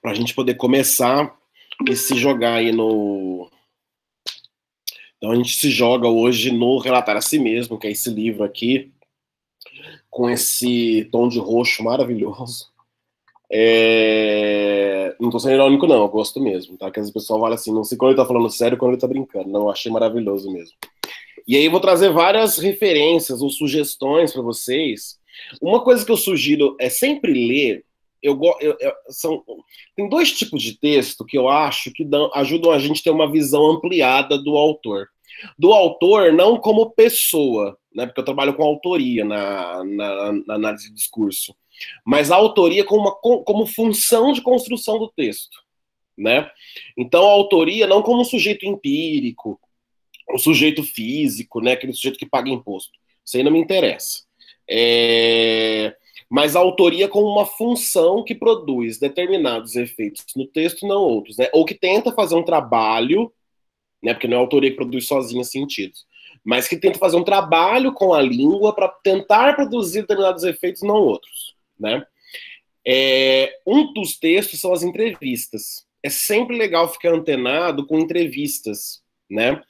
para a gente poder começar e se jogar aí no. Então a gente se joga hoje no Relatar a Si Mesmo, que é esse livro aqui, com esse tom de roxo maravilhoso. É... Não tô sendo irônico, não, eu gosto mesmo, tá? Que as pessoas falam assim, não sei quando ele tá falando sério, quando ele tá brincando. Não, eu achei maravilhoso mesmo. E aí eu vou trazer várias referências ou sugestões para vocês. Uma coisa que eu sugiro é sempre ler. Eu, eu, eu, são, tem dois tipos de texto que eu acho que dão, ajudam a gente a ter uma visão ampliada do autor. Do autor, não como pessoa, né? Porque eu trabalho com autoria na, na, na análise de discurso mas a autoria como, uma, como função de construção do texto. Né? Então, a autoria não como um sujeito empírico, um sujeito físico, né? aquele sujeito que paga imposto. Isso aí não me interessa. É... Mas a autoria como uma função que produz determinados efeitos no texto, não outros. Né? Ou que tenta fazer um trabalho, né? porque não é a autoria que produz sozinha sentidos, mas que tenta fazer um trabalho com a língua para tentar produzir determinados efeitos, não outros né? É, um dos textos são as entrevistas. É sempre legal ficar antenado com entrevistas, né?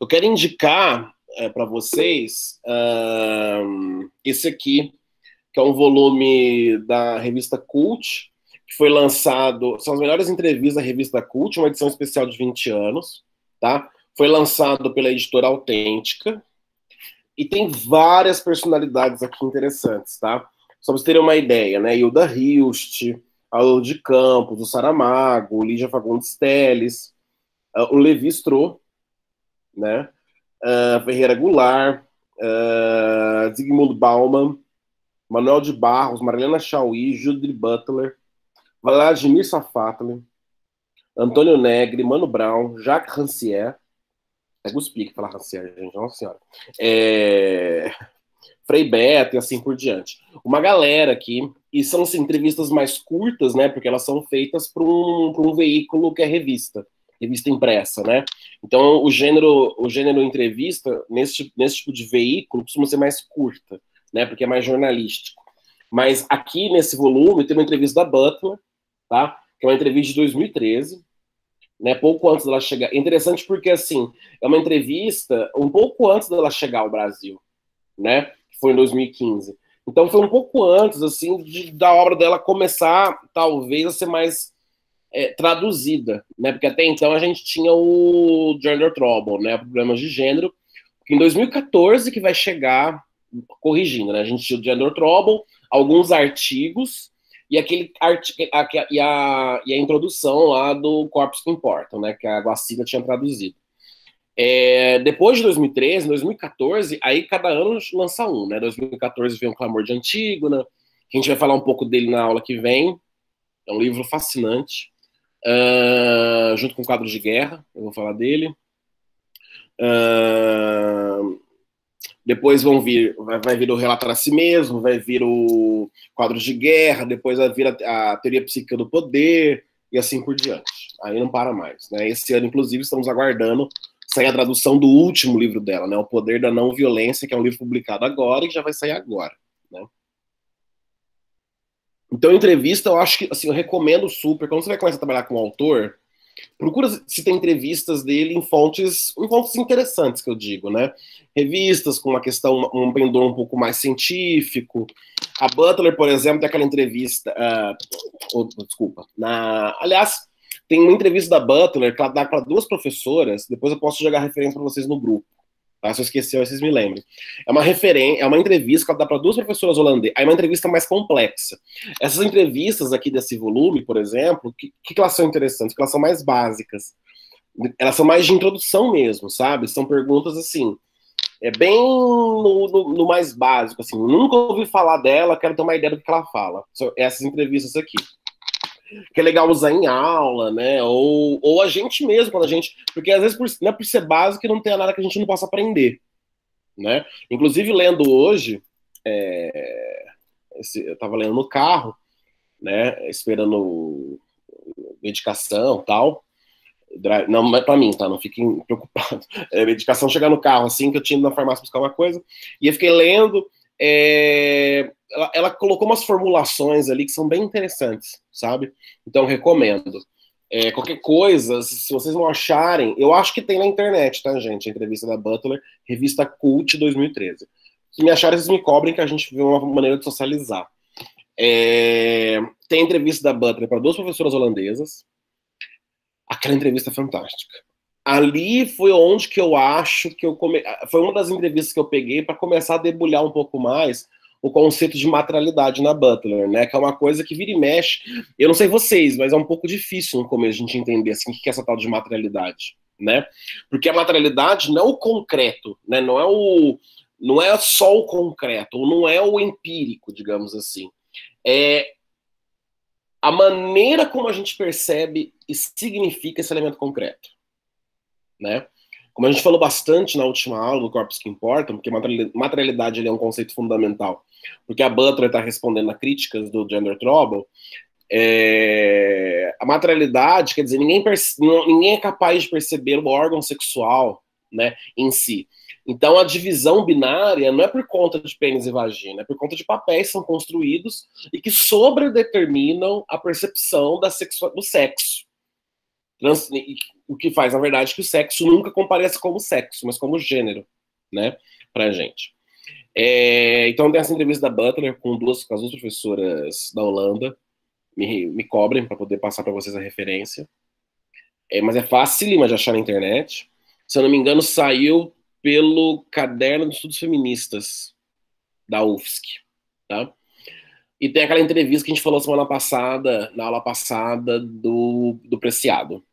Eu quero indicar é, para vocês uh, esse aqui, que é um volume da revista Cult, que foi lançado, são as melhores entrevistas da revista Cult, uma edição especial de 20 anos, tá? Foi lançado pela editora Autêntica, e tem várias personalidades aqui interessantes, tá? Só para vocês terem uma ideia, né? Hilda Hilst, Alô de Campos, o Saramago, Lígia Fagundes Teles, uh, o Levi Strô, né? Uh, Ferreira Goulart, uh, Zygmunt Bauman, Manuel de Barros, Marilena Chauí, Judith Butler, Vladimir Safatli, Antônio Negri, Mano Brown, Jacques Rancière, é Guspi que fala Rancière, gente, nossa senhora. É... Frei Beto e assim por diante. Uma galera aqui, e são assim, entrevistas mais curtas, né? Porque elas são feitas para um, um veículo que é revista, revista impressa, né? Então o gênero, o gênero entrevista, nesse, nesse tipo de veículo, costuma ser mais curta, né? Porque é mais jornalístico. Mas aqui nesse volume tem uma entrevista da Butler, tá? Que é uma entrevista de 2013, né, pouco antes dela chegar. Interessante porque, assim, é uma entrevista um pouco antes dela chegar ao Brasil, né? foi em 2015. Então foi um pouco antes, assim, de, da obra dela começar, talvez, a ser mais é, traduzida, né? Porque até então a gente tinha o Gender Trouble, né? Problemas de gênero. Em 2014 que vai chegar, corrigindo, né? A gente tinha o Gender Trouble, alguns artigos e aquele artigo, a, e, a, e a introdução lá do Corpos que Importam, né? Que a Guacira tinha traduzido. É, depois de 2013, 2014, aí cada ano lança um, né? 2014 vem o Clamor de Antígona, que a gente vai falar um pouco dele na aula que vem. É um livro fascinante. Uh, junto com o quadro de guerra, eu vou falar dele. Uh, depois vão vir, vai, vai, vir o Relatar a Si Mesmo, vai vir o quadro de guerra, depois vai vir a, a teoria psíquica do poder, e assim por diante. Aí não para mais. Né? Esse ano, inclusive, estamos aguardando sair a tradução do último livro dela, né? O Poder da Não Violência, que é um livro publicado agora e já vai sair agora, né? Então, entrevista, eu acho que, assim, eu recomendo super, quando você vai começar a trabalhar com o autor, procura se tem entrevistas dele em fontes, em fontes interessantes, que eu digo, né? Revistas com uma questão, um pendor um pouco mais científico. A Butler, por exemplo, tem aquela entrevista, uh, oh, desculpa, na, aliás, tem uma entrevista da Butler que ela dá para duas professoras, depois eu posso jogar referência para vocês no grupo. Tá? Se eu esquecer, vocês me lembrem. É uma referência, é uma entrevista que ela dá para duas professoras holandesas. Aí é uma entrevista mais complexa. Essas entrevistas aqui desse volume, por exemplo, que, que elas são interessantes? Porque elas são mais básicas. Elas são mais de introdução mesmo, sabe? São perguntas assim, é bem no, no, no mais básico, assim. Nunca ouvi falar dela, quero ter uma ideia do que ela fala. Essas entrevistas aqui que é legal usar em aula, né? Ou, ou a gente mesmo, quando a gente. Porque às vezes por, não é por ser básico que não tem nada que a gente não possa aprender. Né? Inclusive, lendo hoje, é, esse, eu estava lendo no carro, né? Esperando medicação tal. Não, não é para mim, tá? Não fiquem preocupados. É, medicação chegar no carro, assim, que eu tinha ido na farmácia buscar uma coisa, e eu fiquei lendo é, ela, ela, colocou umas formulações ali que são bem interessantes, sabe? Então, recomendo. É, qualquer coisa, se vocês não acharem, eu acho que tem na internet, tá, gente? A entrevista da Butler, revista Cult 2013. Se me acharem, vocês me cobrem que a gente vê uma maneira de socializar. É, tem entrevista da Butler para duas professoras holandesas. Aquela entrevista é fantástica. Ali foi onde que eu acho que eu come... foi uma das entrevistas que eu peguei para começar a debulhar um pouco mais o conceito de materialidade na Butler, né? Que é uma coisa que vira e mexe. Eu não sei vocês, mas é um pouco difícil no começo a gente entender assim, o que é essa tal de materialidade, né? Porque a materialidade não é o concreto, né? Não é o não é só o concreto, ou não é o empírico, digamos assim. É a maneira como a gente percebe e significa esse elemento concreto, né? Como a gente falou bastante na última aula do Corpus que Importa, porque materialidade é um conceito fundamental, porque a Butler está respondendo a críticas do Gender Trouble, é, a materialidade, quer dizer, ninguém, ninguém é capaz de perceber o órgão sexual né, em si. Então a divisão binária não é por conta de pênis e vagina, é por conta de papéis que são construídos e que sobredeterminam a percepção da sexu do sexo. Trans o que faz, na verdade, que o sexo nunca compareça como sexo, mas como gênero, né, pra gente. É, então tem essa entrevista da Butler com duas, com as duas professoras da Holanda, me, me cobrem para poder passar para vocês a referência. É, mas é fácil de achar na internet. Se eu não me engano, saiu pelo Caderno de Estudos Feministas da UFSC, tá? E tem aquela entrevista que a gente falou semana passada, na aula passada, do, do Preciado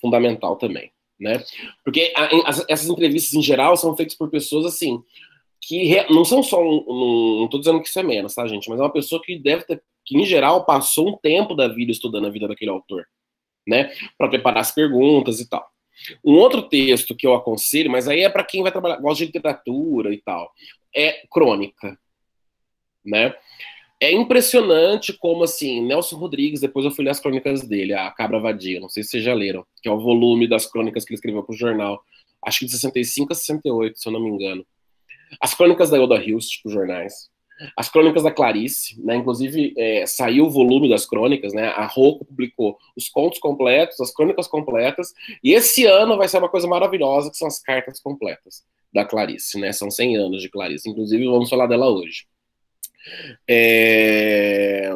fundamental também, né? Porque a, as, essas entrevistas em geral são feitas por pessoas assim que re, não são só um, um, não tô dizendo que isso é menos, tá, gente? Mas é uma pessoa que deve ter, que em geral passou um tempo da vida estudando a vida daquele autor, né? Para preparar as perguntas e tal. Um outro texto que eu aconselho, mas aí é para quem vai trabalhar, gosta de literatura e tal, é crônica, né? É impressionante como, assim, Nelson Rodrigues, depois eu fui ler as crônicas dele, a Cabra Vadia, não sei se vocês já leram, que é o volume das crônicas que ele escreveu para o jornal, acho que de 65 a 68, se eu não me engano. As crônicas da Hilda Hilst, tipo, jornais. As crônicas da Clarice, né? Inclusive, é, saiu o volume das crônicas, né? A Rocco publicou os contos completos, as crônicas completas, e esse ano vai ser uma coisa maravilhosa, que são as cartas completas da Clarice, né? São 100 anos de Clarice. Inclusive, vamos falar dela hoje. É,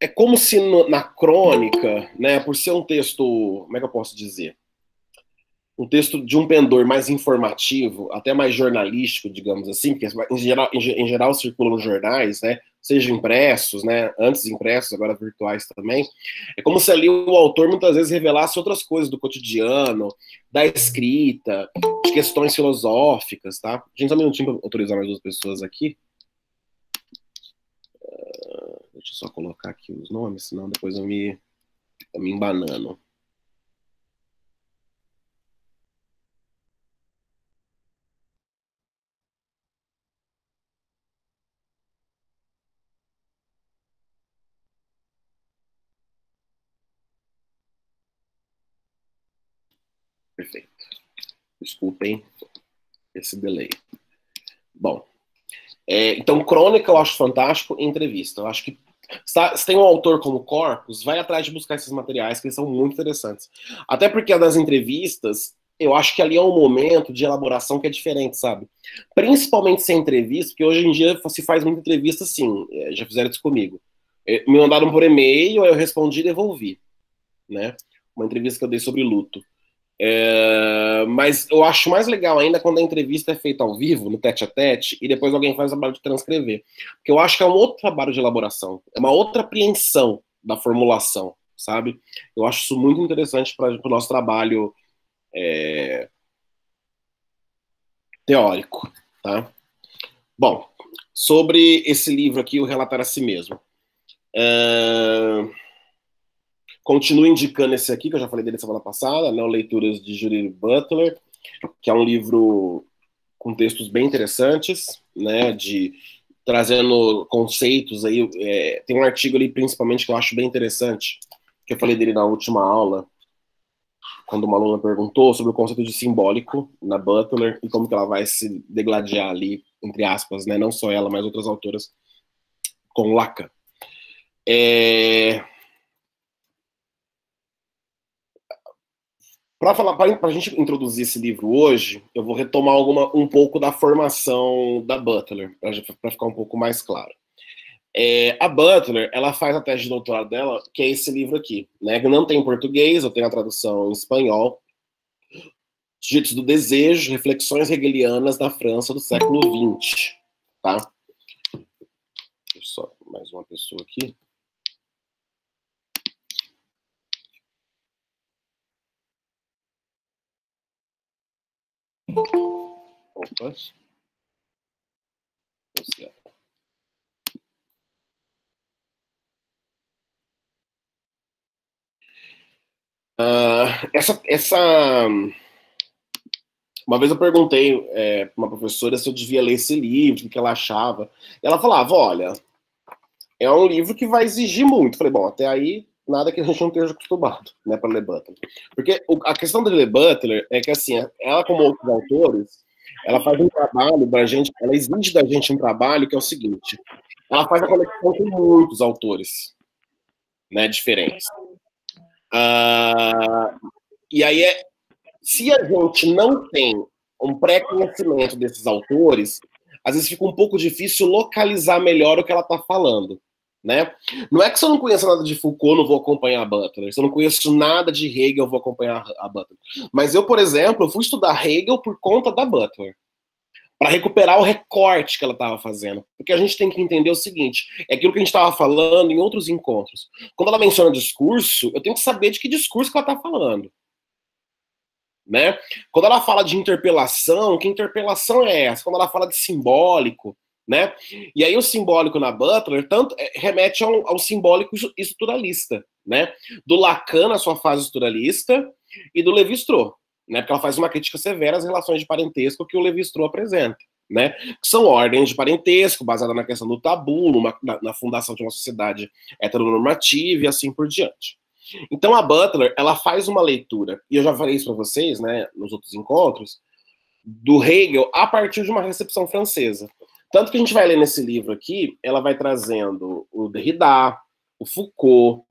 é como se no, na crônica, né, por ser um texto, como é que eu posso dizer? Um texto de um pendor mais informativo, até mais jornalístico, digamos assim, porque em geral, em, em geral circulam jornais, né, seja impressos, né, antes impressos, agora virtuais também. É como se ali o autor muitas vezes revelasse outras coisas do cotidiano, da escrita, de questões filosóficas, tá? Gente, só um minutinho para autorizar mais duas pessoas aqui. Deixa eu só colocar aqui os nomes, senão depois eu me, eu me embanando. Perfeito. Desculpem esse delay. Bom, é, então, crônica eu acho fantástico, entrevista. Eu acho que se tem um autor como Corpus, vai atrás de buscar esses materiais, que eles são muito interessantes. Até porque das entrevistas, eu acho que ali é um momento de elaboração que é diferente, sabe? Principalmente sem entrevista, porque hoje em dia se faz muita entrevista assim, é, já fizeram isso comigo. É, me mandaram por e-mail, eu respondi e devolvi, né? Uma entrevista que eu dei sobre luto. É, mas eu acho mais legal ainda quando a entrevista é feita ao vivo, no tete a tete, e depois alguém faz o trabalho de transcrever. Porque eu acho que é um outro trabalho de elaboração, é uma outra apreensão da formulação, sabe? Eu acho isso muito interessante para o nosso trabalho é, teórico, tá? Bom, sobre esse livro aqui, o Relatar a Si Mesmo. É, Continuo indicando esse aqui, que eu já falei dele semana passada, né, Leituras de Judy Butler, que é um livro com textos bem interessantes, né, de trazendo conceitos aí. É, tem um artigo ali, principalmente, que eu acho bem interessante, que eu falei dele na última aula, quando uma aluna perguntou sobre o conceito de simbólico na Butler e como que ela vai se degladiar ali, entre aspas, né? Não só ela, mas outras autoras com Lacan. É... Para falar, para a gente introduzir esse livro hoje, eu vou retomar alguma, um pouco da formação da Butler, para ficar um pouco mais claro. É, a Butler, ela faz a tese de doutorado dela, que é esse livro aqui, né? Que não tem em português, eu tenho a tradução em espanhol. Sujeitos do Desejo, Reflexões Hegelianas na França do século XX, tá? Só mais uma pessoa aqui. Opa. Uh, essa, essa. Uma vez eu perguntei é, para uma professora se eu devia ler esse livro, o que ela achava. Ela falava: olha, é um livro que vai exigir muito. Falei: bom, até aí nada que a gente não esteja acostumado, né, para ler Butler. Porque a questão de ler Butler é que, assim, ela, como outros autores, ela faz um trabalho da gente, ela exige da gente um trabalho que é o seguinte: ela faz a conexão com muitos autores, né, diferentes. Uh, e aí, é, se a gente não tem um pré-conhecimento desses autores, às vezes fica um pouco difícil localizar melhor o que ela está falando né? Não é que se eu não conheço nada de Foucault, não vou acompanhar a Butler. Se eu não conheço nada de Hegel, vou acompanhar a Butler. Mas eu, por exemplo, fui estudar Hegel por conta da Butler. Para recuperar o recorte que ela estava fazendo. Porque a gente tem que entender o seguinte: é aquilo que a gente estava falando em outros encontros. Quando ela menciona discurso, eu tenho que saber de que discurso que ela está falando. Né? Quando ela fala de interpelação, que interpelação é essa? Quando ela fala de simbólico, né? E aí o simbólico na Butler tanto é, remete ao, ao simbólico estruturalista, né? Do Lacan na sua fase estruturalista e do Levi-Strauss, né? Porque ela faz uma crítica severa às relações de parentesco que o Levi-Strauss apresenta, né? Que são ordens de parentesco baseada na questão do tabu, numa, na, na fundação de uma sociedade heteronormativa e assim por diante. Então a Butler, ela faz uma leitura, e eu já falei isso para vocês, né, nos outros encontros, do Hegel a partir de uma recepção francesa. Tanto que a gente vai ler nesse livro aqui, ela vai trazendo o Derrida, o Foucault,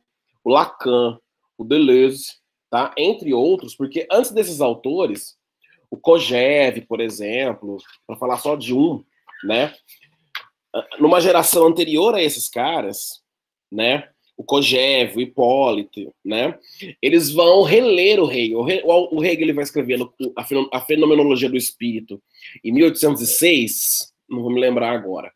o Lacan, o Deleuze, tá? entre outros, porque antes desses autores, o Kojève, por exemplo, para falar só de um, né? Numa geração anterior a esses caras, né? O Kojève, o Hipólito, né? Eles vão reler o Hegel. O Hegel ele vai escrever a Fenomenologia do Espírito em 1806, não vou me lembrar agora.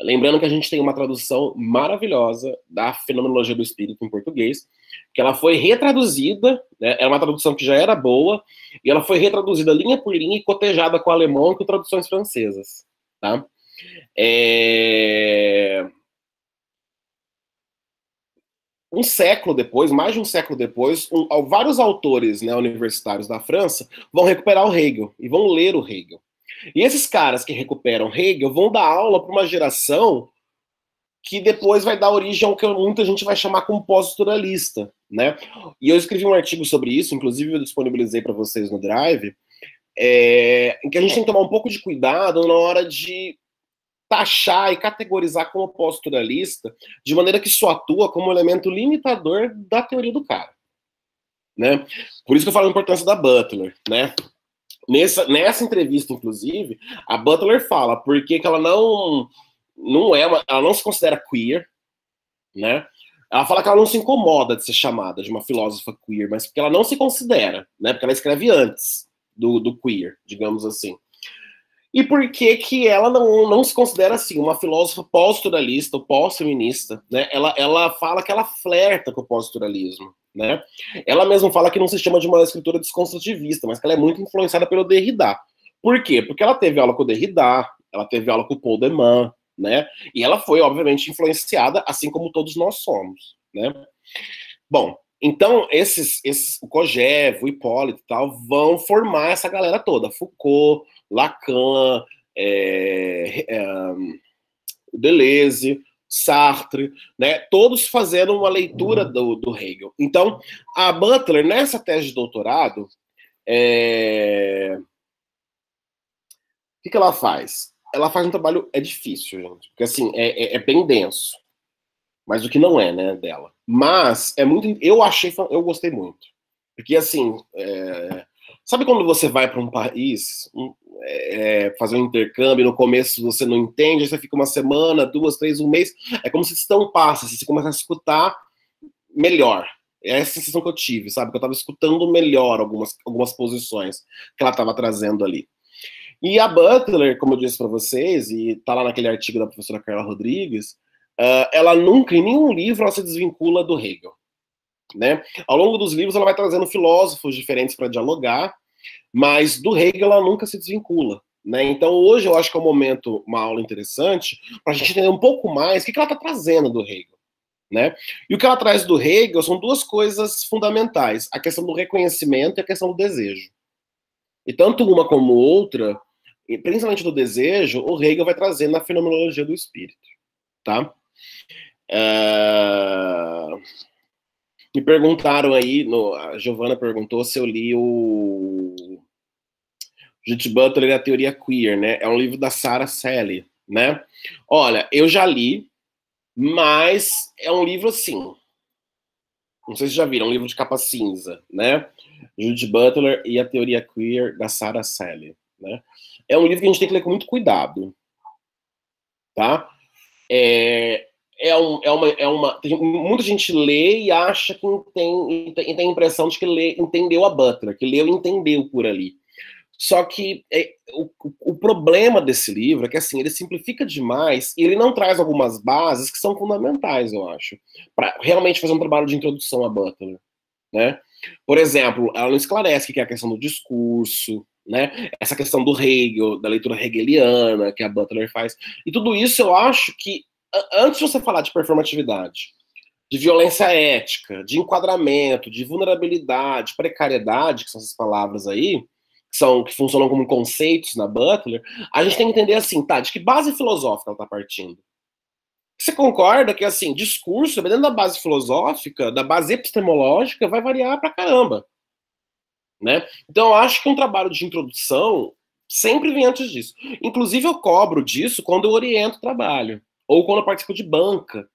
Lembrando que a gente tem uma tradução maravilhosa da Fenomenologia do Espírito em português, que ela foi retraduzida, né, era uma tradução que já era boa, e ela foi retraduzida linha por linha e cotejada com o alemão e com traduções francesas. Tá? É... Um século depois, mais de um século depois, um, vários autores né, universitários da França vão recuperar o Hegel e vão ler o Hegel. E esses caras que recuperam Hegel vão dar aula para uma geração que depois vai dar origem ao que muita gente vai chamar como pós-estruturalista, né? E eu escrevi um artigo sobre isso, inclusive eu disponibilizei para vocês no Drive, é, em que a gente tem que tomar um pouco de cuidado na hora de taxar e categorizar como pós-estruturalista, de maneira que isso atua como elemento limitador da teoria do cara, né? Por isso que eu falo a importância da Butler, né? Nessa, nessa entrevista, inclusive, a Butler fala porque que ela não não é uma, ela não se considera queer, né? Ela fala que ela não se incomoda de ser chamada de uma filósofa queer, mas porque ela não se considera, né? Porque ela escreve antes do, do queer, digamos assim. E por que que ela não, não se considera assim uma filósofa pós-estruturalista ou pós-feminista, né? Ela, ela fala que ela flerta com o pós-estruturalismo, né? Ela mesma fala que não se chama de uma escritora desconstrutivista, mas que ela é muito influenciada pelo Derrida. Por quê? Porque ela teve aula com o Derrida, ela teve aula com o Paul Deman, né? E ela foi, obviamente, influenciada, assim como todos nós somos, né? Bom, então esses, esses o Kojève, o Hipólito e tal, vão formar essa galera toda. Foucault, Lacan, é, é, Deleuze, Sartre, né? Todos fazendo uma leitura do, do Hegel. Então, a Butler, nessa tese de doutorado, é... o que, que ela faz? Ela faz um trabalho, é difícil, gente, porque assim, é, é, é bem denso. Mas o que não é, né, dela. Mas é muito. Eu achei, eu gostei muito. Porque assim, é, sabe quando você vai para um país, um, é, fazer um intercâmbio, no começo você não entende, aí você fica uma semana, duas, três, um mês, é como se estampasse, você começa a escutar melhor. É essa sensação que eu tive, sabe? Que eu estava escutando melhor algumas, algumas posições que ela estava trazendo ali. E a Butler, como eu disse para vocês, e tá lá naquele artigo da professora Carla Rodrigues, uh, ela nunca, em nenhum livro, ela se desvincula do Hegel. Né? Ao longo dos livros, ela vai trazendo filósofos diferentes para dialogar, mas do Hegel ela nunca se desvincula. Né? Então, hoje eu acho que é um momento, uma aula interessante, para a gente entender um pouco mais o que, ela está trazendo do Hegel. Né? E o que ela traz do Hegel são duas coisas fundamentais: a questão do reconhecimento e a questão do desejo. E tanto uma como outra, principalmente do desejo, o Hegel vai trazer na fenomenologia do espírito. Tá? É... Me perguntaram aí, no, a Giovana perguntou se eu li o Judith Butler e a Teoria Queer, né? É um livro da Sarah Sally, né? Olha, eu já li, mas é um livro assim. Não sei se já viram, um livro de capa cinza, né? Judith Butler e a Teoria Queer da Sarah Sally, né? É um livro que a gente tem que ler com muito cuidado, tá? É, é, um, é, uma, é uma. Muita gente lê e acha que tem, tem a impressão de que lê, entendeu a Butler, que leu e entendeu por ali. Só que é, o, o, problema desse livro é que assim ele simplifica demais e ele não traz algumas bases que são fundamentais, eu acho, para realmente fazer um trabalho de introdução a Butler, né? Por exemplo, ela não esclarece que é a questão do discurso, né? Essa questão do Hegel, da leitura hegeliana que a Butler faz. E tudo isso eu acho que antes de você falar de performatividade, de violência ética, de enquadramento, de vulnerabilidade, precariedade, que são essas palavras aí, que, são, que funcionam como conceitos na Butler, a gente tem que entender assim, tá, de que base filosófica ela está partindo. Você concorda que, assim, discurso, dependendo da base filosófica, da base epistemológica, vai variar pra caramba. Né? Então, eu acho que um trabalho de introdução sempre vem antes disso. Inclusive, eu cobro disso quando eu oriento o trabalho ou quando eu participo de banca.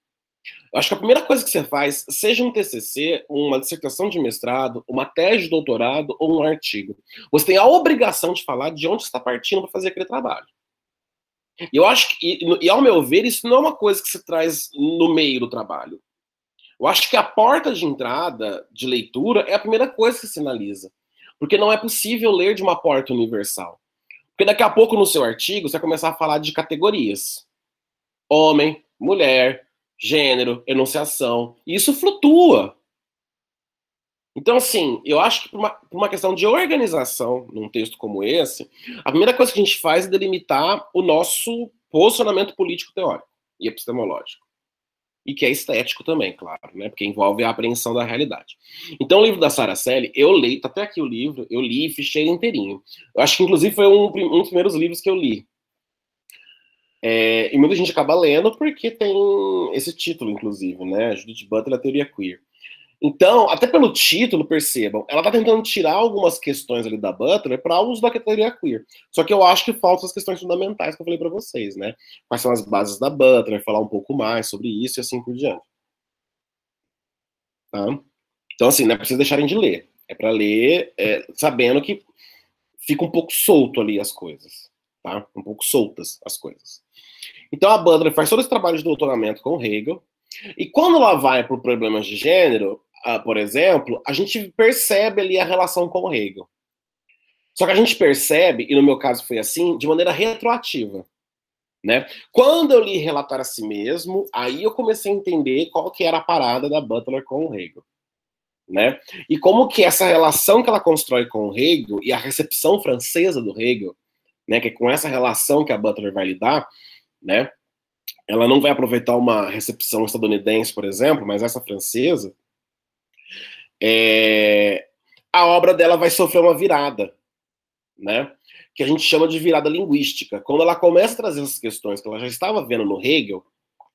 Eu acho que a primeira coisa que você faz, seja um TCC, uma dissertação de mestrado, uma tese de doutorado ou um artigo, você tem a obrigação de falar de onde está partindo para fazer aquele trabalho. E eu acho que, e, e ao meu ver, isso não é uma coisa que se traz no meio do trabalho. Eu acho que a porta de entrada de leitura é a primeira coisa que se analisa. Porque não é possível ler de uma porta universal. Porque daqui a pouco, no seu artigo, você vai começar a falar de categorias homem, mulher, gênero, enunciação. E isso flutua. Então, assim, eu acho que por uma, por uma, questão de organização, num texto como esse, a primeira coisa que a gente faz é delimitar o nosso posicionamento político teórico e epistemológico. E que é estético também, claro, né? Porque envolve a apreensão da realidade. Então, o livro da Sara Selle, eu li, tá até aqui o livro, eu li e fichei inteirinho. Eu acho que, inclusive, foi um, um dos primeiros livros que eu li é, e muita gente acaba lendo porque tem esse título, inclusive, né? Judith Butler, a teoria queer. Então, até pelo título, percebam, ela está tentando tirar algumas questões ali da Butler para uso da teoria queer. Só que eu acho que faltam as questões fundamentais que eu falei para vocês, né? Quais são as bases da Butler, falar um pouco mais sobre isso e assim por diante. Tá? Então, assim, não é preciso deixarem de ler. É para ler é, sabendo que fica um pouco solto ali as coisas. Tá? Um pouco soltas as coisas. Então a Butler faz todo esse trabalho de doutoramento com Hegel, e quando ela vai para problemas de gênero, uh, por exemplo, a gente percebe ali a relação com Hegel. Só que a gente percebe, e no meu caso foi assim, de maneira retroativa. Né? Quando eu li Relatar a Si Mesmo, aí eu comecei a entender qual que era a parada da Butler com o Hegel. Né? E como que essa relação que ela constrói com o Hegel e a recepção francesa do Hegel, né, que é com essa relação que a Butler vai lidar, né? Ela não vai aproveitar uma recepção estadunidense, por exemplo, mas essa francesa, é, a obra dela vai sofrer uma virada, né? Que a gente chama de virada linguística. Quando ela começa a trazer essas questões que ela já estava vendo no Hegel,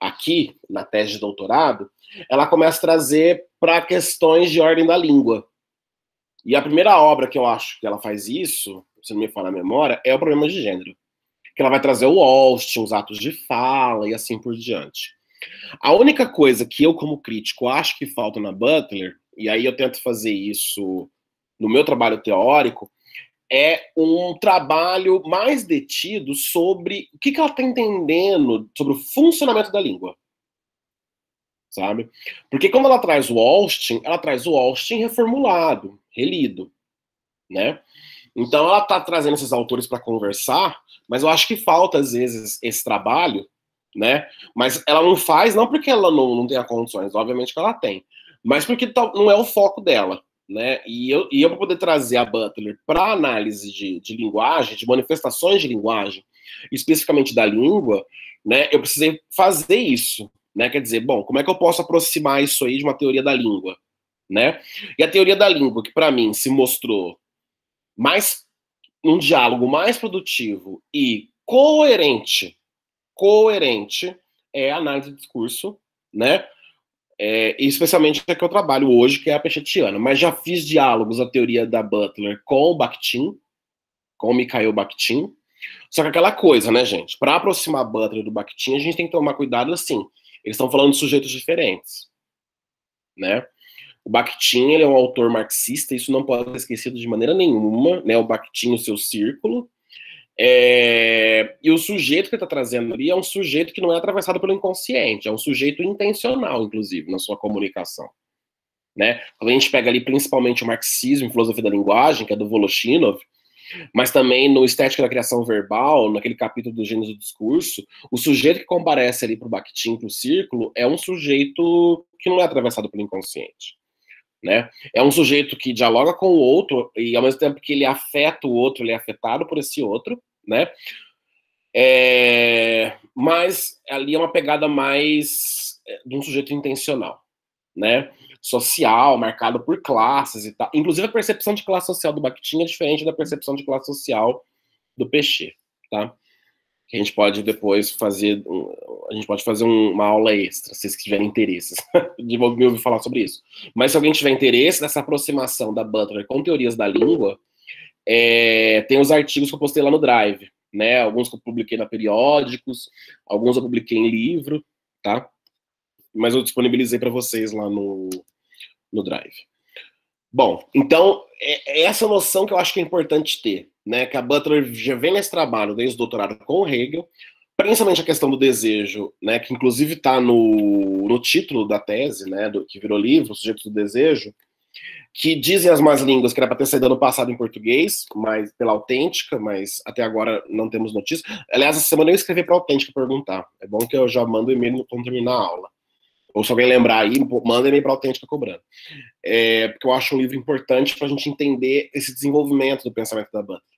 aqui, na tese de doutorado, ela começa a trazer para questões de ordem da língua. E a primeira obra que eu acho que ela faz isso, se não me falar a memória, é o Problema de Gênero. Que ela vai trazer o Austin, os atos de fala e assim por diante. A única coisa que eu, como crítico, acho que falta na Butler, e aí eu tento fazer isso no meu trabalho teórico, é um trabalho mais detido sobre o que, que ela está entendendo sobre o funcionamento da língua. Sabe? Porque quando ela traz o Austin, ela traz o Austin reformulado, relido, né? Então ela está trazendo esses autores para conversar, mas eu acho que falta às vezes esse trabalho né? Mas ela não faz, não porque ela não, não tenha condições, obviamente que ela tem, mas porque não é o foco dela, né? E eu, e eu para poder trazer a Butler para análise de, de linguagem, de manifestações de linguagem, especificamente da língua, né? Eu precisei fazer isso, né? Quer dizer, bom, como é que eu posso aproximar isso aí de uma teoria da língua, né? E a teoria da língua, que para mim se mostrou mais um diálogo mais produtivo e coerente coerente é a análise de discurso, né? É, especialmente a que eu trabalho hoje, que é a Pechetiana. Mas já fiz diálogos, a teoria da Butler com o Bakhtin, com o Mikhail Bakhtin. Só que aquela coisa, né, gente? Para aproximar a Butler do Bakhtin, a gente tem que tomar cuidado assim. Eles estão falando de sujeitos diferentes, né? O Bakhtin ele é um autor marxista, isso não pode ser esquecido de maneira nenhuma, né? O Bakhtin, o seu círculo, é, e o sujeito que está trazendo ali é um sujeito que não é atravessado pelo inconsciente, é um sujeito intencional, inclusive, na sua comunicação. Né? Quando a gente pega ali principalmente o marxismo e filosofia da linguagem, que é do Voloshinov, mas também no Estética da Criação Verbal, naquele capítulo do Gênesis do Discurso, o sujeito que comparece ali para o Bakhtin, para o círculo, é um sujeito que não é atravessado pelo inconsciente. Né? É um sujeito que dialoga com o outro e ao mesmo tempo que ele afeta o outro, ele é afetado por esse outro, né? É... Mas ali é uma pegada mais é, de um sujeito intencional, né? Social, marcado por classes e tal. Inclusive a percepção de classe social do Bakhtin é diferente da percepção de classe social do Peixe, tá? Que a gente pode depois fazer, a gente pode fazer uma aula extra, se vocês tiverem interesse de me ouvir falar sobre isso. Mas se alguém tiver interesse nessa aproximação da Butler com teorias da língua, é, tem os artigos que eu postei lá no Drive, né? Alguns que eu publiquei na Periódicos, alguns eu publiquei em livro, tá? Mas eu disponibilizei para vocês lá no, no Drive. Bom, então, é, é essa noção que eu acho que é importante ter né, que a Butler já vem nesse trabalho desde o doutorado com o Hegel, principalmente a questão do desejo, né, que inclusive está no, no título da tese, né, do, que virou livro, Sujeitos do Desejo, que dizem as más línguas que era para ter saído ano passado em português, mas pela autêntica, mas até agora não temos notícia. Aliás, essa semana eu escrevi para autêntica perguntar. É bom que eu já mando o e-mail quando terminar a aula. Ou se alguém lembrar aí, manda e-mail para autêntica cobrando. É, porque eu acho um livro importante para a gente entender esse desenvolvimento do pensamento da Butler.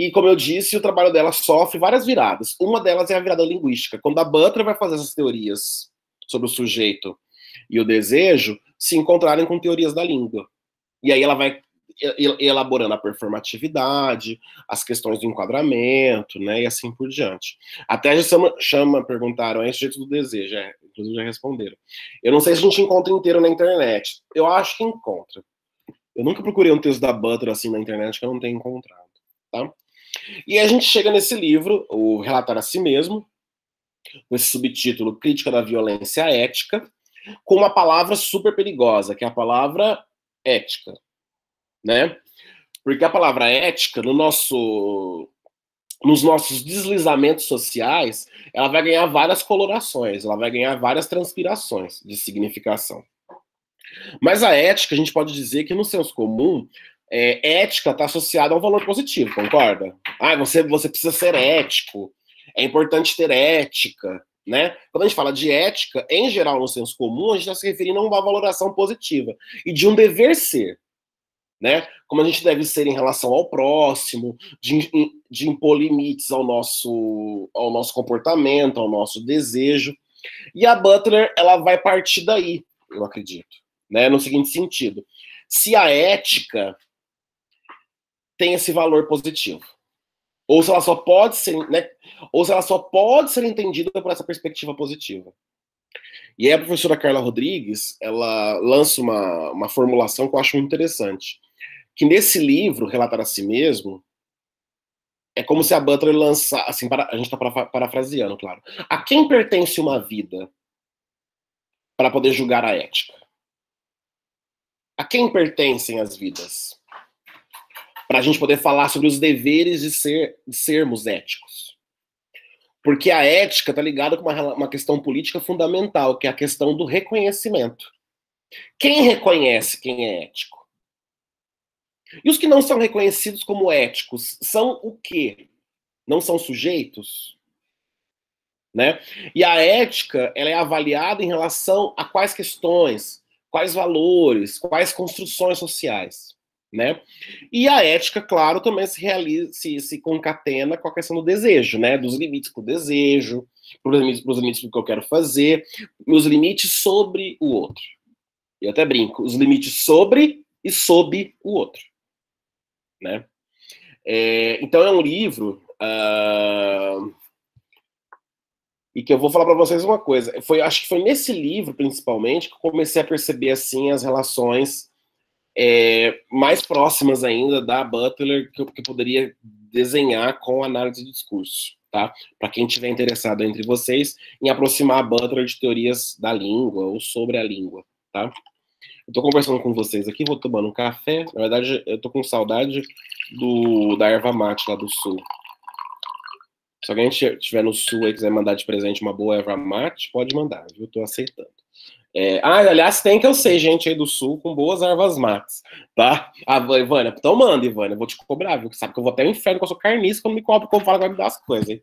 E, como eu disse, o trabalho dela sofre várias viradas. Uma delas é a virada linguística. Quando a Butler vai fazer essas teorias sobre o sujeito e o desejo, se encontrarem com teorias da língua. E aí ela vai elaborando a performatividade, as questões do enquadramento, né, e assim por diante. Até já chama, perguntaram, é sujeito do desejo, é, inclusive já responderam. Eu não sei se a gente encontra inteiro na internet. Eu acho que encontra. Eu nunca procurei um texto da Butler assim na internet que eu não tenho encontrado, tá? E a gente chega nesse livro, o Relatar a Si Mesmo, com esse subtítulo Crítica da Violência Ética, com uma palavra super perigosa, que é a palavra ética, né? Porque a palavra ética, no nosso, nos nossos deslizamentos sociais, ela vai ganhar várias colorações, ela vai ganhar várias transpirações de significação. Mas a ética, a gente pode dizer que no senso comum, é, ética está associada a um valor positivo, concorda? Ah, você, você precisa ser ético, é importante ter ética, né? Quando a gente fala de ética, em geral, no senso comum, a gente está se referindo a uma valoração positiva e de um dever ser, né? Como a gente deve ser em relação ao próximo, de, de impor limites ao nosso, ao nosso comportamento, ao nosso desejo. E a Butler, ela vai partir daí, eu acredito, né? No seguinte sentido: se a ética tem esse valor positivo. Ou se ela só pode ser, né, ou se ela só pode ser entendida por essa perspectiva positiva. E aí a professora Carla Rodrigues, ela lança uma, uma formulação que eu acho muito interessante, que nesse livro, Relatar a Si Mesmo, é como se a Butler lançasse, assim, para, a gente está parafraseando, claro. A quem pertence uma vida para poder julgar a ética? A quem pertencem as vidas? Para a gente poder falar sobre os deveres de, ser, de sermos éticos. Porque a ética está ligada com uma, uma questão política fundamental, que é a questão do reconhecimento. Quem reconhece quem é ético? E os que não são reconhecidos como éticos são o quê? Não são sujeitos? Né? E a ética ela é avaliada em relação a quais questões, quais valores, quais construções sociais. Né? E a ética, claro, também se realiza, se, se concatena com a questão do desejo, né? Dos limites para o desejo, para os limites, do que eu quero fazer, os limites sobre o outro. Eu até brinco, os limites sobre e sob o outro né? É, então é um livro uh, e que eu vou falar para vocês uma coisa. Foi, acho que foi nesse livro, principalmente, que eu comecei a perceber assim as relações é, mais próximas ainda da Butler que eu, que eu poderia desenhar com análise de discurso, tá? Para quem tiver interessado entre vocês em aproximar a Butler de teorias da língua ou sobre a língua, tá? Eu tô conversando com vocês aqui, vou tomando um café. Na verdade, eu tô com saudade do, da erva mate lá do sul. Se alguém estiver no sul e quiser mandar de presente uma boa erva mate, pode mandar, viu? Tô aceitando. É, ah, aliás, tem que eu sei, gente aí do sul com boas ervas mates, tá? Ah, Ivânia, então manda, Ivânia, vou te cobrar, viu? Sabe que eu vou até o inferno com a sua carniça quando me cobra, como fala que vai me dar as coisas, hein?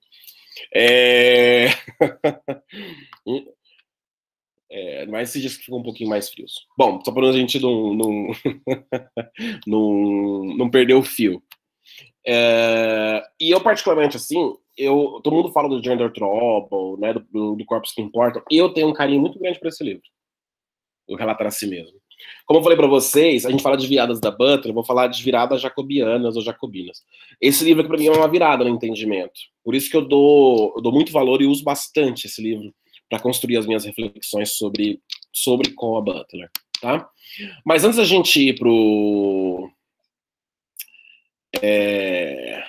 É... É, mas esses dias que ficam um pouquinho mais frios. Bom, só para a gente não, não, não, não, perder o fio. É, e eu, particularmente, assim, eu, todo mundo fala do Gender Trouble, né, do, do Corpos que Importam. Eu tenho um carinho muito grande para esse livro. O Relatar a Si Mesmo. Como eu falei para vocês, a gente fala de viradas da Butler, eu vou falar de viradas jacobianas ou jacobinas. Esse livro aqui, para mim, é uma virada no entendimento. Por isso que eu dou, eu dou muito valor e uso bastante esse livro para construir as minhas reflexões sobre, sobre com a Butler, tá? Mas antes da gente ir pro é,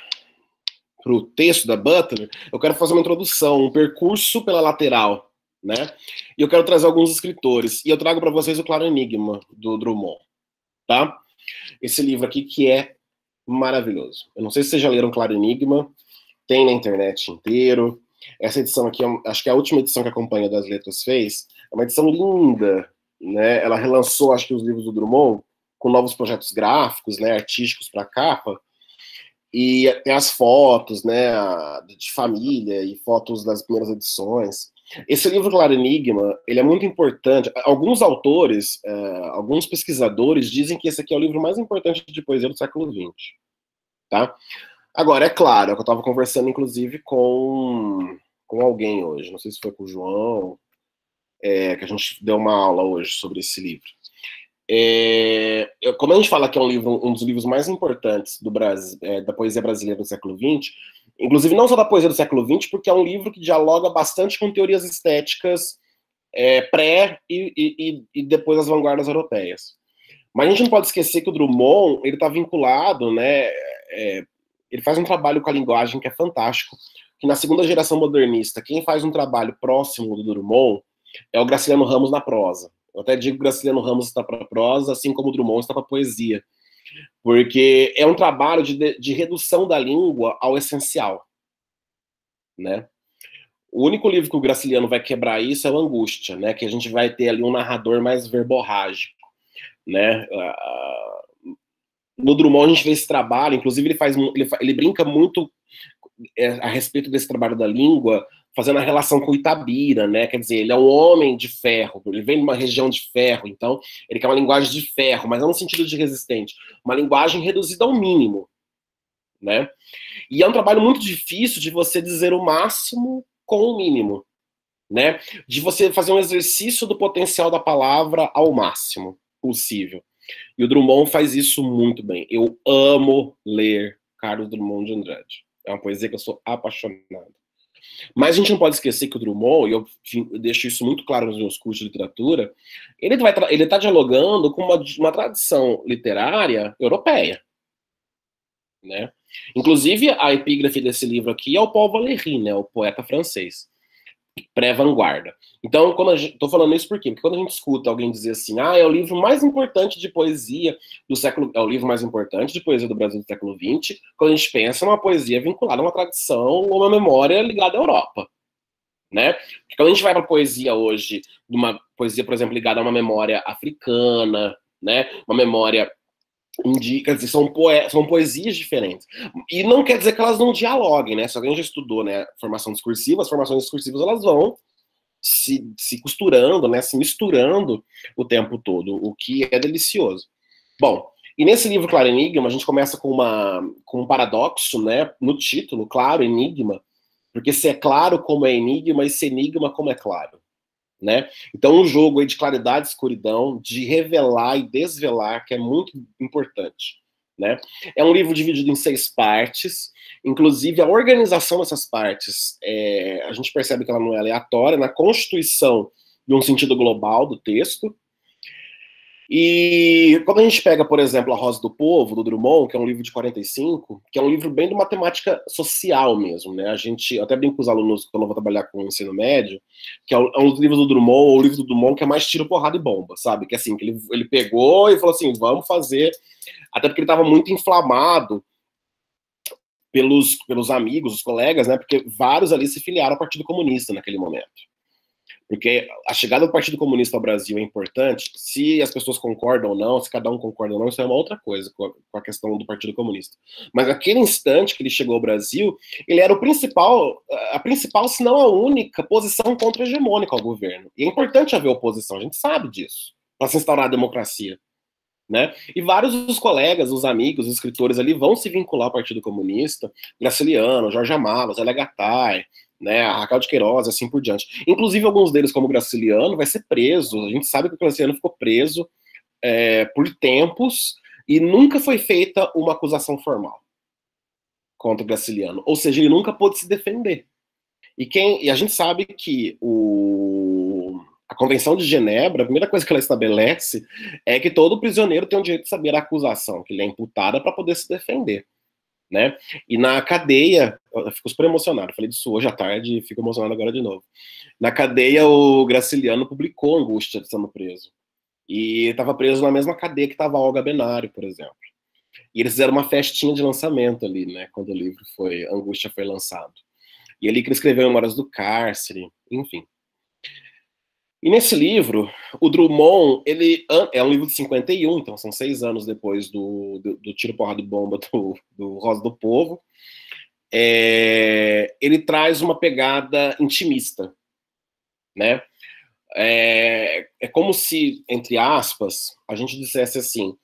pro texto da Butler, eu quero fazer uma introdução, um percurso pela lateral, né? E eu quero trazer alguns escritores e eu trago para vocês o Claro Enigma do Drummond, tá? Esse livro aqui que é maravilhoso. Eu não sei se vocês já leram Claro Enigma, tem na internet inteiro. Essa edição aqui, é acho que é a última edição que a Companhia das Letras fez, é uma edição linda, né? Ela relançou, acho que, os livros do Drummond com novos projetos gráficos, né, artísticos para capa, e tem as fotos, né, de família e fotos das primeiras edições. Esse livro Claro Enigma, ele é muito importante. Alguns autores, uh, alguns pesquisadores dizem que esse aqui é o livro mais importante de poesia do século XX, tá? Agora, é claro, é eu estava conversando, inclusive, com, com alguém hoje, não sei se foi com o João, é, que a gente deu uma aula hoje sobre esse livro. É, eu, como a gente fala que é um livro, um dos livros mais importantes do Brasil, é, da poesia brasileira do século XX, inclusive não só da poesia do século XX, porque é um livro que dialoga bastante com teorias estéticas é, pré e, e, e, depois das vanguardas europeias. Mas a gente não pode esquecer que o Drummond ele está vinculado, né, é, ele faz um trabalho com a linguagem que é fantástico, que na segunda geração modernista, quem faz um trabalho próximo do Drummond é o Graciliano Ramos na prosa. Eu até digo que Graciliano Ramos está para prosa, assim como o Drummond está para poesia, porque é um trabalho de, de redução da língua ao essencial, né? O único livro que o Graciliano vai quebrar isso é o Angústia, né? Que a gente vai ter ali um narrador mais verborrágico, né? no Drummond a gente vê esse trabalho, inclusive ele faz ele, ele brinca muito é, a respeito desse trabalho da língua, fazendo a relação com Itabira, né? Quer dizer, ele é um homem de ferro, ele vem de uma região de ferro, então ele quer uma linguagem de ferro, mas não no sentido de resistente, uma linguagem reduzida ao mínimo, né? E é um trabalho muito difícil de você dizer o máximo com o mínimo, né? De você fazer um exercício do potencial da palavra ao máximo possível. E o Drummond faz isso muito bem. Eu amo ler Carlos Drummond de Andrade. É uma poesia que eu sou apaixonado. Mas a gente não pode esquecer que o Drummond, e eu, eu deixo isso muito claro nos meus cursos de literatura, ele está dialogando com uma, uma tradição literária europeia, né? Inclusive a epígrafe desse livro aqui é o Paul Valéry, né, o poeta francês pré-vanguarda. Então, quando estou falando isso por quê? Porque quando a gente escuta alguém dizer assim, ah, é o livro mais importante de poesia do século, é o livro mais importante de poesia do Brasil do século XX, quando a gente pensa numa poesia vinculada a uma tradição ou uma memória ligada à Europa, né? Porque quando a gente vai para poesia hoje, uma poesia, por exemplo, ligada a uma memória africana, né? Uma memória indica, dizer, são, poe são poesias diferentes. E não quer dizer que elas não dialoguem, né? Se alguém já estudou né, formação discursiva, as formações discursivas elas vão se, se costurando, né, se misturando o tempo todo, o que é delicioso. Bom, e nesse livro Claro Enigma, a gente começa com, uma, com um paradoxo, né, no título, Claro Enigma, porque se é claro como é enigma, e se enigma como é claro né? Então, um jogo aí de claridade e escuridão, de revelar e desvelar, que é muito importante, né? É um livro dividido em seis partes, inclusive a organização dessas partes, é, a gente percebe que ela não é aleatória, na constituição de um sentido global do texto, e quando a gente pega, por exemplo, A Rosa do Povo, do Drummond, que é um livro de 45, que é um livro bem de matemática social mesmo, né? A gente, até brinco com os alunos quando eu vou trabalhar com o ensino médio, que é um, é um dos livros do Drummond, ou o livro do Drummond que é mais tiro, porrada e bomba, sabe? Que assim, que ele, ele pegou e falou assim, vamos fazer, até porque ele estava muito inflamado pelos, pelos amigos, os colegas, né? Porque vários ali se filiaram ao Partido Comunista naquele momento. Porque a chegada do Partido Comunista ao Brasil é importante. Se as pessoas concordam ou não, se cada um concorda ou não, isso é uma outra coisa com a, questão do Partido Comunista. Mas aquele instante que ele chegou ao Brasil, ele era o principal, a principal, se não a única, posição contra-hegemônica ao governo. E é importante haver oposição, a gente sabe disso, para se instaurar a democracia. Né? E vários dos colegas, os amigos, os escritores ali vão se vincular ao Partido Comunista, Graciliano, Jorge Amado, Zé Gattai, né, a Raquel de Queiroz, assim por diante. Inclusive, alguns deles, como o Graciliano, vai ser preso. A gente sabe que o Graciliano ficou preso é, por tempos e nunca foi feita uma acusação formal contra o Graciliano. Ou seja, ele nunca pôde se defender. E, quem, e a gente sabe que o, a Convenção de Genebra, a primeira coisa que ela estabelece é que todo prisioneiro tem o direito de saber a acusação que lhe é imputada para poder se defender né? E na cadeia, eu fico super emocionado, falei disso hoje à tarde e fico emocionado agora de novo. Na cadeia, o Graciliano publicou Angústia estando preso. E estava preso na mesma cadeia que estava Olga Benário, por exemplo. E eles fizeram uma festinha de lançamento ali, né? Quando o livro foi, Angústia foi lançado. E ali que ele escreveu Memórias do Cárcere, enfim. E nesse livro, o Drummond, ele é um livro de 51, então são seis anos depois do, do, do tiro, porrada e bomba do, do Rosa do Povo. É, ele traz uma pegada intimista, né? É, é como se, entre aspas, a gente dissesse assim,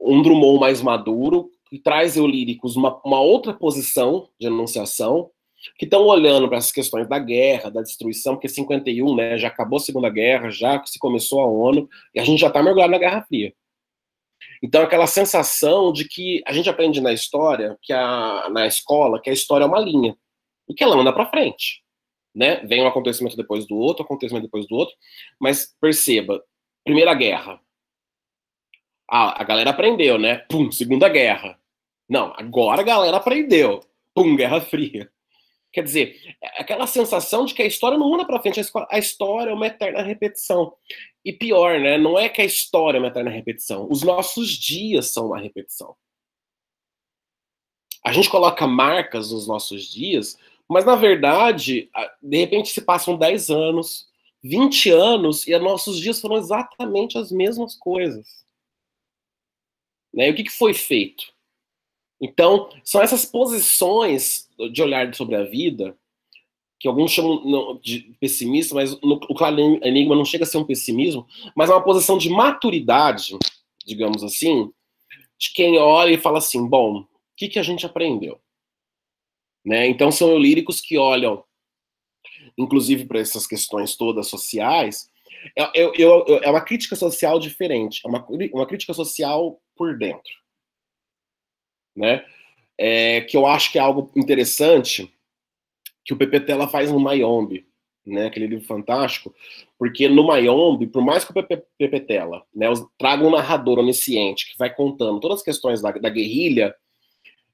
um Drummond mais maduro, que traz eu líricos uma, uma outra posição de enunciação, que estão olhando para essas questões da guerra, da destruição, porque 51, né, já acabou a Segunda Guerra, já se começou a ONU, e a gente já está mergulhado na Guerra Fria. Então, aquela sensação de que a gente aprende na história, que a, na escola, que a história é uma linha, e que ela anda para frente. Né? Vem um acontecimento depois do outro, acontecimento depois do outro, mas perceba, Primeira Guerra. Ah, a galera aprendeu, né? Pum, Segunda Guerra. Não, agora a galera aprendeu. Pum, Guerra Fria. Quer dizer, aquela sensação de que a história não anda para frente, a história é uma eterna repetição. E pior, né? Não é que a história é uma eterna repetição, os nossos dias são uma repetição. A gente coloca marcas nos nossos dias, mas na verdade, de repente se passam 10 anos, 20 anos e os nossos dias foram exatamente as mesmas coisas. Né? E o que, que foi feito? Então, são essas posições de olhar sobre a vida, que alguns chamam de pessimista, mas no, o Claro Enigma não chega a ser um pessimismo, mas é uma posição de maturidade, digamos assim, de quem olha e fala assim: bom, o que, que a gente aprendeu? Né? Então, são líricos que olham, inclusive para essas questões todas sociais, é, é, é, uma crítica social diferente, é uma, uma crítica social por dentro né? É, que eu acho que é algo interessante que o Pepe Tela faz no Mayombe, né, aquele livro fantástico, porque no Mayombe, por mais que o Pepe, Tela né, traga um narrador onisciente que vai contando todas as questões da, da guerrilha,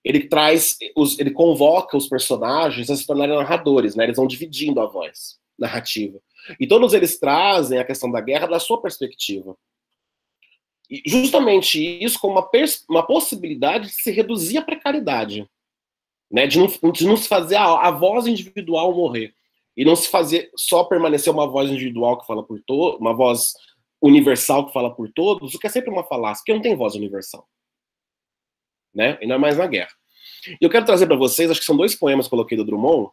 ele traz, os, ele convoca os personagens a se tornarem narradores, né, eles vão dividindo a voz narrativa. E todos eles trazem a questão da guerra da sua perspectiva. E justamente isso como uma, uma possibilidade de se reduzir a precariedade, né, de, não, de não se fazer a, a voz individual morrer e não se fazer só permanecer uma voz individual que fala por todos, uma voz universal que fala por todos, o que é sempre uma falácia, porque não tem voz universal. Né? Ainda mais na guerra. E eu quero trazer para vocês, acho que são dois poemas que coloquei do Drummond,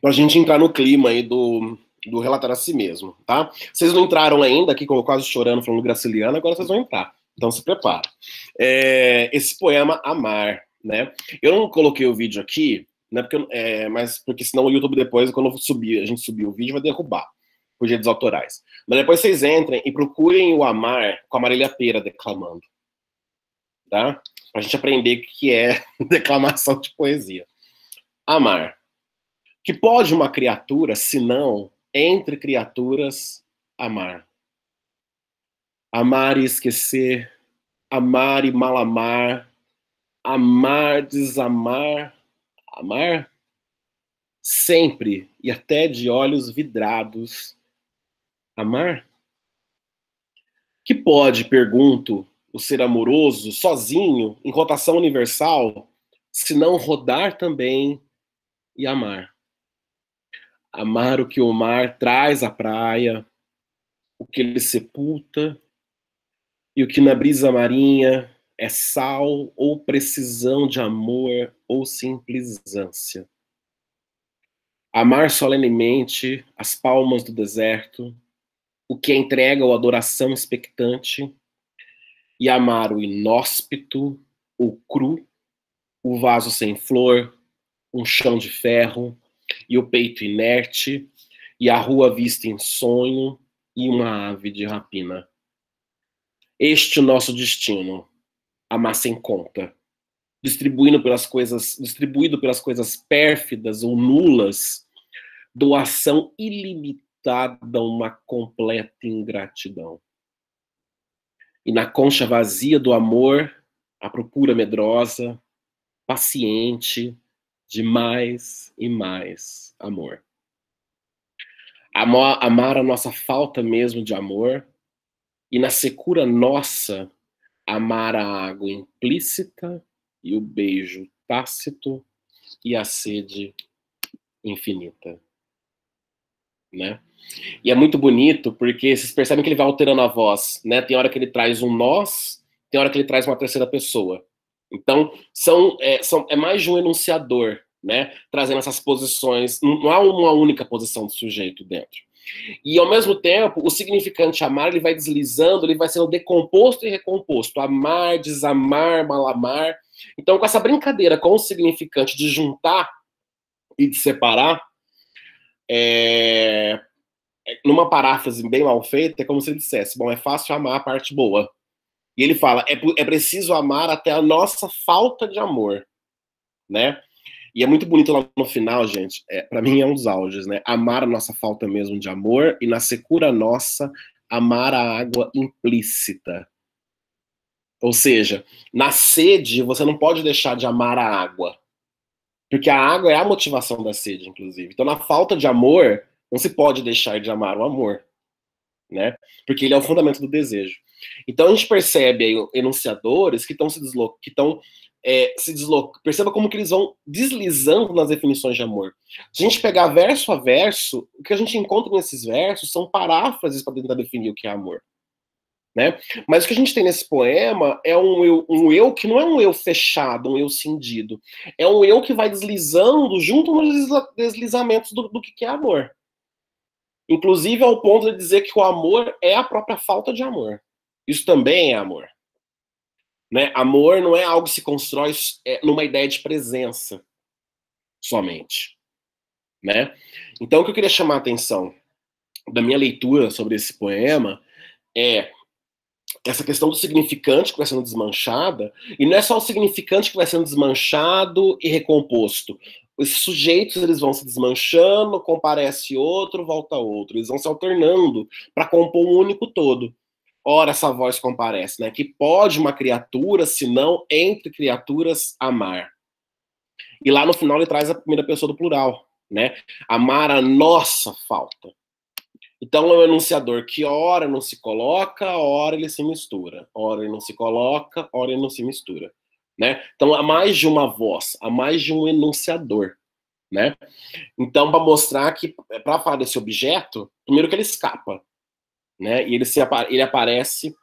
para a gente entrar no clima aí do, do relatar a si mesmo, tá? Vocês não entraram ainda, aqui como quase chorando, falando graciliano, agora vocês vão entrar. Então se prepara. É, esse poema Amar, né? Eu não coloquei o vídeo aqui, né? Porque, é, mas porque senão o YouTube depois, quando subir, a gente subir o vídeo, vai derrubar por direitos autorais. Mas depois vocês entrem e procurem o Amar com a Marília Pera declamando. Tá? Pra gente aprender o que é declamação de poesia. Amar. Que pode uma criatura, se não, entre criaturas, amar? Amar e esquecer, amar e mal amar, amar, desamar, amar sempre e até de olhos vidrados. Amar? Que pode, pergunto, o ser amoroso sozinho, em rotação universal, se não rodar também e amar? Amar o que o mar traz à praia, o que ele sepulta, e o que na brisa marinha é sal ou precisão de amor ou simplesância. Amar solenemente as palmas do deserto, o que entrega ou adoração expectante, e amar o inóspito, o cru, o vaso sem flor, um chão de ferro, e o peito inerte, e a rua vista em sonho, e uma ave de rapina. Este o nosso destino, amar sem conta, distribuindo pelas coisas, distribuído pelas coisas pérfidas ou nulas, doação ilimitada, uma completa ingratidão. E na concha vazia do amor, a procura medrosa, paciente, de mais e mais amor. Amar, a nossa falta mesmo de amor, e na secura nossa, amar a água implícita e o beijo tácito e a sede infinita. Né? E é muito bonito porque vocês percebem que ele vai alterando a voz, né? Tem hora que ele traz um nós, tem hora que ele traz uma terceira pessoa. Então, são, é, são, é mais de um enunciador, né? Trazendo essas posições. Não há uma única posição do sujeito dentro. E ao mesmo tempo, o significante amar ele vai deslizando, ele vai sendo decomposto e recomposto. Amar, desamar, malamar. Então, com essa brincadeira com o significante de juntar e de separar, é... é numa paráfrase bem mal feita, é como se ele dissesse: bom, é fácil amar a parte boa. E ele fala: é, é preciso amar até a nossa falta de amor, né? E é muito bonito lá no final, gente. É, para mim é um dos auges, né? Amar a nossa falta mesmo de amor e na secura nossa, amar a água implícita. Ou seja, na sede você não pode deixar de amar a água. Porque a água é a motivação da sede, inclusive. Então, na falta de amor, não se pode deixar de amar o amor. Né? Porque ele é o fundamento do desejo. Então a gente percebe aí enunciadores que estão se deslocando, que estão é, se desloca. Perceba como que eles vão deslizando nas definições de amor. Se a gente pegar verso a verso, o que a gente encontra nesses versos são paráfrases para tentar definir o que é amor. Né? Mas o que a gente tem nesse poema é um eu, um eu que não é um eu fechado, um eu cindido. É um eu que vai deslizando junto nos deslizamentos do, do que é amor. Inclusive ao ponto de dizer que o amor é a própria falta de amor. Isso também é amor. Né? Amor não é algo que se constrói é, numa ideia de presença somente. Né? Então, o que eu queria chamar a atenção da minha leitura sobre esse poema é essa questão do significante que vai sendo desmanchada, e não é só o significante que vai sendo desmanchado e recomposto. Os sujeitos eles vão se desmanchando, comparece outro, volta outro, eles vão se alternando para compor um único todo. Ora, essa voz comparece, né? Que pode uma criatura, se não entre criaturas, amar. E lá no final ele traz a primeira pessoa do plural, né? Amar a nossa falta. Então é um enunciador que ora não se coloca, ora ele se mistura. Ora ele não se coloca, ora ele não se mistura. Né? Então há mais de uma voz, há mais de um enunciador. Né? Então, para mostrar que, para falar desse objeto, primeiro que ele escapa. Né? E ele, se, ele aparece.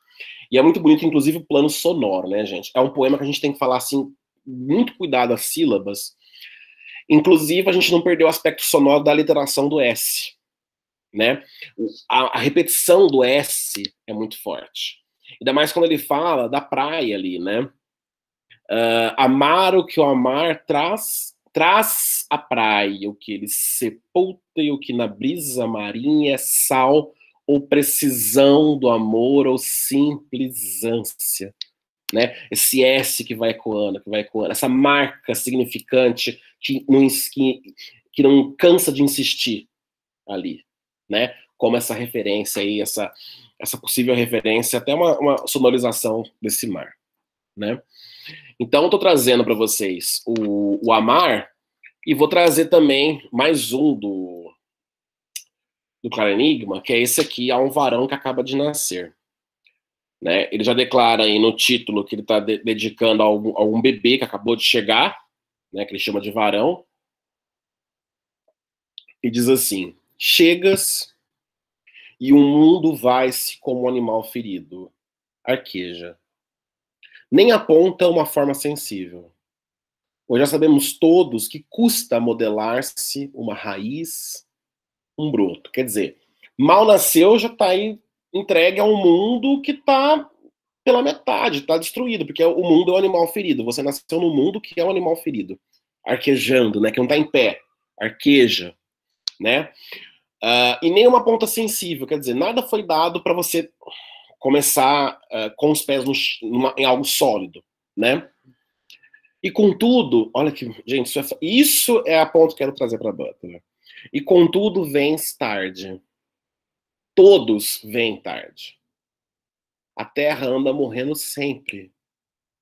E é muito bonito, inclusive, o plano sonoro, né, gente? É um poema que a gente tem que falar assim, muito cuidado às sílabas. Inclusive, a gente não perdeu o aspecto sonoro da literação do S né? A, a, repetição do S é muito forte. Ainda mais quando ele fala da praia ali, né? Uh, amar o que o amar traz, traz a praia, o que ele sepulta e o que na brisa marinha é sal ou precisão do amor ou simples ânsia. Né? Esse S que vai ecoando, que vai ecoando, essa marca significante que não, que, que não cansa de insistir ali né? Como essa referência aí, essa, essa possível referência, até uma, uma sonorização desse mar, né? Então, estou trazendo para vocês o, o Amar e vou trazer também mais um do, do Claro Enigma, que é esse aqui, Há um Varão que Acaba de Nascer. Né? Ele já declara aí no título que ele está de dedicando a algum, a algum bebê que acabou de chegar, né, que ele chama de varão, e diz assim: Chegas e o mundo vai-se como um animal ferido. Arqueja. Nem aponta uma forma sensível. Pois já sabemos todos que custa modelar-se uma raiz, um broto. Quer dizer, mal nasceu já está entregue a um mundo que está pela metade, está destruído, porque o mundo é um animal ferido. Você nasceu no mundo que é um animal ferido, arquejando, né? Que não está em pé, arqueja, né? Uh, e nem uma ponta sensível, quer dizer, nada foi dado para você começar uh, com os pés no, numa, em algo sólido, né? E contudo, olha que, gente, isso é, isso é a ponto que eu quero trazer para a Butler. E contudo, vens tarde. Todos vêm tarde. A terra anda morrendo sempre.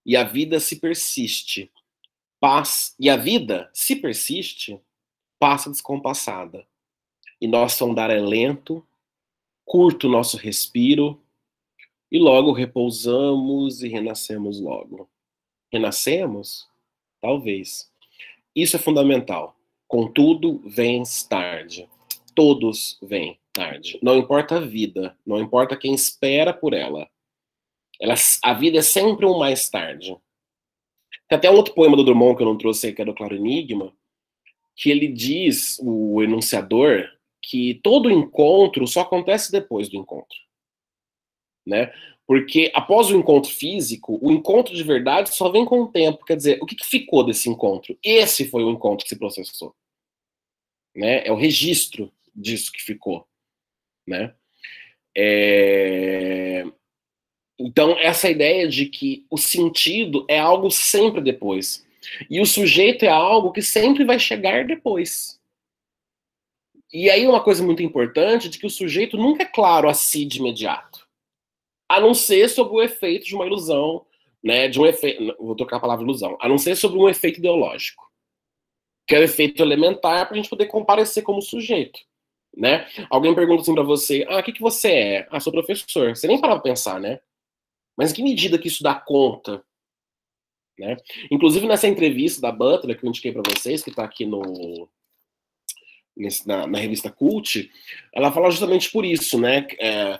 E a vida se persiste. Paz, e a vida se persiste, passa descompassada e nosso andar é lento, curto nosso respiro, e logo repousamos e renascemos logo. Renascemos? Talvez. Isso é fundamental. Contudo, vens tarde. Todos vêm tarde. Não importa a vida, não importa quem espera por ela. ela a vida é sempre um mais tarde. Tem até um outro poema do Drummond que eu não trouxe aí, que é do Claro Enigma, que ele diz, o enunciador, que todo encontro só acontece depois do encontro. Né? Porque após o encontro físico, o encontro de verdade só vem com o tempo. Quer dizer, o que, que ficou desse encontro? Esse foi o encontro que se processou. Né? É o registro disso que ficou. Né? É... Então, essa ideia de que o sentido é algo sempre depois. E o sujeito é algo que sempre vai chegar depois. E aí uma coisa muito importante de que o sujeito nunca é claro a si de imediato. A não ser sobre o efeito de uma ilusão, né, de um efeito, vou trocar a palavra ilusão, a não ser sobre um efeito ideológico. Que é o efeito elementar para a gente poder comparecer como sujeito. Né? Alguém pergunta assim para você: "Ah, o que que você é?" "Ah, sou professor". Você nem para pensar, né? Mas em que medida que isso dá conta né? Inclusive nessa entrevista da Butler que eu indiquei para vocês, que está aqui no, na, na, revista Cult, ela fala justamente por isso, né? É,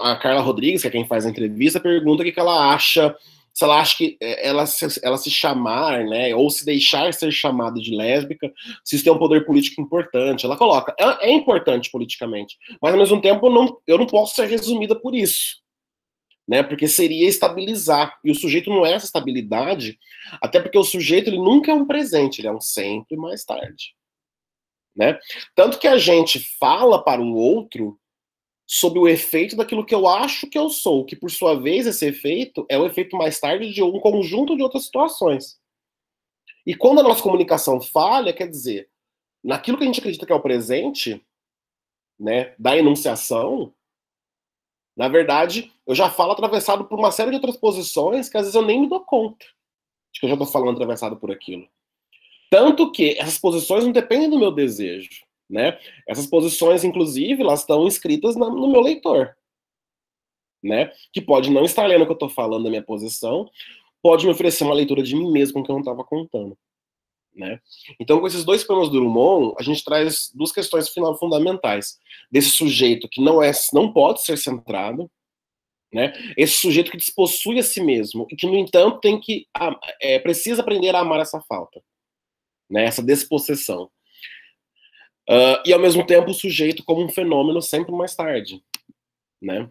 a Carla Rodrigues, que é quem faz a entrevista, pergunta o que, ela acha, se ela acha que é, ela se, ela se chamar, né, ou se deixar ser chamada de lésbica, se isso tem um poder político importante. Ela coloca, é, é importante politicamente, mas ao mesmo tempo não, eu não posso ser resumida por isso. Né, porque seria estabilizar. E o sujeito não é essa estabilidade, até porque o sujeito ele nunca é um presente, ele é um sempre mais tarde. Né? Tanto que a gente fala para o outro sob o efeito daquilo que eu acho que eu sou, que por sua vez esse efeito é o efeito mais tarde de um conjunto de outras situações. E quando a nossa comunicação falha, quer dizer, naquilo que a gente acredita que é o presente, né, da enunciação, na verdade, eu já falo atravessado por uma série de outras posições que às vezes eu nem me dou conta de que eu já estou falando atravessado por aquilo. Tanto que essas posições não dependem do meu desejo, né? Essas posições, inclusive, elas estão escritas no meu leitor, né? Que pode não estar lendo o que eu estou falando da minha posição, pode me oferecer uma leitura de mim mesmo com que eu não estava contando. Né? Então, com esses dois poemas do Drummond, a gente traz duas questões final fundamentais desse sujeito que não é, não pode ser centrado, né? Esse sujeito que despossui a si mesmo e que, no entanto, tem que é, precisa aprender a amar essa falta, né? Essa despossessão. Uh, e ao mesmo tempo o sujeito como um fenômeno sempre mais tarde, né?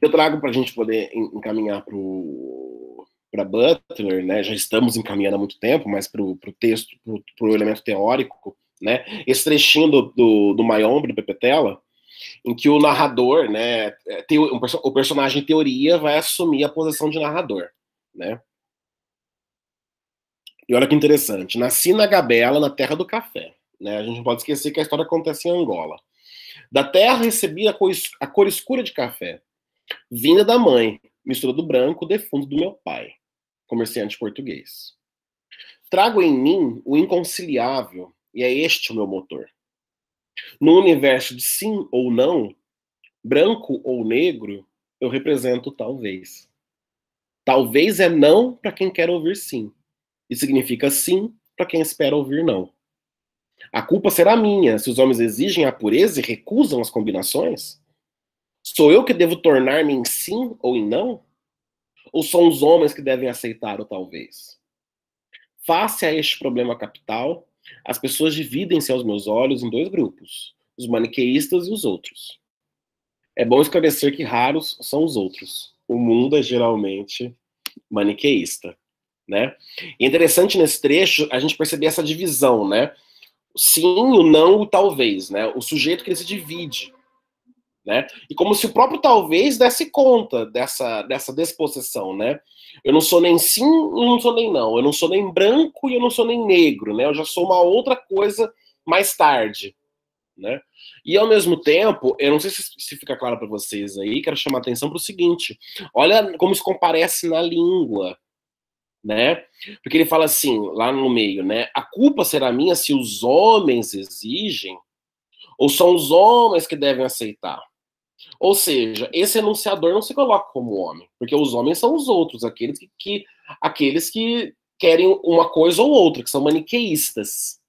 Eu trago para a gente poder encaminhar para Butler, né, já estamos encaminhando há muito tempo, mas para o texto, para o elemento teórico, né, esse trechinho do, do, do Mayombe, do Pepetela, em que o narrador, né, é, tem, um, o personagem em teoria vai assumir a posição de narrador, né. E olha que interessante, nasci na Gabela, na terra do café, né, a gente não pode esquecer que a história acontece em Angola. Da terra recebi a cor, a cor escura de café, vinda da mãe, mistura do branco, defunto do meu pai comerciante português. Trago em mim o inconciliável, e é este o meu motor. No universo de sim ou não, branco ou negro, eu represento talvez. Talvez é não para quem quer ouvir sim, e significa sim para quem espera ouvir não. A culpa será minha se os homens exigem a pureza e recusam as combinações? Sou eu que devo tornar-me em sim ou em não? Ou são os homens que devem aceitar o talvez? Face a este problema capital, as pessoas dividem-se aos meus olhos em dois grupos, os maniqueístas e os outros. É bom esclarecer que raros são os outros. O mundo é geralmente maniqueísta, né? E interessante nesse trecho a gente perceber essa divisão, né? Sim, o não, o talvez, né? O sujeito que ele se divide né? E como se o próprio talvez desse conta dessa, dessa disposição, né? Eu não sou nem sim, eu não sou nem não. Eu não sou nem branco e eu não sou nem negro, né? Eu já sou uma outra coisa mais tarde, né? E ao mesmo tempo, eu não sei se, fica claro para vocês aí, quero chamar atenção para o seguinte: olha como isso comparece na língua, né? Porque ele fala assim, lá no meio, né? A culpa será minha se os homens exigem, ou são os homens que devem aceitar? Ou seja, esse enunciador não se coloca como homem, porque os homens são os outros, aqueles que, que aqueles que querem uma coisa ou outra, que são maniqueístas.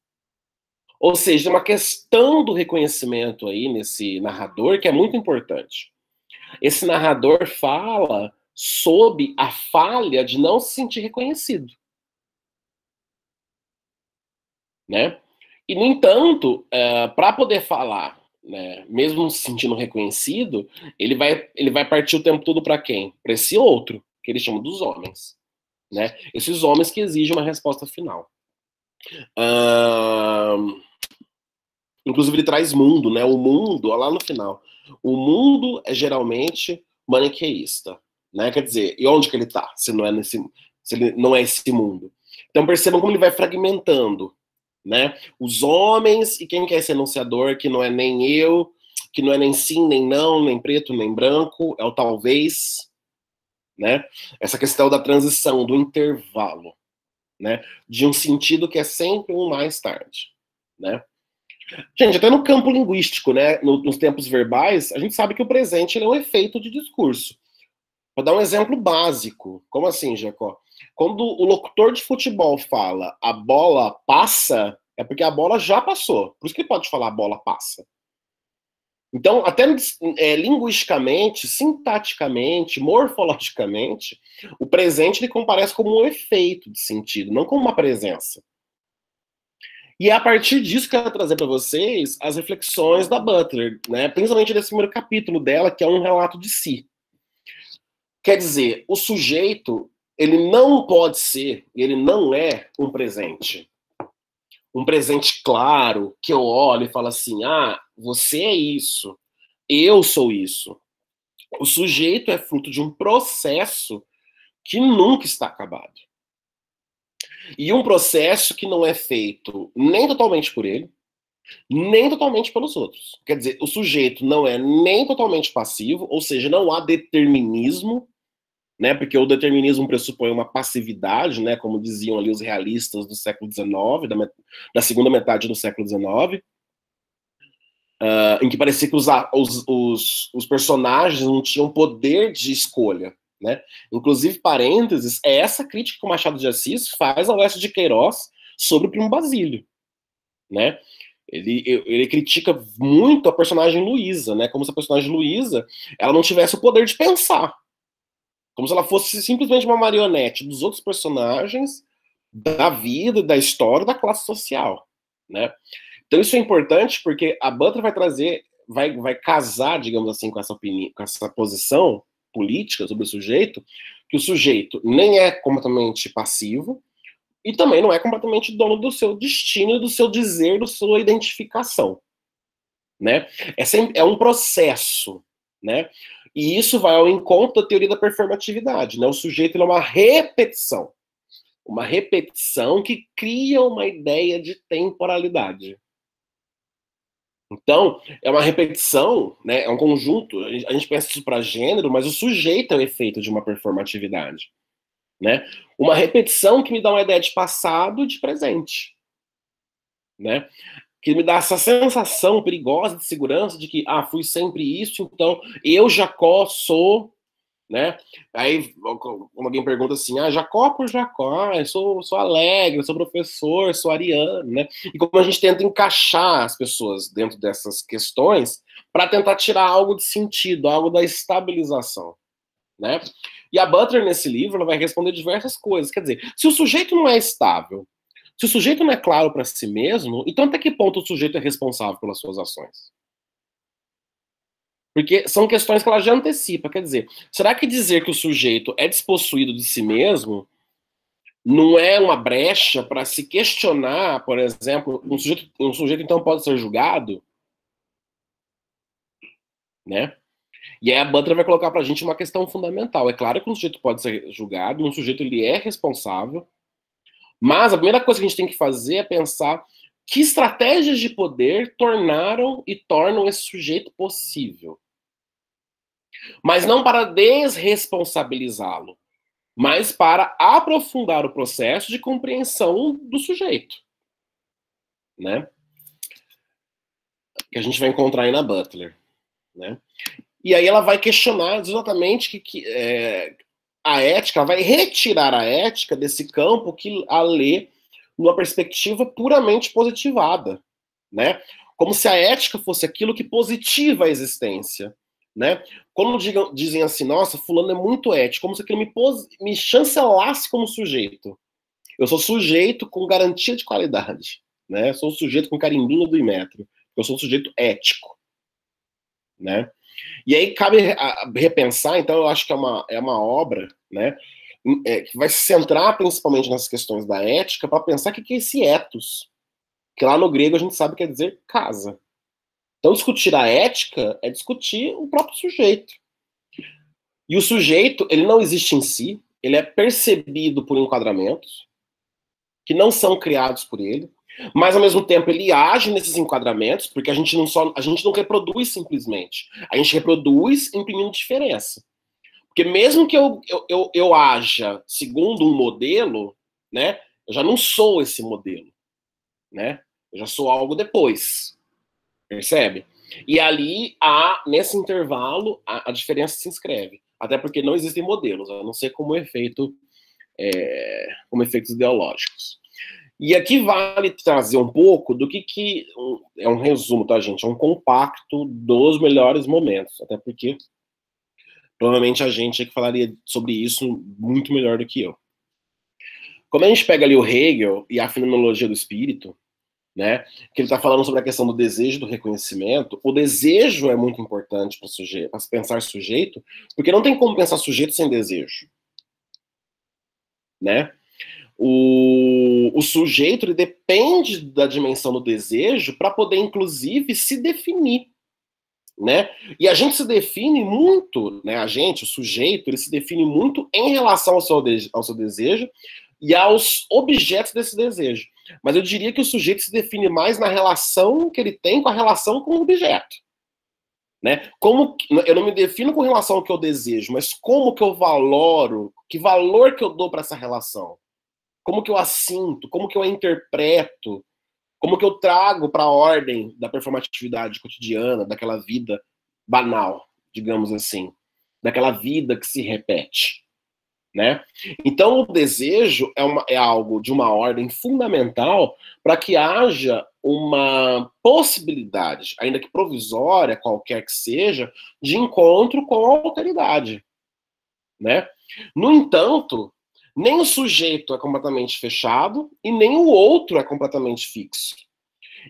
Ou seja, uma questão do reconhecimento aí nesse narrador que é muito importante. Esse narrador fala sob a falha de não se sentir reconhecido. Né? E, no entanto, é, para poder falar né, mesmo se sentindo reconhecido, ele vai, ele vai partir o tempo todo para quem? Para esse outro, que ele chama dos homens. Né? Esses homens que exigem uma resposta final. inclusive, ele traz mundo, né? O mundo, olha lá no final. O mundo é geralmente maniqueísta. Né? Quer dizer, e onde que ele está? Se não é nesse, se ele não é esse mundo. Então percebam como ele vai fragmentando né? Os homens e quem quer ser enunciador, que não é nem eu, que não é nem sim, nem não, nem preto, nem branco, é o talvez, né? Essa questão da transição, do intervalo, né? De um sentido que é sempre um mais tarde, né? Gente, até no campo linguístico, né, nos tempos verbais, a gente sabe que o presente é um efeito de discurso. Vou dar um exemplo básico. Como assim, Jacó? Quando o locutor de futebol fala a bola passa, é porque a bola já passou. Por isso que ele pode falar a bola passa. Então, até é, linguisticamente, sintaticamente, morfologicamente, o presente ele comparece como um efeito de sentido, não como uma presença. E é a partir disso que eu quero trazer para vocês as reflexões da Butler, né? principalmente desse primeiro capítulo dela, que é um relato de si. Quer dizer, o sujeito ele não pode ser, ele não é um presente. Um presente claro, que eu olho e falo assim: ah, você é isso. eu sou isso. O sujeito é fruto de um processo que nunca está acabado. E um processo que não é feito nem totalmente por ele, nem totalmente pelos outros. Quer dizer, o sujeito não é nem totalmente passivo, ou seja, não há determinismo, né? Porque o determinismo pressupõe uma passividade, né? Como diziam ali os realistas do século XIX, da, da segunda metade do século XIX. Uh, em que parecia que os, os, os, os, personagens não tinham poder de escolha. Né? Inclusive, parênteses, é essa crítica que o Machado de Assis faz ao Oeste de Queiroz sobre o Primo Basílio. Né? Ele, ele critica muito a personagem Luísa, né? como se a personagem Luísa ela não tivesse o poder de pensar. Como se ela fosse simplesmente uma marionete dos outros personagens da vida, da história, da classe social. Né? Então isso é importante porque a Butler vai trazer, vai, vai casar, digamos assim, com essa opinião, com essa posição política sobre o sujeito, que o sujeito nem é completamente passivo e também não é completamente dono do seu destino, do seu dizer, da sua identificação, né? É, sempre, é um processo, né? E isso vai ao encontro da teoria da performatividade, né? O sujeito é uma repetição, uma repetição que cria uma ideia de temporalidade. Então, é uma repetição, né? é um conjunto. A gente pensa isso para gênero, mas o sujeito é o efeito de uma performatividade. Né? Uma repetição que me dá uma ideia de passado e de presente. Né? Que me dá essa sensação perigosa de segurança de que, ah, fui sempre isso, então eu, Jacó, sou né? Aí quando alguém pergunta assim, ah, Jacó por Jacó, ah, eu sou, sou alegre, sou professor, sou ariano, né? E como a gente tenta encaixar as pessoas dentro dessas questões para tentar tirar algo de sentido, algo da estabilização, né? E a Butler nesse livro ela vai responder diversas coisas, quer dizer, se o sujeito não é estável, se o sujeito não é claro para si mesmo, então até que ponto o sujeito é responsável pelas suas ações? Porque são questões que ela já antecipa. Quer dizer, será que dizer que o sujeito é despossuído de si mesmo não é uma brecha para se questionar, por exemplo, um sujeito, um sujeito então pode ser julgado? Né? E aí a Butler vai colocar para a gente uma questão fundamental. É claro que um sujeito pode ser julgado, um sujeito ele é responsável, mas a primeira coisa que a gente tem que fazer é pensar que estratégias de poder tornaram e tornam esse sujeito possível mas não para desresponsabilizá-lo, mas para aprofundar o processo de compreensão do sujeito, né? Que a gente vai encontrar aí na Butler, né? E aí ela vai questionar exatamente que, que é, a ética vai retirar a ética desse campo que a lê numa perspectiva puramente positivada, né? Como se a ética fosse aquilo que positiva a existência, né? Quando digam, dizem assim, nossa, fulano é muito ético, como se aquilo me, me chancelasse como sujeito. Eu sou sujeito com garantia de qualidade, né? Sou sujeito com carimbinho do Imetro. Eu sou sujeito ético, né? E aí cabe repensar, então eu acho que é uma, é uma obra, né? É, que vai se centrar principalmente nessas questões da ética para pensar o que é esse ethos. Que lá no grego a gente sabe que quer dizer casa. Então, discutir a ética é discutir o próprio sujeito. E o sujeito, ele não existe em si, ele é percebido por enquadramentos que não são criados por ele, mas ao mesmo tempo ele age nesses enquadramentos, porque a gente não só a gente não reproduz simplesmente, a gente reproduz imprimindo diferença. Porque mesmo que eu, eu, eu, eu haja segundo um modelo, né, eu já não sou esse modelo, né? Eu já sou algo depois. Percebe? E ali, há, nesse intervalo, a, a, diferença se inscreve. Até porque não existem modelos, a não ser como efeito, é, como efeitos ideológicos. E aqui vale trazer um pouco do que, que é um resumo, tá, gente? É um compacto dos melhores momentos. Até porque provavelmente a gente é que falaria sobre isso muito melhor do que eu. Como a gente pega ali o Hegel e a fenomenologia do espírito, né? Que ele está falando sobre a questão do desejo do reconhecimento. O desejo é muito importante para pensar sujeito, porque não tem como pensar sujeito sem desejo, né? O, o sujeito ele depende da dimensão do desejo para poder, inclusive, se definir. né? E a gente se define muito, né? A gente, o sujeito, ele se define muito em relação ao seu, ao seu desejo e aos objetos desse desejo. Mas eu diria que o sujeito se define mais na relação que ele tem com a relação com o objeto. Né? Como eu não me defino com relação ao que eu desejo, mas como que eu valoro, que valor que eu dou para essa relação? Como que eu assinto, como que eu a interpreto, como que eu trago para a ordem da performatividade cotidiana, daquela vida banal, digamos assim, daquela vida que se repete né? Então o desejo é, uma, é algo de uma ordem fundamental para que haja uma possibilidade, ainda que provisória, qualquer que seja, de encontro com a alteridade, né? No entanto, nem o sujeito é completamente fechado e nem o outro é completamente fixo.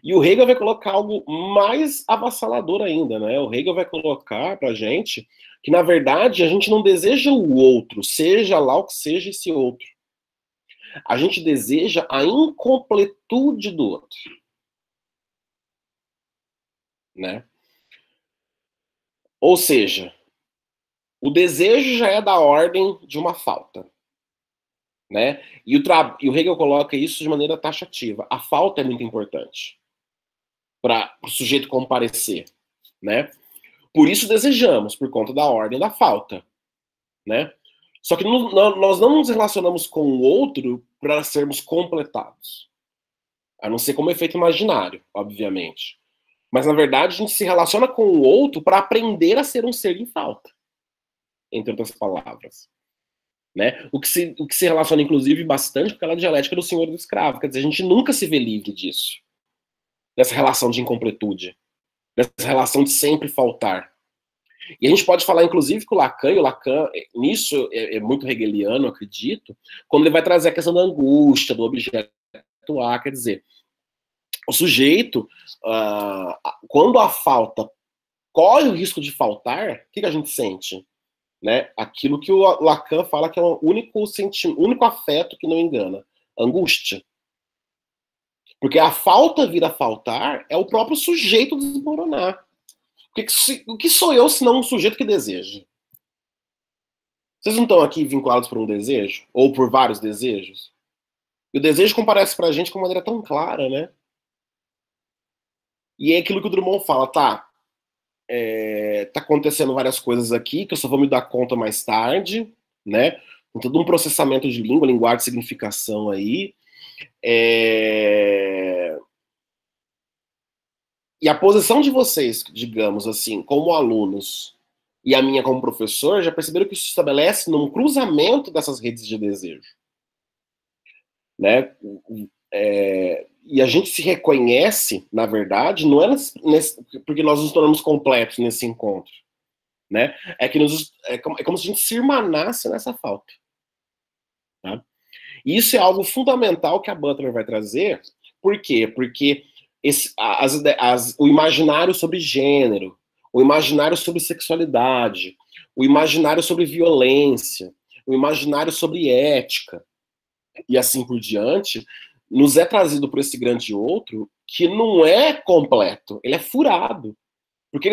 E o Hegel vai colocar algo mais avassalador ainda, né? O Hegel vai colocar para gente que na verdade a gente não deseja o outro, seja lá o que seja esse outro. A gente deseja a incompletude do outro. Né? Ou seja, o desejo já é da ordem de uma falta. Né? E, o e o Hegel coloca isso de maneira taxativa. A falta é muito importante para o sujeito comparecer. Né? Por isso desejamos, por conta da ordem da falta, né? Só que nós não nos relacionamos com o outro para sermos completados. A não ser como efeito imaginário, obviamente. Mas na verdade a gente se relaciona com o outro para aprender a ser um ser em falta. Entre outras palavras. Né? O, que se, o que se relaciona, inclusive, bastante com aquela dialética do senhor do escravo. Quer dizer, a gente nunca se vê livre disso. Dessa relação de incompletude dessa relação de sempre faltar. E a gente pode falar, inclusive, que o Lacan, e o Lacan, nisso é, é muito hegeliano, acredito, quando ele vai trazer a questão da angústia, do objeto A, quer dizer, o sujeito, uh, quando a falta corre o risco de faltar, o que, que a gente sente? Né? Aquilo que o Lacan fala que é o único, sentimento, único afeto que não engana, angústia. Porque a falta vir a faltar é o próprio sujeito desmoronar. O que, sou eu se não um sujeito que deseja? Vocês não estão aqui vinculados por um desejo? Ou por vários desejos? E o desejo comparece pra gente de uma maneira tão clara, né? E é aquilo que o Drummond fala, tá? É, tá acontecendo várias coisas aqui que eu só vou me dar conta mais tarde, né? Com todo um processamento de língua, linguagem significação aí. É... E a posição de vocês, digamos assim, como alunos, e a minha como professor, já perceberam que isso se estabelece num cruzamento dessas redes de desejo. Né? É... E a gente se reconhece, na verdade, não é nesse... porque nós nos tornamos completos nesse encontro. Né? É que nos... é, como... é como se a gente se irmanasse nessa falta. Tá? E isso é algo fundamental que a Butler vai trazer. Por quê? Porque esse, as, as, o imaginário sobre gênero, o imaginário sobre sexualidade, o imaginário sobre violência, o imaginário sobre ética, e assim por diante, nos é trazido por esse grande outro que não é completo, ele é furado. Porque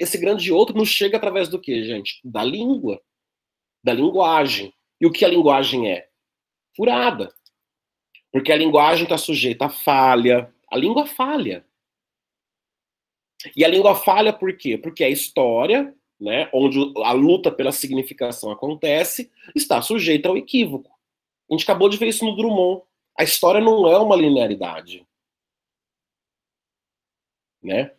esse grande outro nos chega através do que, gente? Da língua, da linguagem. E o que a linguagem é? furada. Porque a linguagem está sujeita a falha. A língua falha. E a língua falha por quê? Porque a história, né, onde a luta pela significação acontece, está sujeita ao equívoco. A gente acabou de ver isso no Drummond. A história não é uma linearidade. Né?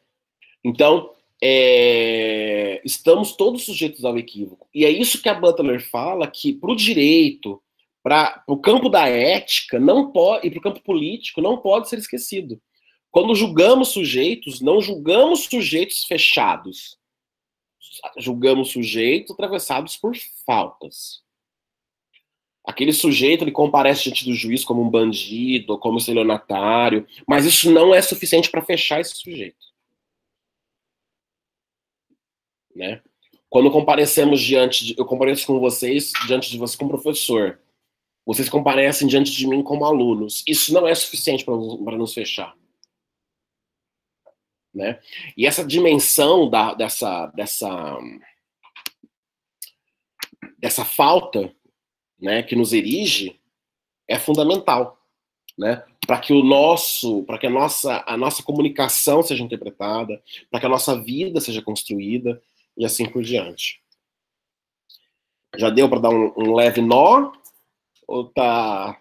Então, é, estamos todos sujeitos ao equívoco. E é isso que a Butler fala que para o direito, para o campo da ética não pode, e para o campo político não pode ser esquecido. Quando julgamos sujeitos, não julgamos sujeitos fechados. Julgamos sujeitos atravessados por faltas. Aquele sujeito ele comparece diante do juiz como um bandido, como estelionatário, mas isso não é suficiente para fechar esse sujeito. Né? Quando comparecemos diante de, eu compareço com vocês diante de você como professor, vocês comparecem diante de mim como alunos. Isso não é suficiente para nos fechar. né? E essa dimensão da, dessa, dessa, dessa falta, né, que nos erige, é fundamental, né? Para que o nosso, para que a nossa, a nossa comunicação seja interpretada, para que a nossa vida seja construída e assim por diante. Já deu para dar um, um, leve nó? Ou tá.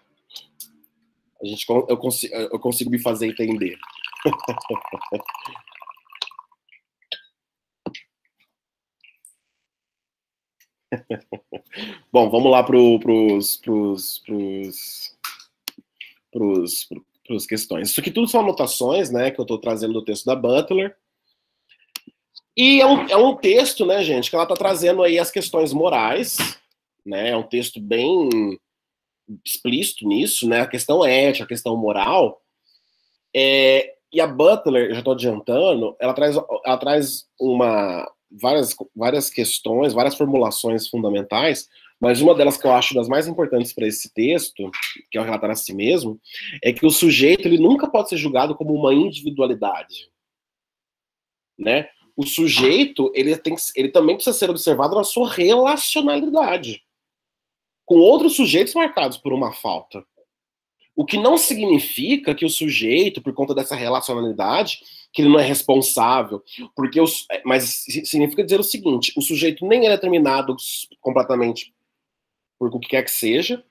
A gente, eu, consigo, eu consigo me fazer entender. Bom, vamos lá para os pros, pros, pros, pros, questões. Isso aqui tudo são anotações, né, que eu estou trazendo do texto da Butler. E é um, é um texto, né, gente, que ela está trazendo aí as questões morais, né, é um texto bem explícito nisso, né, a questão ética, a questão moral. É, e a Butler, já estou adiantando, ela traz, ela traz uma, várias, várias questões, várias formulações fundamentais, mas uma delas que eu acho das mais importantes para esse texto, que é o relatar a si mesmo, é que o sujeito ele nunca pode ser julgado como uma individualidade, né? O sujeito ele tem ele também precisa ser observado na sua relacionalidade com outros sujeitos marcados por uma falta. O que não significa que o sujeito, por conta dessa relacionalidade, que ele não é responsável, porque os, é, mas significa dizer o seguinte: o sujeito nem é determinado completamente por o que quer que seja,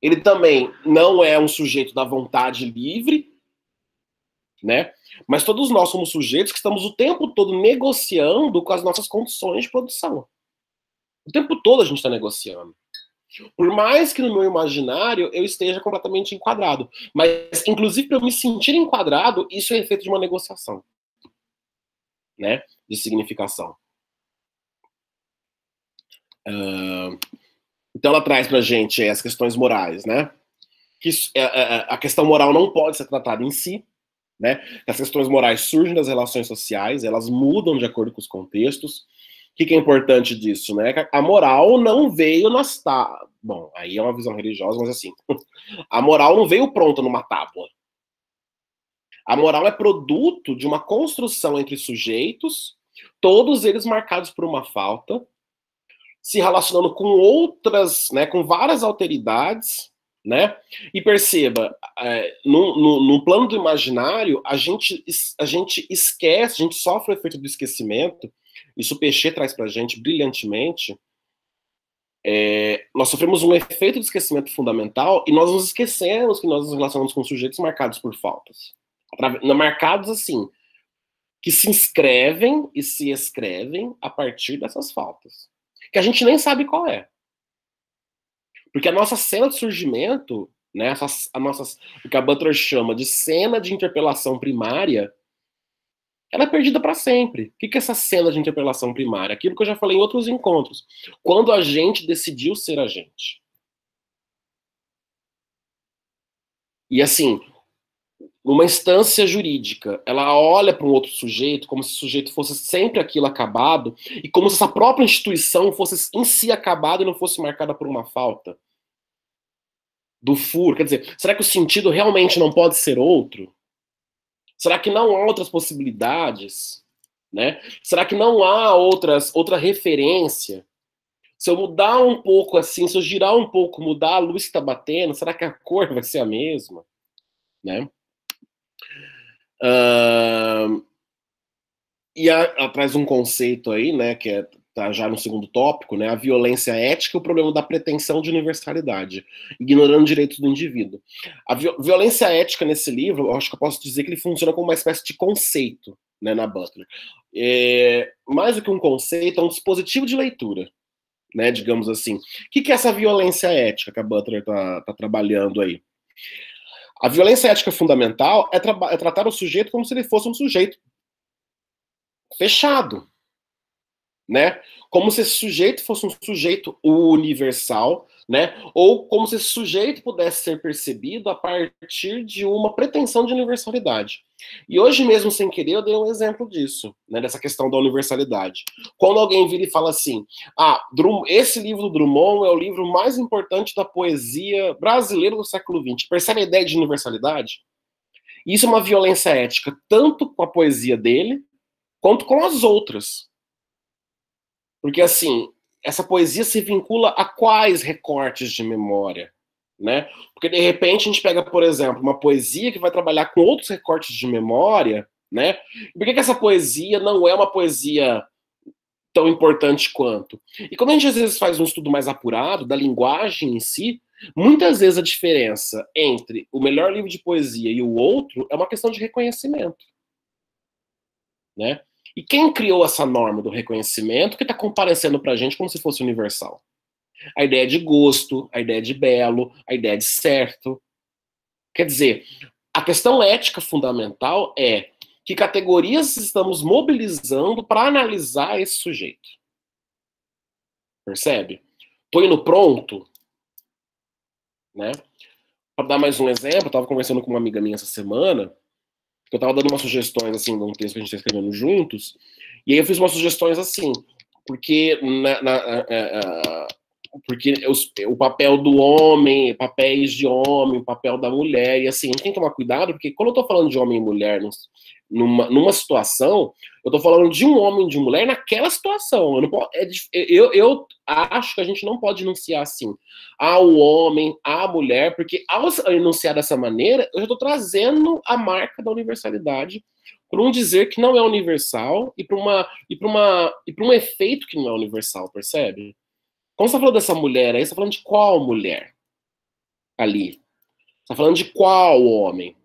ele também não é um sujeito da vontade livre, né? Mas todos nós somos sujeitos que estamos o tempo todo negociando com as nossas condições de produção. O tempo todo a gente está negociando. Por mais que no meu imaginário eu esteja completamente enquadrado. Mas, inclusive, para eu me sentir enquadrado, isso é efeito de uma negociação. Né? De significação. Uh, então ela traz para a gente as questões morais, né? Que é, é, é, a questão moral não pode ser tratada em si, né? As questões morais surgem das relações sociais, elas mudam de acordo com os contextos, que, que, é importante disso, né? A moral não veio nas tá. Bom, aí é uma visão religiosa, mas assim, a moral não veio pronta numa tábua. A moral é produto de uma construção entre sujeitos, todos eles marcados por uma falta, se relacionando com outras, né, com várias alteridades, né? E perceba, é, no, no, no, plano do imaginário, a gente, a gente esquece, a gente sofre o efeito do esquecimento isso o Peixe traz para a gente brilhantemente. É, nós sofremos um efeito de esquecimento fundamental e nós nos esquecemos que nós nos relacionamos com sujeitos marcados por faltas. Marcados assim, que se inscrevem e se escrevem a partir dessas faltas. Que a gente nem sabe qual é. Porque a nossa cena de surgimento, né, a nossa, o que a Butler chama de cena de interpelação primária, ela é perdida para sempre. O que é essa cena de interpelação primária? Aquilo que eu já falei em outros encontros. Quando a gente decidiu ser a gente. E assim, numa instância jurídica, ela olha para um outro sujeito como se o sujeito fosse sempre aquilo acabado e como se essa própria instituição fosse em si acabada e não fosse marcada por uma falta. Do furo. Quer dizer, será que o sentido realmente não pode ser outro? Será que não há outras possibilidades? Né? Será que não há outras, outra referência? Se eu mudar um pouco assim, se eu girar um pouco, mudar a luz que está batendo, será que a cor vai ser a mesma? Né? Uh, e traz um conceito aí, né, que é tá já no segundo tópico, né, a violência ética e o problema da pretensão de universalidade, ignorando direitos do indivíduo. A violência ética nesse livro, eu acho que eu posso dizer que ele funciona como uma espécie de conceito, né, na Butler. É, mais do que um conceito, é um dispositivo de leitura, né, digamos assim. O que, que é essa violência ética que a Butler está tá trabalhando aí? A violência ética fundamental é, tra é tratar o sujeito como se ele fosse um sujeito fechado, né? Como se esse sujeito fosse um sujeito universal, né? Ou como se esse sujeito pudesse ser percebido a partir de uma pretensão de universalidade. E hoje mesmo, sem querer, eu dei um exemplo disso, né? Dessa questão da universalidade. Quando alguém vira e fala assim: ah, esse livro do Drummond é o livro mais importante da poesia brasileira do século XX. Percebe a ideia de universalidade? Isso é uma violência ética, tanto com a poesia dele, quanto com as outras. Porque, assim, essa poesia se vincula a quais recortes de memória? Né? Porque, de repente, a gente pega, por exemplo, uma poesia que vai trabalhar com outros recortes de memória, né? Por que, que essa poesia não é uma poesia tão importante quanto? E como a gente às vezes faz um estudo mais apurado da linguagem em si, muitas vezes a diferença entre o melhor livro de poesia e o outro é uma questão de reconhecimento. Né? E quem criou essa norma do reconhecimento que está comparecendo para a gente como se fosse universal? A ideia de gosto, a ideia de belo, a ideia de certo. Quer dizer, a questão ética fundamental é que categorias estamos mobilizando para analisar esse sujeito. Percebe? Tô indo pronto, né? Para dar mais um exemplo, eu estava conversando com uma amiga minha essa semana, eu estava dando umas sugestões assim, de um texto que a gente está escrevendo juntos, e aí eu fiz umas sugestões assim, porque na, na, porque os, o papel do homem, papéis de homem, papel da mulher, e assim, a gente tem que tomar cuidado, porque quando eu estou falando de homem e mulher numa, numa situação, eu estou falando de um homem e de mulher naquela situação. Eu, não posso, é, eu, eu acho que a gente não pode enunciar assim, ao homem, à mulher, porque ao enunciar dessa maneira, eu já estou trazendo a marca da universalidade por um dizer que não é universal e para uma e para uma e para um efeito que não é universal, percebe? Quando você falou dessa mulher aí, você está falando de qual mulher ali? Você está falando de qual homem?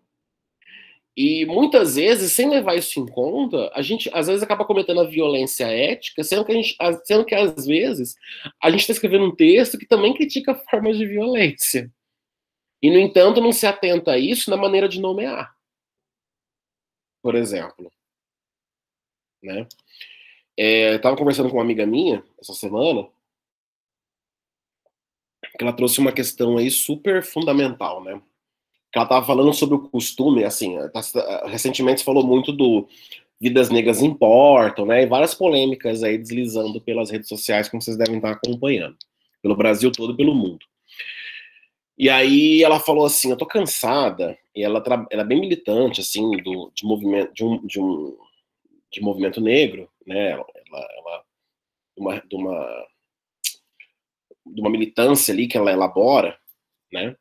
E muitas vezes, sem levar isso em conta, a gente às vezes acaba cometendo a violência ética, sendo que, a gente, sendo que às vezes a gente está escrevendo um texto que também critica formas de violência. E, no entanto, não se atenta a isso na maneira de nomear. Por exemplo. Né? É, eu estava conversando com uma amiga minha essa semana, que ela trouxe uma questão aí super fundamental, né? Ela estava falando sobre o costume, assim, tá, recentemente se falou muito do vidas negras importam, né? E várias polêmicas aí deslizando pelas redes sociais, como vocês devem estar acompanhando, pelo Brasil todo pelo mundo. E aí ela falou assim, eu tô cansada, e ela, ela é bem militante, assim, do, de movimento, de um, de um de movimento negro, né? Ela, ela uma, de uma de uma militância ali que ela elabora, né?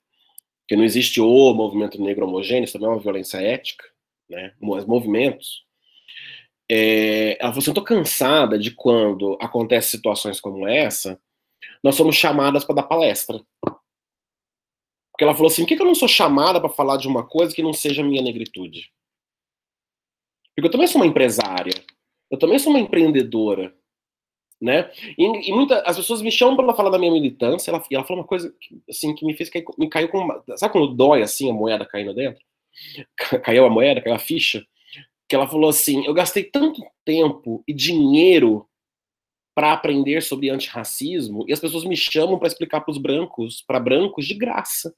Que não existe o movimento negro homogêneo, isso também é uma violência ética, né? Os movimentos. É, ela falou assim: eu tô cansada de quando acontecem situações como essa, nós somos chamadas para dar palestra. Porque ela falou assim: por que, que eu não sou chamada para falar de uma coisa que não seja minha negritude? Porque eu também sou uma empresária, eu também sou uma empreendedora, né? E, e as pessoas me chamam para falar da minha militância, ela, ela falou uma coisa que, assim, que me fez cair, me caiu com sabe quando dói assim a moeda caindo dentro? Caiu a moeda, caiu a ficha, que ela falou assim: "Eu gastei tanto tempo e dinheiro para aprender sobre antirracismo e as pessoas me chamam para explicar para os brancos, para brancos de graça.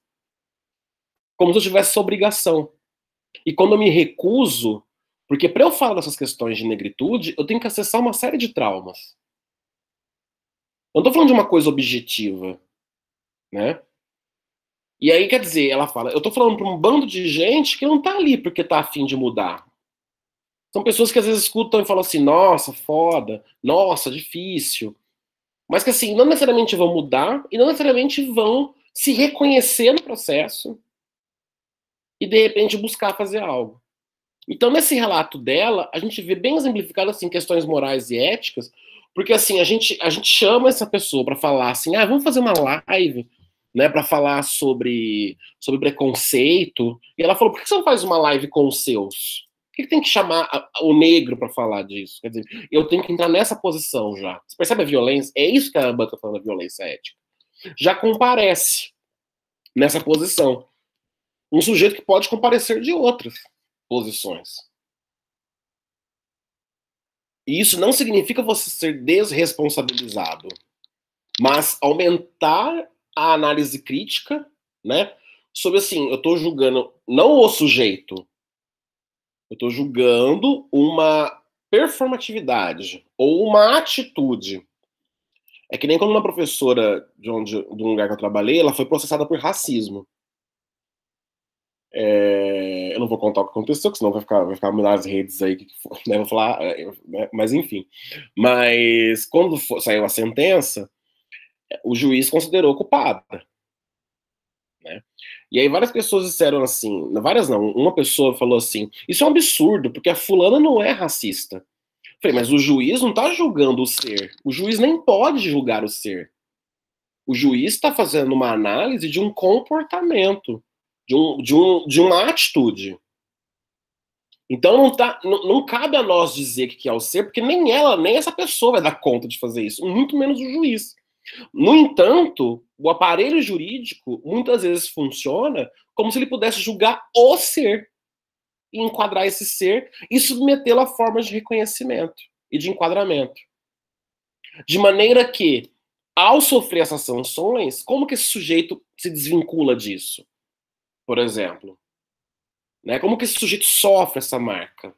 Como se eu tivesse essa obrigação. E quando eu me recuso, porque para eu falar dessas questões de negritude, eu tenho que acessar uma série de traumas. Não tô falando de uma coisa objetiva, né? E aí, quer dizer, ela fala, eu tô falando para um bando de gente que não tá ali porque tá afim de mudar. São pessoas que às vezes escutam e falam assim, nossa, foda, nossa, difícil. Mas que assim, não necessariamente vão mudar e não necessariamente vão se reconhecer no processo e de repente buscar fazer algo. Então, nesse relato dela, a gente vê bem exemplificado assim questões morais e éticas, porque assim, a gente, a gente chama essa pessoa para falar assim: "Ah, vamos fazer uma live, né, para falar sobre sobre preconceito". E ela falou: "Por que você não faz uma live com os seus?" Por que, tem que chamar o negro para falar disso? Quer dizer, eu tenho que entrar nessa posição já. Você percebe a violência? É isso que a Banda está falando da violência ética. Já comparece nessa posição. Um sujeito que pode comparecer de outras posições. E isso não significa você ser desresponsabilizado, mas aumentar a análise crítica, né? Sobre assim, eu estou julgando não o sujeito, eu estou julgando uma performatividade ou uma atitude. É que nem quando uma professora de, onde, de um lugar que eu trabalhei, ela foi processada por racismo. É, eu não vou contar o que aconteceu, porque senão vai ficar, vai ficar nas redes aí, né? Vou falar, é, né? mas enfim. Mas quando for, saiu a sentença, o juiz considerou culpada. Né? E aí várias pessoas disseram assim, várias não, uma pessoa falou assim, isso é um absurdo, porque a fulana não é racista. Eu falei, mas o juiz não está julgando o ser. O juiz nem pode julgar o ser. O juiz está fazendo uma análise de um comportamento, de, um, de, um, de uma atitude. Então não, tá, não, não cabe a nós dizer que é o ser, porque nem ela, nem essa pessoa vai dar conta de fazer isso, muito menos o juiz. No entanto, o aparelho jurídico muitas vezes funciona como se ele pudesse julgar o ser, e enquadrar esse ser e submetê-lo a formas de reconhecimento e de enquadramento. De maneira que, ao sofrer essas sanções, como que esse sujeito se desvincula disso? Por exemplo, né? Como que esse sujeito sofre essa marca?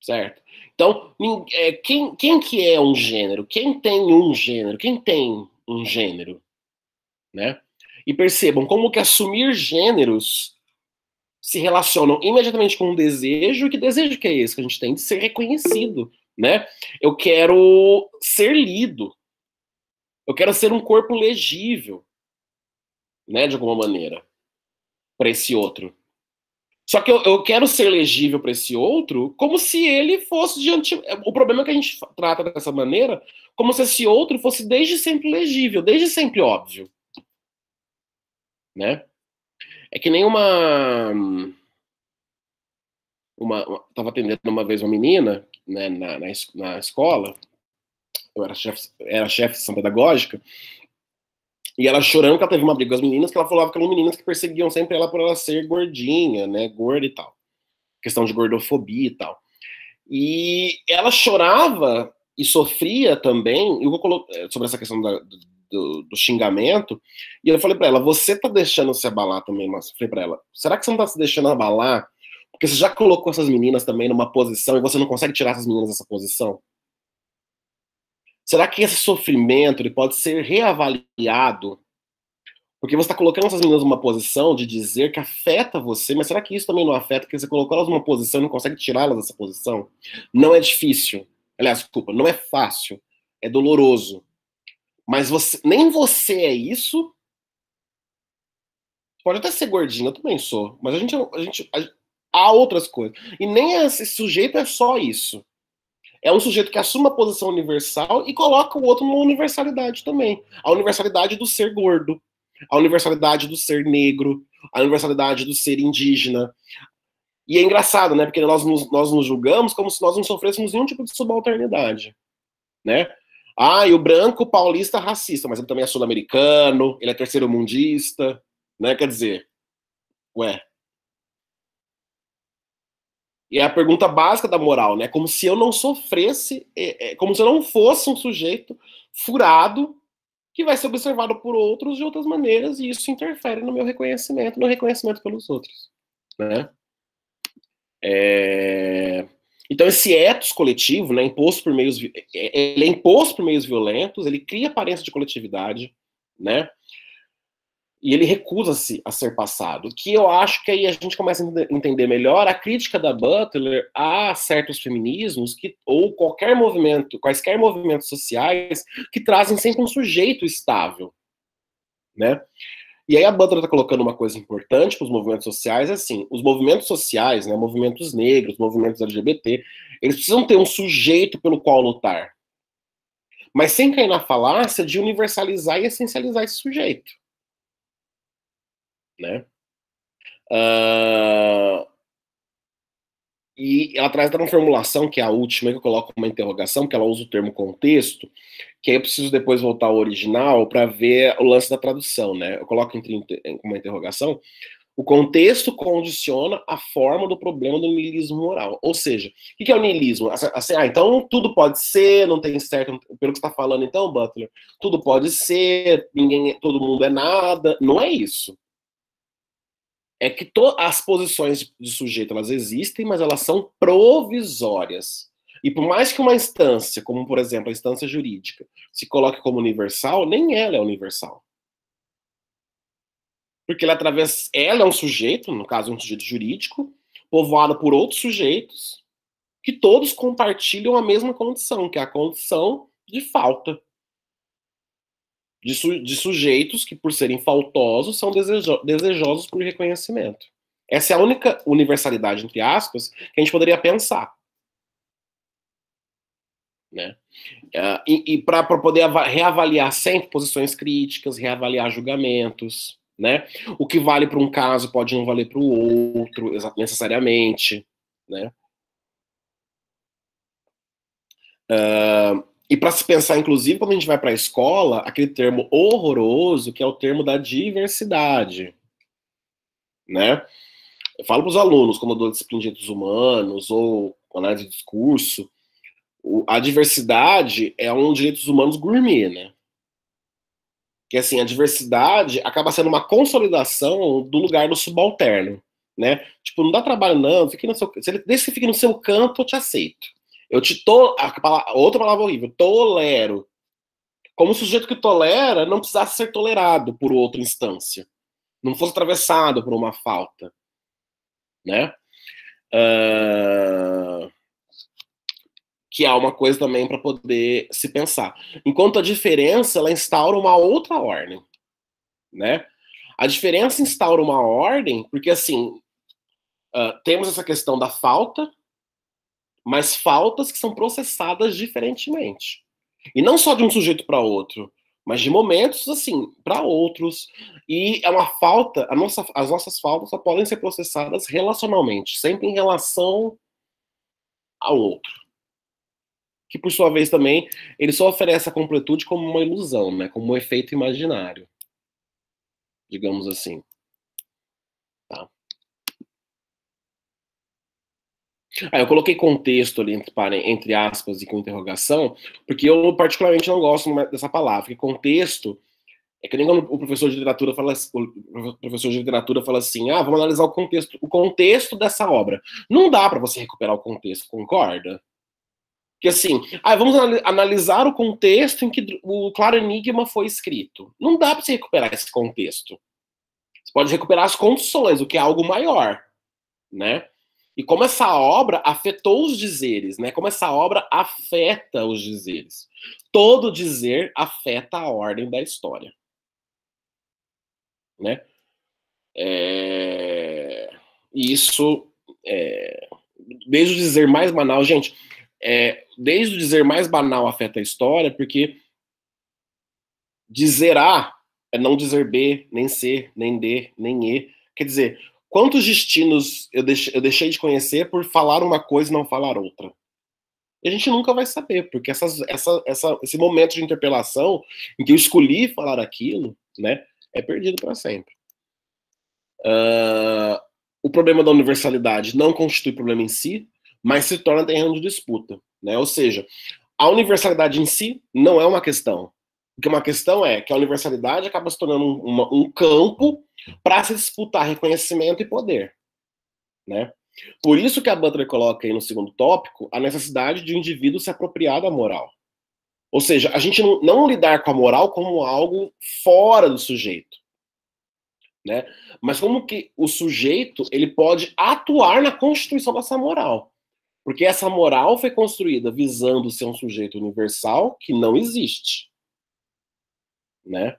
Certo? Então, é, quem, quem que é um gênero? Quem tem um gênero? Quem tem um gênero? Né? E percebam como que assumir gêneros se relacionam imediatamente com um desejo, que desejo que é esse que a gente tem de ser reconhecido, né? Eu quero ser lido. Eu quero ser um corpo legível, né, de alguma maneira, para esse outro. Só que eu, eu quero ser legível para esse outro como se ele fosse diante. O problema é que a gente trata dessa maneira como se esse outro fosse desde sempre legível, desde sempre óbvio. Né? É que nem uma. Uma, tava atendendo uma vez uma menina né, na, na, na escola, eu era chefe era chefe de pedagógica, e ela chorando que ela teve uma briga com as meninas, que ela falava que eram meninas que perseguiam sempre ela por ela ser gordinha, né? Gorda e tal. Questão de gordofobia e tal. E ela chorava e sofria também, eu vou colocar eh, sobre essa questão da, do, do, xingamento, e eu falei para ela, você tá deixando se abalar também, mas falei para ela, será que você não tá se deixando abalar? Porque você já colocou essas meninas também numa posição e você não consegue tirar essas meninas dessa posição? Será que esse sofrimento ele pode ser reavaliado? Porque você está colocando essas meninas numa posição de dizer que afeta você, mas será que isso também não afeta? Porque você colocou elas numa posição e não consegue tirá-las dessa posição? Não é difícil. Aliás, desculpa, não é fácil. É doloroso. Mas você, nem você é isso. Pode até ser gordinho, eu também sou. Mas a gente, a gente a, há outras coisas. E nem esse sujeito é só isso é um sujeito que assume uma posição universal e coloca o outro numa universalidade também. A universalidade do ser gordo, a universalidade do ser negro, a universalidade do ser indígena. E é engraçado, né? Porque nós nos, nós nos julgamos como se nós não sofrêssemos nenhum tipo de subalternidade, né? Ah, e o branco paulista racista, mas ele também é sul-americano, ele é terceiro mundista, né? Quer dizer, ué, e é a pergunta básica da moral, né? Como se eu não sofresse, é, é, como se eu não fosse um sujeito furado que vai ser observado por outros de outras maneiras e isso interfere no meu reconhecimento, no reconhecimento pelos outros, né? É... Então esse ethos coletivo, né, imposto por meios, é, é, ele é imposto por meios violentos, ele cria aparência de coletividade, né? E ele recusa-se a ser passado. Que eu acho que aí a gente começa a entender melhor a crítica da Butler a certos feminismos que ou qualquer movimento, quaisquer movimentos sociais que trazem sempre um sujeito estável, né? E aí a Butler está colocando uma coisa importante para os movimentos sociais, é assim, os movimentos sociais, né, movimentos negros, movimentos LGBT, eles precisam ter um sujeito pelo qual lutar. Mas sem cair na falácia de universalizar e essencializar esse sujeito né? Uh, e ela traz uma formulação, que é a última, que eu coloco uma interrogação, que ela usa o termo contexto, que aí eu preciso depois voltar ao original para ver o lance da tradução, né? Eu coloco entre uma interrogação. O contexto condiciona a forma do problema do niilismo moral. Ou seja, o que é o niilismo? Assim, ah, então tudo pode ser, não tem certo, pelo que está falando então, Butler, tudo pode ser, ninguém, todo mundo é nada. Não é isso é que as posições de sujeito elas existem, mas elas são provisórias. E por mais que uma instância, como por exemplo a instância jurídica, se coloque como universal, nem ela é universal. Porque ela, através, ela é um sujeito, no caso, um sujeito jurídico, povoado por outros sujeitos, que todos compartilham a mesma condição, que é a condição de falta. De, su, de sujeitos que, por serem faltosos, são desejo, desejosos por reconhecimento. Essa é a única universalidade, entre aspas, que a gente poderia pensar. Né? Uh, e, e para poder reavaliar sempre posições críticas, reavaliar julgamentos, né? O que vale para um caso pode não valer para o outro necessariamente, né? Uh, e para se pensar, inclusive, quando a gente vai para a escola, aquele termo horroroso que é o termo da diversidade, né? Eu falo para os alunos, como eu dou disciplina de direitos humanos ou análise de discurso, a diversidade é um direitos humanos gourmet, né? Que assim, a diversidade acaba sendo uma consolidação do lugar do subalterno, né? Tipo, não dá trabalho não, fique no seu, desde que fique no seu canto, eu te aceito. Eu te to, a palavra, outra palavra horrível, tolero. Como o sujeito que tolera não precisasse ser tolerado por outra instância, não fosse atravessado por uma falta, né? Uh que há uma coisa também para poder se pensar. Enquanto a diferença ela instaura uma outra ordem, né? A diferença instaura uma ordem porque assim uh, temos essa questão da falta, mas faltas que são processadas diferentemente e não só de um sujeito para outro, mas de momentos assim para outros e é uma falta. Nossa, as nossas faltas só podem ser processadas relacionalmente, sempre em relação ao outro que por sua vez também ele só oferece a completude como uma ilusão, né? Como um efeito imaginário, digamos assim. Tá. Ah, eu coloquei contexto ali entre, entre aspas e com interrogação, porque eu particularmente não gosto dessa palavra, porque contexto é que nem quando o professor de literatura fala, o professor de literatura fala assim, ah, vamos analisar o contexto, o contexto dessa obra. Não dá para você recuperar o contexto, concorda? que assim, ah, vamos analisar o contexto em que o Claro Enigma foi escrito. Não dá para você recuperar esse contexto. Você pode recuperar as condições, o que é algo maior, né? E como essa obra afetou os dizeres, né? Como essa obra afeta os dizeres. Todo dizer afeta a ordem da história, né? É... Isso, é... desde o dizer mais banal, gente, é, desde o dizer mais banal afeta a história, porque dizer A é não dizer B, nem C, nem D, nem E. Quer dizer, quantos destinos eu deixei, de conhecer por falar uma coisa e não falar outra? E a gente nunca vai saber, porque essas, essa, essa, esse momento de interpelação em que eu escolhi falar aquilo, né, é perdido para sempre. Uh, o problema da universalidade não constitui problema em si, mas se torna terreno de disputa. Né? Ou seja, a universalidade em si não é uma questão. Porque uma questão é que a universalidade acaba se tornando um, um campo para se disputar reconhecimento e poder. Né? Por isso que a Butler coloca aí no segundo tópico a necessidade de o um indivíduo se apropriar da moral. Ou seja, a gente não, não, lidar com a moral como algo fora do sujeito. Né? Mas como que o sujeito ele pode atuar na constituição dessa moral. Porque essa moral foi construída visando ser um sujeito universal que não existe. Né?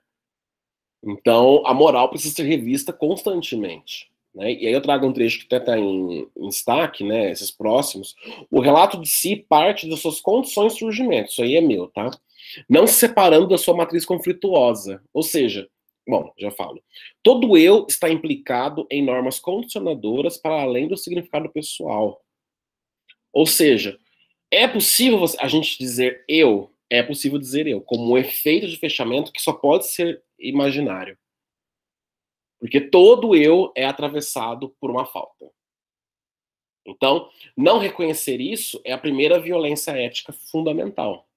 Então, a moral precisa ser revista constantemente. Né? E aí eu trago um trecho que até está em, em destaque, né, esses próximos. O relato de si parte das suas condições de surgimento. Isso aí é meu, tá? Não se separando da sua matriz conflituosa. Ou seja, bom, já falo. Todo eu está implicado em normas condicionadoras para além do significado pessoal. Ou seja, é possível a gente dizer eu, é possível dizer eu, como um efeito de fechamento que só pode ser imaginário. Porque todo eu é atravessado por uma falta. Então, não reconhecer isso é a primeira violência ética fundamental.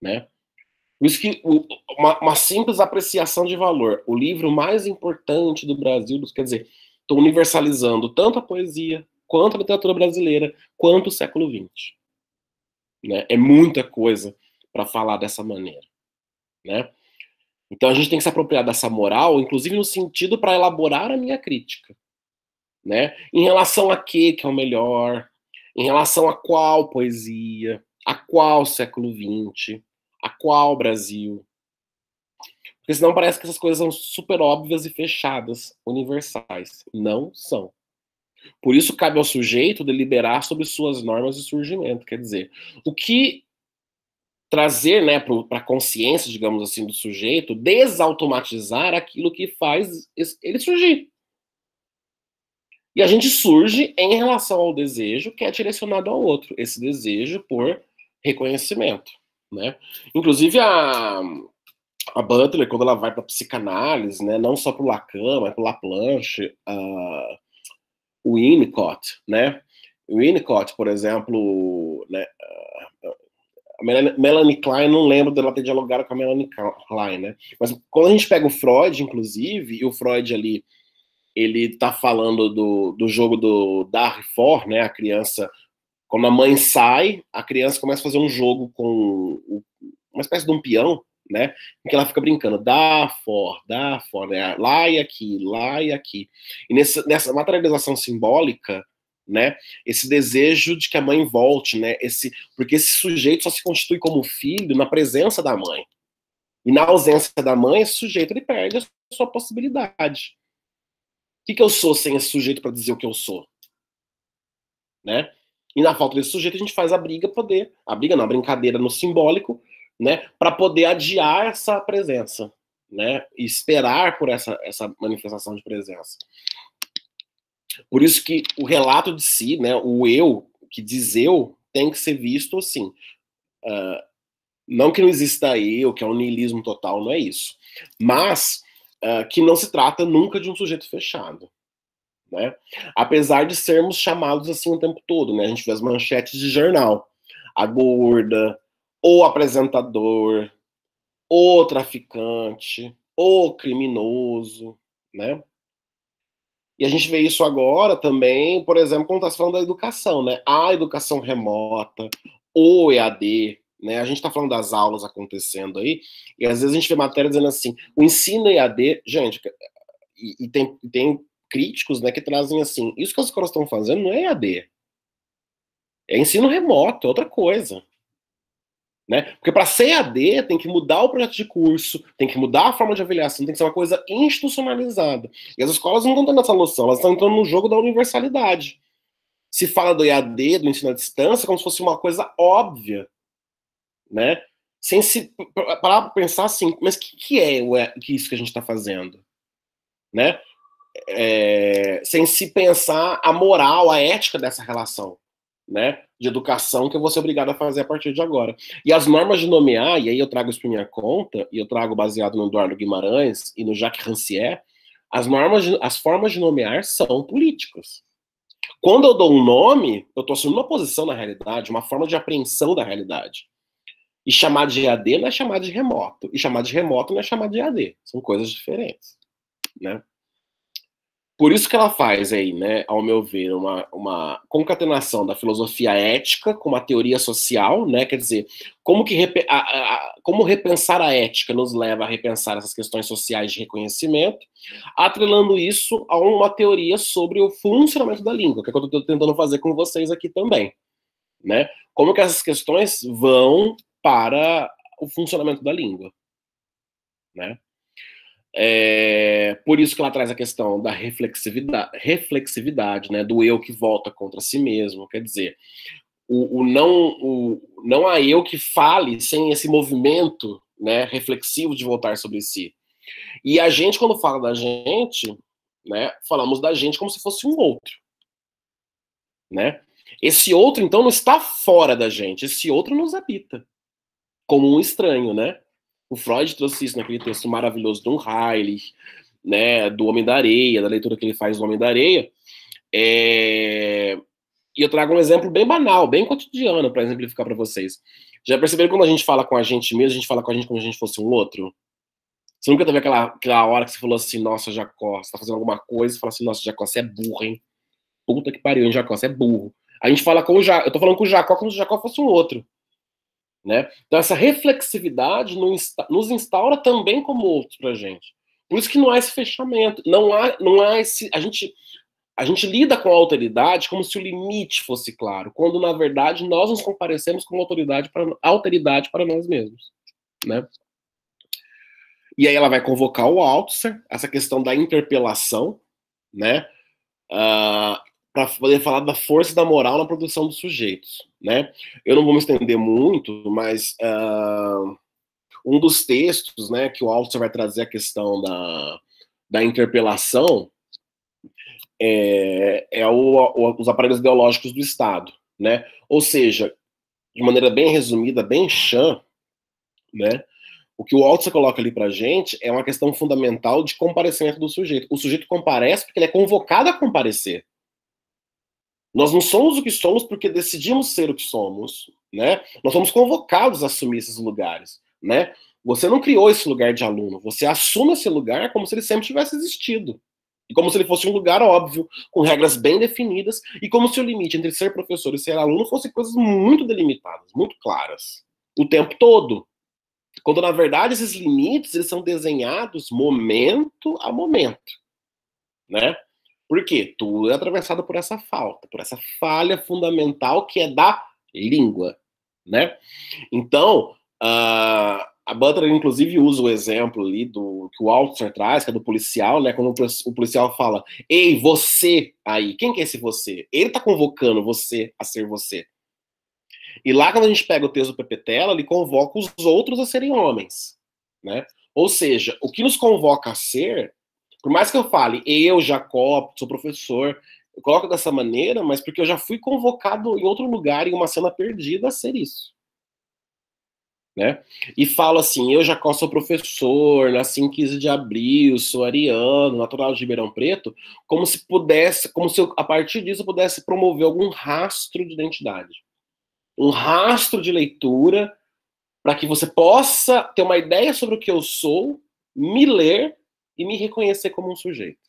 Né? Por isso que uma, uma, simples apreciação de valor, o livro mais importante do Brasil, quer dizer, estou universalizando tanto a poesia, quanto a literatura brasileira, quanto o século XX. Né? É muita coisa para falar dessa maneira. Né? Então a gente tem que se apropriar dessa moral, inclusive no sentido para elaborar a minha crítica, né? Em relação a que que é o melhor, em relação a qual poesia, a qual século XX, a qual Brasil. Porque senão parece que essas coisas são super óbvias e fechadas, universais. Não são. Por isso cabe ao sujeito deliberar sobre suas normas de surgimento. Quer dizer, o que trazer né, para a consciência, digamos assim, do sujeito, desautomatizar aquilo que faz ele surgir. E a gente surge em relação ao desejo que é direcionado ao outro, esse desejo por reconhecimento. Né? Inclusive, a, a Butler, quando ela vai para psicanálise, né, não só para o Lacan, mas para o Laplanche, uh, o Winnicott, né? O Winnicott, por exemplo, né, a Melanie Klein, não lembro dela ter dialogado com a Melanie Klein, né? Mas quando a gente pega o Freud, inclusive, e o Freud ali, ele tá falando do, do jogo do Dar For, né? A criança, quando a mãe sai, a criança começa a fazer um jogo com uma espécie de um peão, né? Em que ela fica brincando, dá for, dá for, né? Lá e aqui, lá e aqui. E nessa, nessa materialização simbólica, né? Esse desejo de que a mãe volte, né? Esse, porque esse sujeito só se constitui como filho na presença da mãe. E na ausência da mãe, esse sujeito ele perde a sua possibilidade. O que, que eu sou sem esse sujeito para dizer o que eu sou? Né? E na falta desse sujeito, a gente faz a briga poder, a briga não, a brincadeira no simbólico, né, para poder adiar essa presença, né, e esperar por essa, essa manifestação de presença. Por isso que o relato de si, né, o eu, que diz eu, tem que ser visto assim. Uh, não que não exista eu, que é um niilismo total, não é isso. Mas uh, que não se trata nunca de um sujeito fechado. Né? Apesar de sermos chamados assim o tempo todo, né? A gente vê as manchetes de jornal. A gorda, o apresentador, o traficante, o criminoso, né? E a gente vê isso agora também, por exemplo, quando está falando da educação, né? A educação remota, o EAD, né? A gente está falando das aulas acontecendo aí, e às vezes a gente vê matéria dizendo assim, o ensino EAD, gente, e, e tem, tem críticos, né, que trazem assim, isso que as escolas estão fazendo não é EAD, é ensino remoto, é outra coisa. Né? Porque para ser AD tem que mudar o projeto de curso, tem que mudar a forma de avaliação, tem que ser uma coisa institucionalizada. E as escolas não estão tendo essa noção, elas estão entrando no jogo da universalidade. Se fala do EAD, do ensino à distância, como se fosse uma coisa óbvia, né? Sem se parar para pensar assim, mas o que, que é o, que isso que a gente está fazendo, né? É, sem se pensar a moral, a ética dessa relação né, de educação que eu vou ser obrigado a fazer a partir de agora. E as normas de nomear, e aí eu trago isso para minha conta, e eu trago baseado no Eduardo Guimarães e no Jacques Rancière, as normas, de, as formas de nomear são políticas. Quando eu dou um nome, eu estou assumindo uma posição na realidade, uma forma de apreensão da realidade. E chamar de EAD não é chamar de remoto. E chamar de remoto não é chamar de EAD. São coisas diferentes. Né? Por isso que ela faz aí, né, ao meu ver, uma, uma concatenação da filosofia ética com uma teoria social, né, quer dizer, como, que a, a, como repensar a ética nos leva a repensar essas questões sociais de reconhecimento, atrelando isso a uma teoria sobre o funcionamento da língua, que é o que eu estou tentando fazer com vocês aqui também, né, como que essas questões vão para o funcionamento da língua, né. É, por isso que ela traz a questão da reflexividade, reflexividade né, do eu que volta contra si mesmo. Quer dizer, o, o não, o, não há eu que fale sem esse movimento né, reflexivo de voltar sobre si. E a gente, quando fala da gente, né, falamos da gente como se fosse um outro. Né? Esse outro, então, não está fora da gente, esse outro nos habita, como um estranho, né? O Freud trouxe isso naquele texto maravilhoso do Heilig, né, do Homem da Areia, da leitura que ele faz do Homem da Areia. É... E eu trago um exemplo bem banal, bem cotidiano, para exemplificar para vocês. Já perceberam quando a gente fala com a gente mesmo, a gente fala com a gente como se a gente fosse um outro? Você nunca teve aquela, aquela hora que você falou assim, nossa, Jacó, você tá fazendo alguma coisa, e fala assim, nossa, Jacó, você é burro, hein? Puta que pariu, hein, Jacó, você é burro. A gente fala com o Jacó, eu tô falando com o Jacó como se o Jacó fosse um outro. Né? Então, essa reflexividade nos instaura também como outros para a gente. Por isso que não há esse fechamento, não há, não há esse. A gente, a gente lida com a autoridade como se o limite fosse claro, quando na verdade nós nos comparecemos com autoridade para, alteridade para nós mesmos. Né? E aí ela vai convocar o Altzer, essa questão da interpelação, né? Uh, para poder falar da força da moral na produção dos sujeitos, né? Eu não vou me estender muito, mas uh, um dos textos, né, que o Altzer vai trazer a questão da, da interpelação é, é o, o, os aparelhos ideológicos do Estado, né? Ou seja, de maneira bem resumida, bem chã, né? O que o Altzer coloca ali para gente é uma questão fundamental de comparecimento do sujeito. O sujeito comparece porque ele é convocado a comparecer. Nós não somos o que somos porque decidimos ser o que somos, né? Nós somos convocados a assumir esses lugares, né? Você não criou esse lugar de aluno, você assume esse lugar como se ele sempre tivesse existido. E como se ele fosse um lugar óbvio, com regras bem definidas, e como se o limite entre ser professor e ser aluno fosse coisas muito delimitadas, muito claras, o tempo todo. Quando na verdade esses limites eles são desenhados momento a momento, né? Por quê? Tudo é atravessado por essa falta, por essa falha fundamental que é da língua, né? Então, uh, a Butler inclusive usa o exemplo ali do que o Altzer traz, que é do policial, né? Quando o policial fala: "Ei, você aí, quem que é esse você?" Ele está convocando você a ser você. E lá, quando a gente pega o texto do Pepetela, ele convoca os outros a serem homens. Né? Ou seja, o que nos convoca a ser, por mais que eu fale, eu, Jacó, sou professor, eu coloco dessa maneira, mas porque eu já fui convocado em outro lugar, em uma cena perdida, a ser isso. Né? E falo assim, eu, Jacó, sou professor, nasci em 15 de abril, sou ariano, natural de Ribeirão Preto, como se pudesse, como se eu, a partir disso eu pudesse promover algum rastro de identidade um rastro de leitura para que você possa ter uma ideia sobre o que eu sou, me ler e me reconhecer como um sujeito.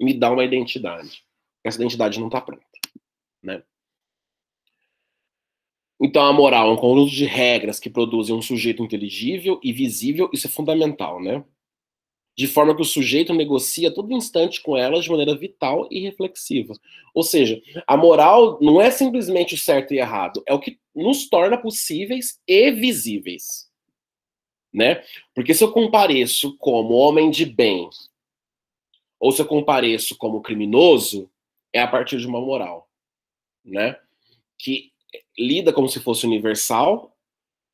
Me dar uma identidade. Essa identidade não está pronta, né? Então a moral é um conjunto de regras que produzem um sujeito inteligível e visível, isso é fundamental, né? de forma que o sujeito negocia todo instante com elas de maneira vital e reflexiva. Ou seja, a moral não é simplesmente o certo e errado, é o que nos torna possíveis e visíveis. Né? Porque se eu compareço como homem de bem, ou se eu compareço como criminoso, é a partir de uma moral, né? Que lida como se fosse universal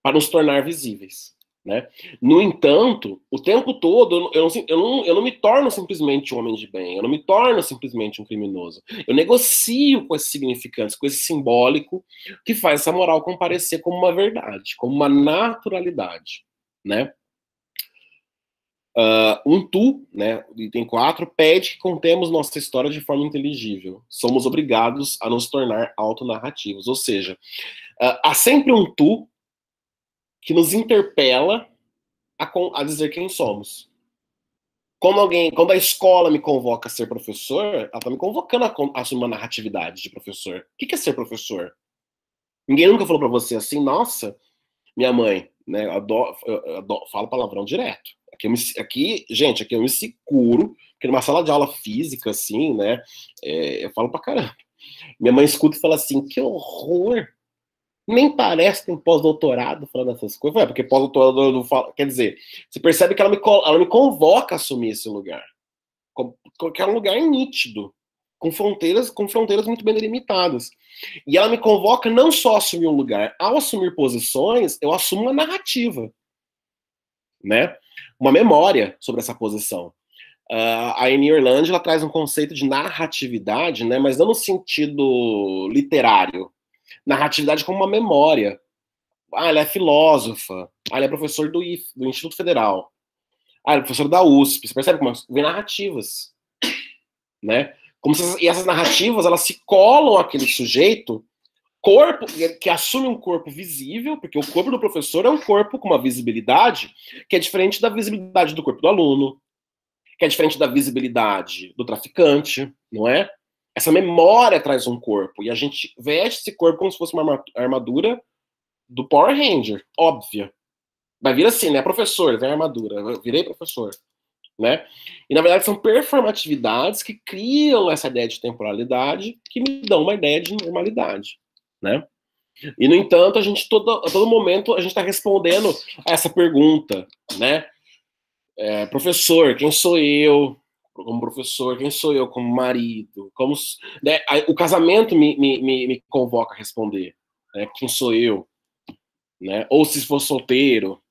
para nos tornar visíveis. Né? No entanto, o tempo todo eu não, eu, não, eu não me torno simplesmente um homem de bem, eu não me torno simplesmente um criminoso. Eu negocio com esses significantes, com esse simbólico que faz essa moral comparecer como uma verdade, como uma naturalidade. Né? Uh, um tu, né, item 4, pede que contemos nossa história de forma inteligível. Somos obrigados a nos tornar autonarrativos. Ou seja, uh, há sempre um tu que nos interpela a, a dizer quem somos. Quando alguém, quando a escola me convoca a ser professor, ela está me convocando a, a, assumir uma narratividade de professor. O que é ser professor? Ninguém nunca falou para você assim, nossa, minha mãe, né? Adoro, eu adoro, falo palavrão direto. Aqui, me, aqui, gente, aqui eu me seguro, porque numa sala de aula física, assim, né? É, eu falo pra caramba. Minha mãe escuta e fala assim: que horror! nem parece que tem pós-doutorado falando essas coisas. É, porque pós-doutorado não fala. Quer dizer, você percebe que ela me, ela me convoca a assumir esse lugar. Que é um lugar nítido, com fronteiras, com fronteiras muito bem delimitadas. E ela me convoca não só a assumir um lugar, ao assumir posições, eu assumo uma narrativa. Né? Uma memória sobre essa posição. Uh, a Annie Orlando ela traz um conceito de narratividade, né, mas não no sentido literário, narratividade como uma memória. Ah, ela é filósofa. Ah, ela é professor do, IF, do Instituto Federal. Ah, ela é professor da USP. Você percebe como vem narrativas, né? Como se, e essas narrativas elas se colam àquele sujeito corpo que assume um corpo visível, porque o corpo do professor é um corpo com uma visibilidade que é diferente da visibilidade do corpo do aluno, que é diferente da visibilidade do traficante, não é? Essa memória traz um corpo e a gente veste esse corpo como se fosse uma armadura do Power Ranger, óbvia. Vai vir assim, né? Professor, vem armadura, eu virei professor, né? E na verdade são performatividades que criam essa ideia de temporalidade, que me dão uma ideia de normalidade, né? E no entanto, a gente todo, a todo momento a gente está respondendo a essa pergunta, né? É, professor, quem sou eu? Como professor, quem sou eu como marido? Como né? o casamento me, me, me, me convoca a responder, né? Quem sou eu? Né? Ou se for solteiro,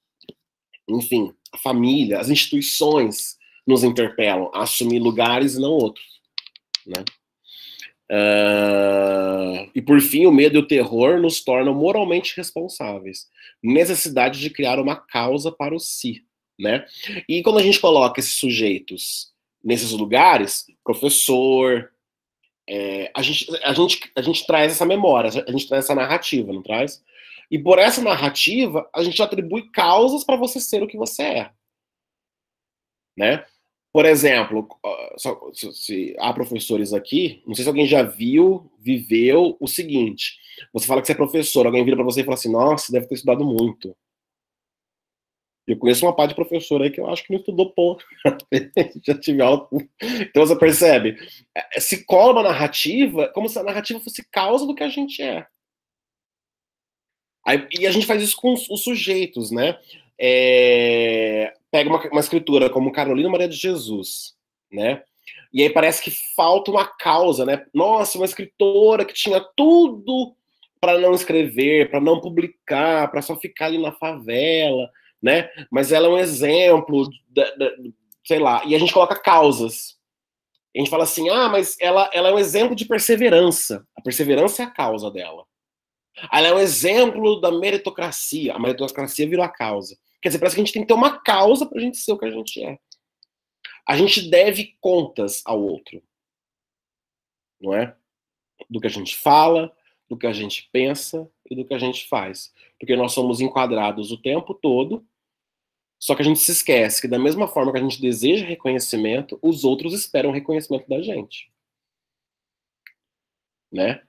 enfim, a família, as instituições nos interpelam a assumir lugares e não outros, né? Uh, e por fim, o medo e o terror nos tornam moralmente responsáveis. Necessidade de criar uma causa para o si, né? E quando a gente coloca esses sujeitos nesses lugares, professor, é, a, gente, a, gente, a gente traz essa memória, a gente traz essa narrativa, não traz? E por essa narrativa, a gente atribui causas para você ser o que você é. Né? Por exemplo, se há professores aqui, não sei se alguém já viu, viveu o seguinte: você fala que você é professor, alguém vira para você e fala assim, nossa, deve ter estudado muito. Eu conheço uma parte de professor aí que eu acho que não estudou pouco. já tive aula. Então você percebe? É, se cola uma narrativa como se a narrativa fosse causa do que a gente é. Aí, e a gente faz isso com os, os sujeitos, né? É, pega uma, uma, escritura como Carolina Maria de Jesus, né? E aí parece que falta uma causa, né? Nossa, uma escritora que tinha tudo para não escrever, para não publicar, para só ficar ali na favela, né? Mas ela é um exemplo, sei lá. E a gente coloca causas. A gente fala assim, ah, mas ela, ela é um exemplo de perseverança. A perseverança é a causa dela. Ela é um exemplo da meritocracia. A meritocracia virou a causa. Quer dizer, parece que a gente tem que ter uma causa para a gente ser o que a gente é. A gente deve contas ao outro. Não é? Do que a gente fala, do que a gente pensa e do que a gente faz. Porque nós somos enquadrados o tempo todo, só que a gente se esquece que, da mesma forma que a gente deseja reconhecimento, os outros esperam reconhecimento da gente. Né?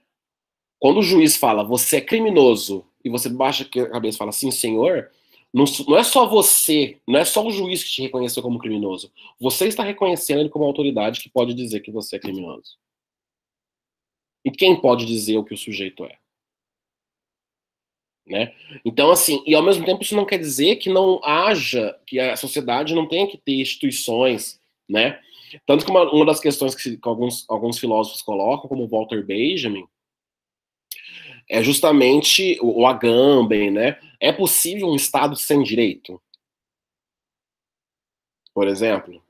Quando o juiz fala, você é criminoso, e você baixa a cabeça e fala, sim, senhor, não, não, é só você, não é só o juiz que te reconheceu como criminoso. Você está reconhecendo ele como autoridade que pode dizer que você é criminoso. E quem pode dizer o que o sujeito é? Né? Então, assim, e ao mesmo tempo isso não quer dizer que não haja, que a sociedade não tenha que ter instituições, né? Tanto que uma, uma das questões que, que alguns, alguns filósofos colocam, como Walter Benjamin, é justamente o, Agamben, né? É possível um Estado sem direito? Por exemplo.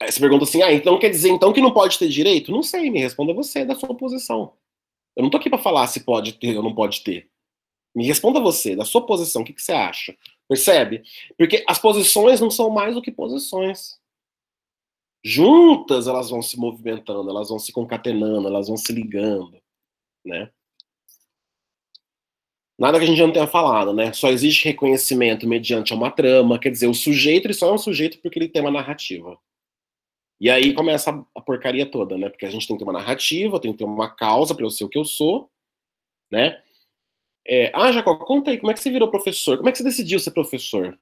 Aí você pergunta assim, ah, então quer dizer então que não pode ter direito? Não sei, me responda você da sua posição. Eu não tô aqui para falar se pode ter ou não pode ter. Me responda você, da sua posição, o que, que você acha? Percebe? Porque as posições não são mais do que posições. Juntas elas vão se movimentando, elas vão se concatenando, elas vão se ligando né? Nada que a gente não tenha falado, né? Só existe reconhecimento mediante uma trama, quer dizer, o sujeito ele só é um sujeito porque ele tem uma narrativa. E aí começa a porcaria toda, né? Porque a gente tem que ter uma narrativa, tem que ter uma causa para eu ser o que eu sou, né? É, ah, Jacó, conta aí, como é que você virou professor? Como é que você decidiu ser professor?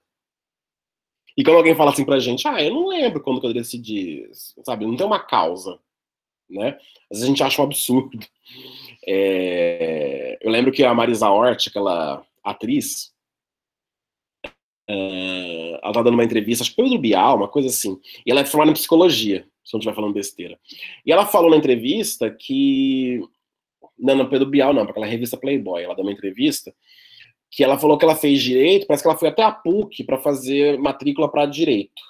E quando alguém fala assim pra gente, ah, eu não lembro quando que eu decidi, sabe? Não tem uma causa, né? Às vezes a gente acha um absurdo. É, eu lembro que a Marisa Hort, aquela atriz, é, ela tá dando uma entrevista, acho que do Bial, uma coisa assim, e ela é formada em psicologia, se não estiver falando besteira. E ela falou na entrevista que. Não, não, Pedro Bial não, porque ela é revista Playboy, ela deu uma entrevista que ela falou que ela fez direito, parece que ela foi até a PUC para fazer matrícula para direito.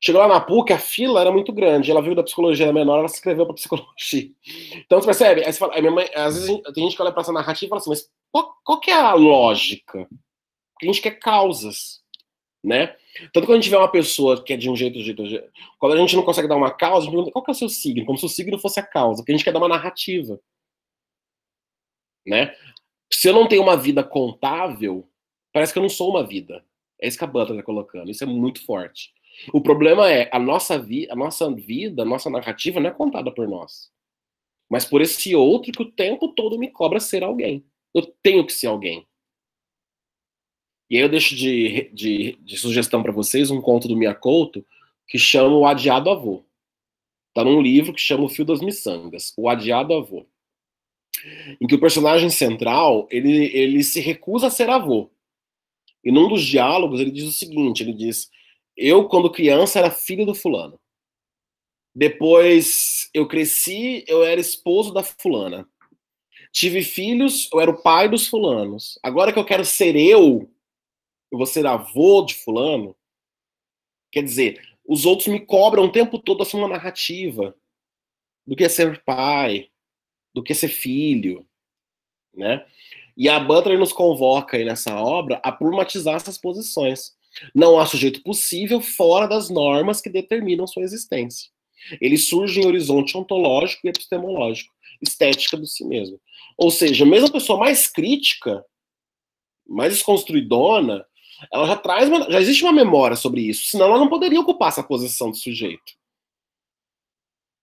Chegou lá na PUC, a fila era muito grande. Ela viu da psicologia menor, ela se inscreveu para psicologia. Então, você percebe? Aí você fala, minha mãe, às vezes tem gente que olha para essa narrativa e fala assim, mas qual, qual que é a lógica? A gente quer causas, né? Tanto quando a gente vê uma pessoa que é de um jeito, de de jeito, quando a gente não consegue dar uma causa, a gente pergunta, qual que é o seu signo? Como se o signo fosse a causa, porque a gente quer dar uma narrativa, né? Se eu não tenho uma vida contável, parece que eu não sou uma vida. É isso que a Butler está colocando. Isso é muito forte. O problema é a nossa, a nossa vida, a nossa narrativa não é contada por nós, mas por esse outro que o tempo todo me cobra ser alguém. Eu tenho que ser alguém. E aí eu deixo de, de, de sugestão para vocês um conto do Miyakoto que chama O Adiado Avô. Está num livro que chama O Fio das Miçangas, O Adiado Avô. Em que o personagem central, ele, ele se recusa a ser avô. E num dos diálogos ele diz o seguinte, ele diz, eu quando criança era filho do fulano. Depois eu cresci, eu era esposo da fulana. Tive filhos, eu era o pai dos fulanos. Agora que eu quero ser eu, eu vou ser avô de fulano. Quer dizer, os outros me cobram o tempo todo assim uma narrativa do que é ser pai, do que é ser filho, né? E a Butler nos convoca aí nessa obra a problematizar essas posições. Não há sujeito possível fora das normas que determinam sua existência. Ele surge em horizonte ontológico e epistemológico, estética do si mesmo. Ou seja, mesmo a pessoa mais crítica, mais desconstruidona, ela já traz uma, já existe uma memória sobre isso, senão ela não poderia ocupar essa posição de sujeito.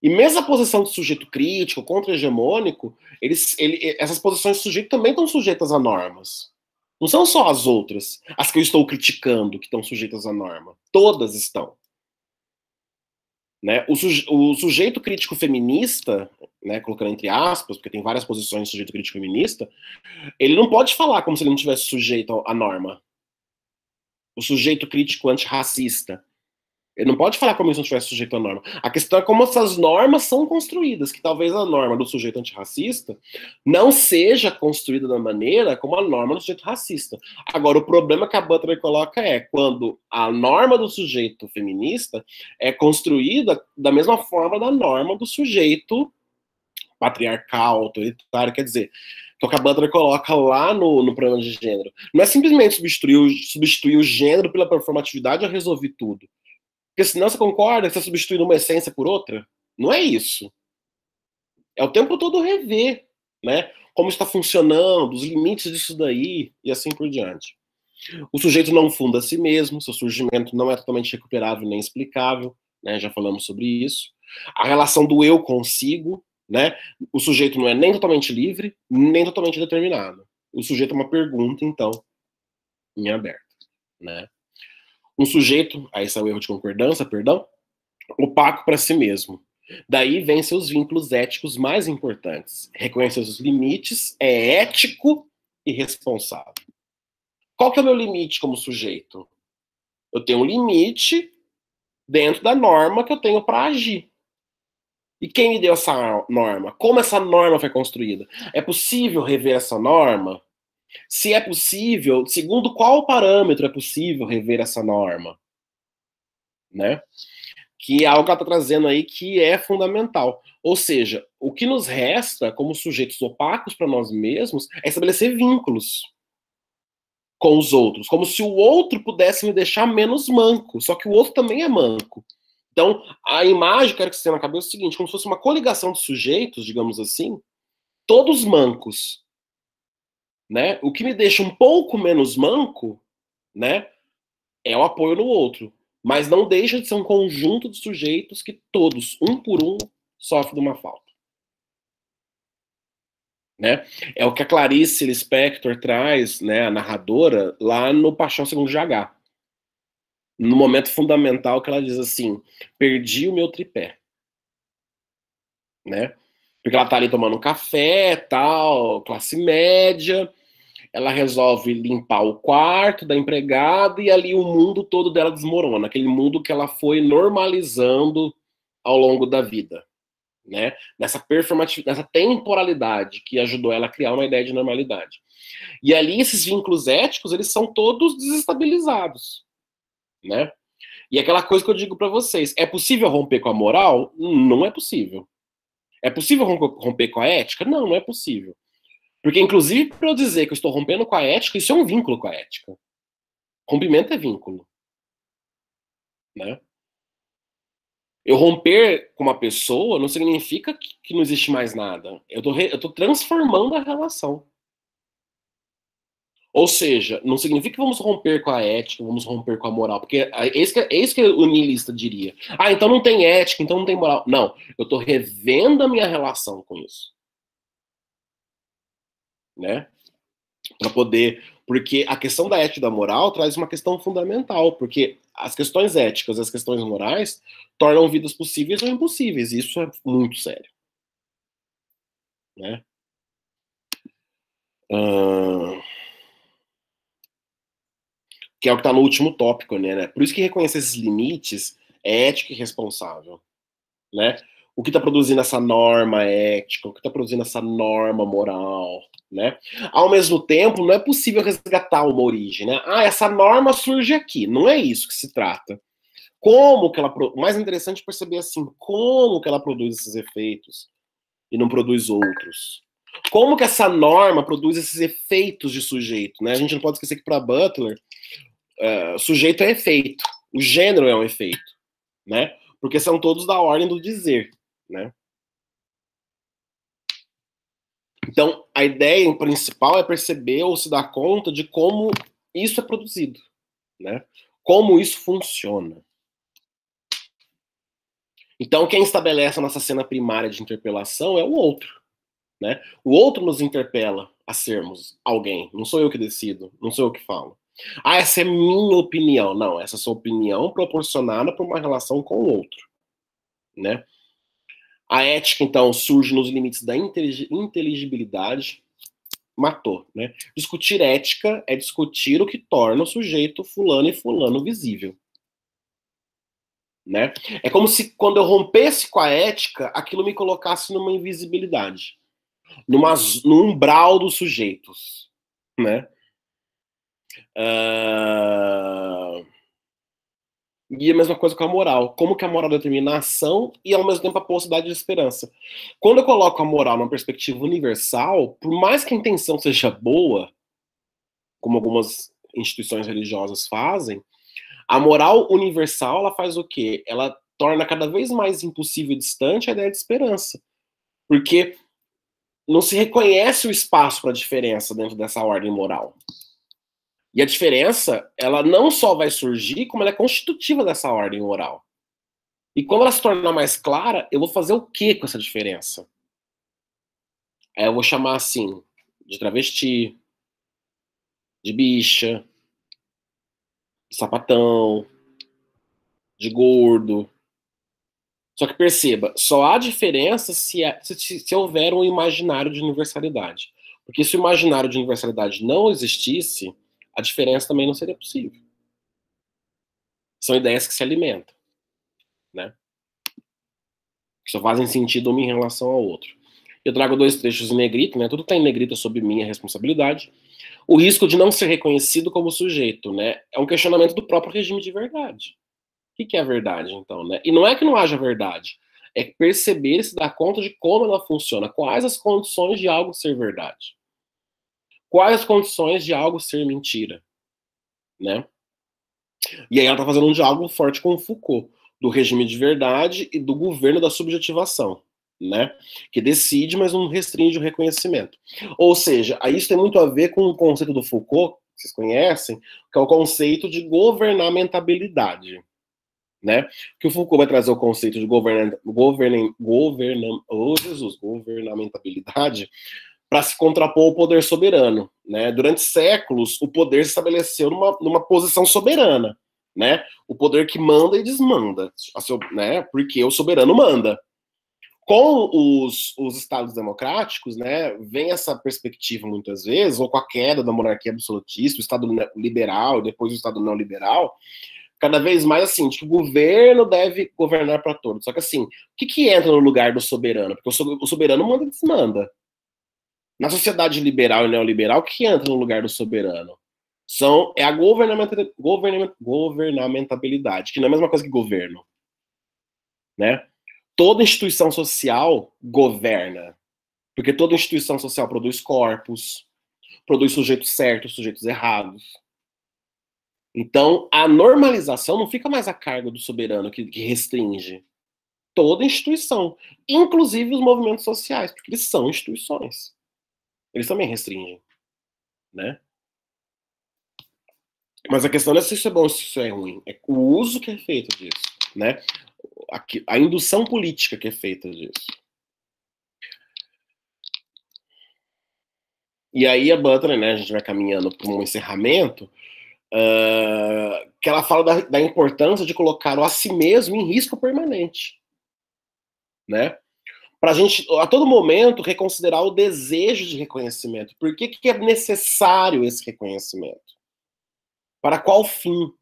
E mesmo a posição de sujeito crítico, contra-hegemônico, ele, essas posições de sujeito também estão sujeitas a normas. Não são só as outras, as que eu estou criticando, que estão sujeitas à norma. Todas estão. Né? O, suje, o sujeito crítico feminista, né, colocando entre aspas, porque tem várias posições de sujeito crítico feminista, ele não pode falar como se ele não tivesse sujeito à norma o sujeito crítico antirracista. Ele não pode falar como isso não tivesse sujeito à norma. A questão é como essas normas são construídas, que talvez a norma do sujeito antirracista não seja construída da maneira como a norma do sujeito racista. Agora, o problema que a Butler coloca é quando a norma do sujeito feminista é construída da mesma forma da norma do sujeito patriarcal, autoritário, quer dizer, então, que a Butler coloca lá no, no problema de gênero. Não é simplesmente substituir o, substituir o gênero pela performatividade a resolver tudo. Porque senão você concorda que você substituindo uma essência por outra? Não é isso. É o tempo todo rever, né? Como está funcionando, os limites disso daí e assim por diante. O sujeito não funda a si mesmo, seu surgimento não é totalmente recuperável nem explicável, né? Já falamos sobre isso. A relação do eu consigo, né? O sujeito não é nem totalmente livre, nem totalmente determinado. O sujeito é uma pergunta, então, em aberto. Né? Um sujeito, aí é o erro de concordância, perdão, opaco para si mesmo. Daí vem seus vínculos éticos mais importantes. Reconhecer os limites é ético e responsável. Qual que é o meu limite como sujeito? Eu tenho um limite dentro da norma que eu tenho para agir. E quem me deu essa norma? Como essa norma foi construída? É possível rever essa norma? Se é possível, segundo qual parâmetro é possível rever essa norma? Né? Que é algo que ela está trazendo aí que é fundamental. Ou seja, o que nos resta como sujeitos opacos para nós mesmos é estabelecer vínculos com os outros, como se o outro pudesse me deixar menos manco, só que o outro também é manco. Então, a imagem que eu quero que você tenha na cabeça é o seguinte, como se fosse uma coligação de sujeitos, digamos assim, todos mancos. Né? O que me deixa um pouco menos manco, né, é o apoio no outro. Mas não deixa de ser um conjunto de sujeitos que todos, um por um, sofrem de uma falta. Né? É o que a Clarice Lispector traz, né, a narradora, lá no Paixão Segundo GH no momento fundamental que ela diz assim: perdi o meu tripé. Né? Porque ela tá ali tomando café, tal, classe média. Ela resolve limpar o quarto da empregada e ali o mundo todo dela desmorona, aquele mundo que ela foi normalizando ao longo da vida, né? Nessa performatividade, nessa temporalidade que ajudou ela a criar uma ideia de normalidade. E ali esses vínculos éticos, eles são todos desestabilizados né? E aquela coisa que eu digo para vocês, é possível romper com a moral? Não é possível. É possível romper com a ética? Não, não é possível. Porque, inclusive, para eu dizer que eu estou rompendo com a ética, isso é um vínculo com a ética. Rompimento é vínculo. Né? Eu romper com uma pessoa não significa que, não existe mais nada. Eu estou transformando a relação. Ou seja, não significa que vamos romper com a ética, vamos romper com a moral, porque é isso que, é isso que o niilista diria. Ah, então não tem ética, então não tem moral. Não, eu estou revendo a minha relação com isso. Né? para poder, porque a questão da ética e da moral traz uma questão fundamental, porque as questões éticas, as questões morais tornam vidas possíveis ou impossíveis. E isso é muito sério, né? Uh... Que é o que está no último tópico, né? Por isso que reconhecer esses limites é ético e responsável, né? O que está produzindo essa norma ética, o que está produzindo essa norma moral, né? Ao mesmo tempo, não é possível resgatar uma origem, né? Ah, essa norma surge aqui. Não é isso que se trata. Como que ela. Mais interessante é perceber assim, como que ela produz esses efeitos e não produz outros. Como que essa norma produz esses efeitos de sujeito, né? A gente não pode esquecer que para Butler, uh, sujeito é efeito, o gênero é um efeito, né? Porque são todos da ordem do dizer, né? Então, a ideia principal é perceber ou se dar conta de como isso é produzido, né? Como isso funciona. Então, quem estabelece a nossa cena primária de interpelação é o outro, né? O outro nos interpela a sermos alguém. Não sou eu que decido, não sou eu que falo. Ah, essa é minha opinião. Não, essa é sua opinião proporcionada por uma relação com o outro, né? A ética, então, surge nos limites da inteligibilidade. Matou, né? Discutir ética é discutir o que torna o sujeito fulano e fulano visível. Né? É como se quando eu rompesse com a ética, aquilo me colocasse numa invisibilidade, numa, no umbral dos sujeitos, né? Uh... E a mesma coisa com a moral. Como que a moral determina a ação e, ao mesmo tempo, a possibilidade de esperança. Quando eu coloco a moral numa perspectiva universal, por mais que a intenção seja boa, como algumas instituições religiosas fazem, a moral universal, ela faz o quê? Ela torna cada vez mais impossível e distante a ideia de esperança. Porque não se reconhece o espaço para a diferença dentro dessa ordem moral. E a diferença, ela não só vai surgir, como ela é constitutiva dessa ordem moral. E quando ela se tornar mais clara, eu vou fazer o que com essa diferença? Aí eu vou chamar assim, de travesti, de bicha, de sapatão, de gordo. Só que perceba, só há diferença se, é, se, se houver um imaginário de universalidade. Porque se o imaginário de universalidade não existisse, a diferença também não seria possível. São ideias que se alimentam, né? Que só fazem sentido uma em relação ao outro. Eu trago dois trechos em negrito, né? Tudo está em negrito sob minha responsabilidade. O risco de não ser reconhecido como sujeito, né? É um questionamento do próprio regime de verdade. O que é a verdade, então, né? E não é que não haja verdade, é perceber e se dar conta de como ela funciona, quais as condições de algo ser verdade. Quais as condições de algo ser mentira? Né? E aí ela está fazendo um diálogo forte com o Foucault, do regime de verdade e do governo da subjetivação, né? Que decide, mas não restringe o reconhecimento. Ou seja, isso tem muito a ver com o conceito do Foucault, que vocês conhecem, que é o conceito de governamentabilidade. Né? Que o Foucault vai trazer o conceito de governa, governa, governa, oh Jesus, governamentabilidade para se contrapor ao poder soberano. Né? Durante séculos, o poder se estabeleceu numa, numa posição soberana, né? O poder que manda e desmanda, né? Porque o soberano manda. Com os, os estados democráticos, né, vem essa perspectiva muitas vezes, ou com a queda da monarquia absolutista, o estado liberal depois o estado neoliberal, cada vez mais assim, de que o governo deve governar para todos. Só que assim, o que, que entra no lugar do soberano? Porque o soberano manda e desmanda. Na sociedade liberal e neoliberal, que entra no lugar do soberano? São, é a governamentabilidade, que não é a mesma coisa que governo. Né? Toda instituição social governa. Porque toda instituição social produz corpos, produz sujeitos certos, sujeitos errados. Então, a normalização não fica mais a cargo do soberano que, que restringe. Toda instituição, inclusive os movimentos sociais, porque eles são instituições eles também restringem, né? Mas a questão não é se isso é bom ou se isso é ruim, é o uso que é feito disso, né? A, a indução política que é feita disso. E aí a Butler, né, a gente vai caminhando para um encerramento, uh, que ela fala da, da, importância de colocar o a si mesmo em risco permanente, né? Para a gente, a todo momento, reconsiderar o desejo de reconhecimento. Por que, que é necessário esse reconhecimento? Para qual fim?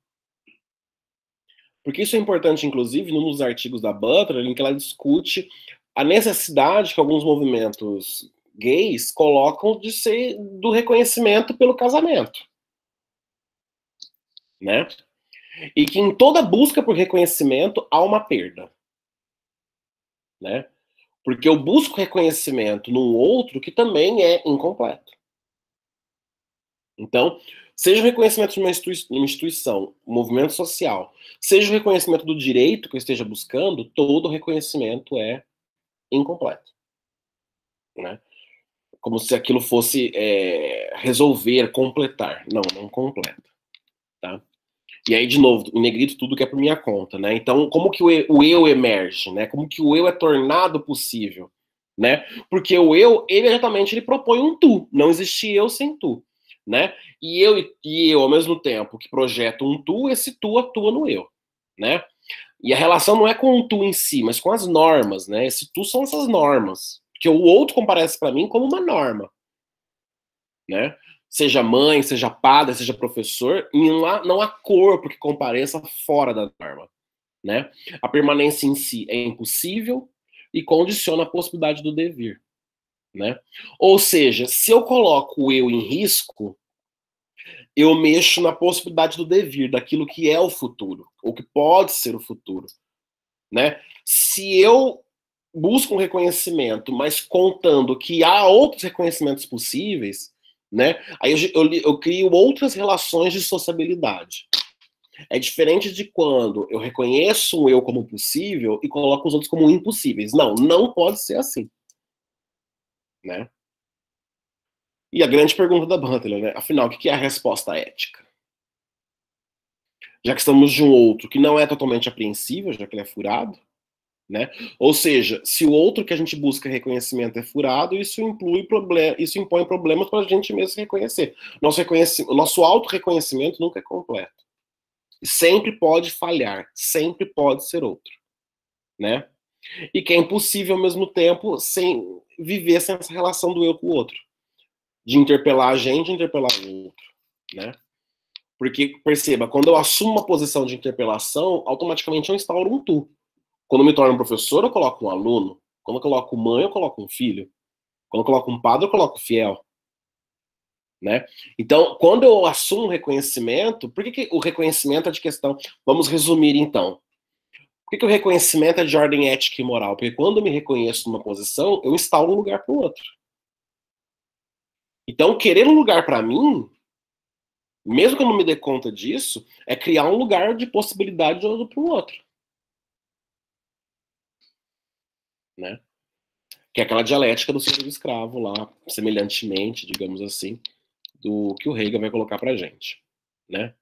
Porque isso é importante, inclusive, num dos artigos da Butler, em que ela discute a necessidade que alguns movimentos gays colocam de ser do reconhecimento pelo casamento. Né? E que em toda busca por reconhecimento há uma perda. Né? Porque eu busco reconhecimento num outro que também é incompleto. Então, seja o reconhecimento de uma, uma instituição, um movimento social, seja o reconhecimento do direito que eu esteja buscando, todo reconhecimento é incompleto. Né? Como se aquilo fosse é, resolver, completar. Não, não completa. Tá? E aí, de novo, em negrito, tudo que é por minha conta, né? Então, como que o eu, o eu emerge, né? Como que o eu é tornado possível, né? Porque o eu, imediatamente, ele propõe um tu. Não existe eu sem tu né? E eu e eu ao mesmo tempo que projeto um tu, esse tu atua no eu, né? E a relação não é com o tu em si, mas com as normas, né? Esse tu são essas normas, porque o outro comparece para mim como uma norma, né? Seja mãe, seja padre, seja professor, não há, não há corpo que compareça fora da norma, né? A permanência em si é impossível e condiciona a possibilidade do devir. Né? Ou seja, se eu coloco o eu em risco, eu mexo na possibilidade do devir, daquilo que é o futuro, ou que pode ser o futuro. Né? Se eu busco um reconhecimento, mas contando que há outros reconhecimentos possíveis, né? aí eu, eu, eu crio outras relações de sociabilidade. É diferente de quando eu reconheço um eu como possível e coloco os outros como impossíveis. Não, não pode ser assim né? E a grande pergunta da Butler, né? Afinal, o que é a resposta ética? Já que estamos de um outro que não é totalmente apreensível, já que ele é furado, né? Ou seja, se o outro que a gente busca reconhecimento é furado, isso inclui problema, isso impõe problemas para a gente mesmo reconhecer. Nosso nosso auto-reconhecimento nunca é completo. Sempre pode falhar, sempre pode ser outro, né? E que é impossível ao mesmo tempo sem viver sem essa relação do eu com o outro. De interpelar a gente interpelar o outro, né? Porque, perceba, quando eu assumo uma posição de interpelação, automaticamente eu instauro um tu. Quando me torno professor, eu coloco um aluno. Quando eu coloco mãe, eu coloco um filho. Quando eu coloco um padre, eu coloco fiel. Né? Então, quando eu assumo um reconhecimento, por que, que o reconhecimento é de questão? Vamos resumir então. Por que, que o reconhecimento é de ordem ética e moral? Porque quando eu me reconheço numa posição, eu instalo um lugar para o outro. Então, querer um lugar para mim, mesmo que eu não me dê conta disso, é criar um lugar de possibilidade de um para o outro. Né? Que é aquela dialética do senhor escravo lá, semelhantemente, digamos assim, do que o Hegel vai colocar para gente, né?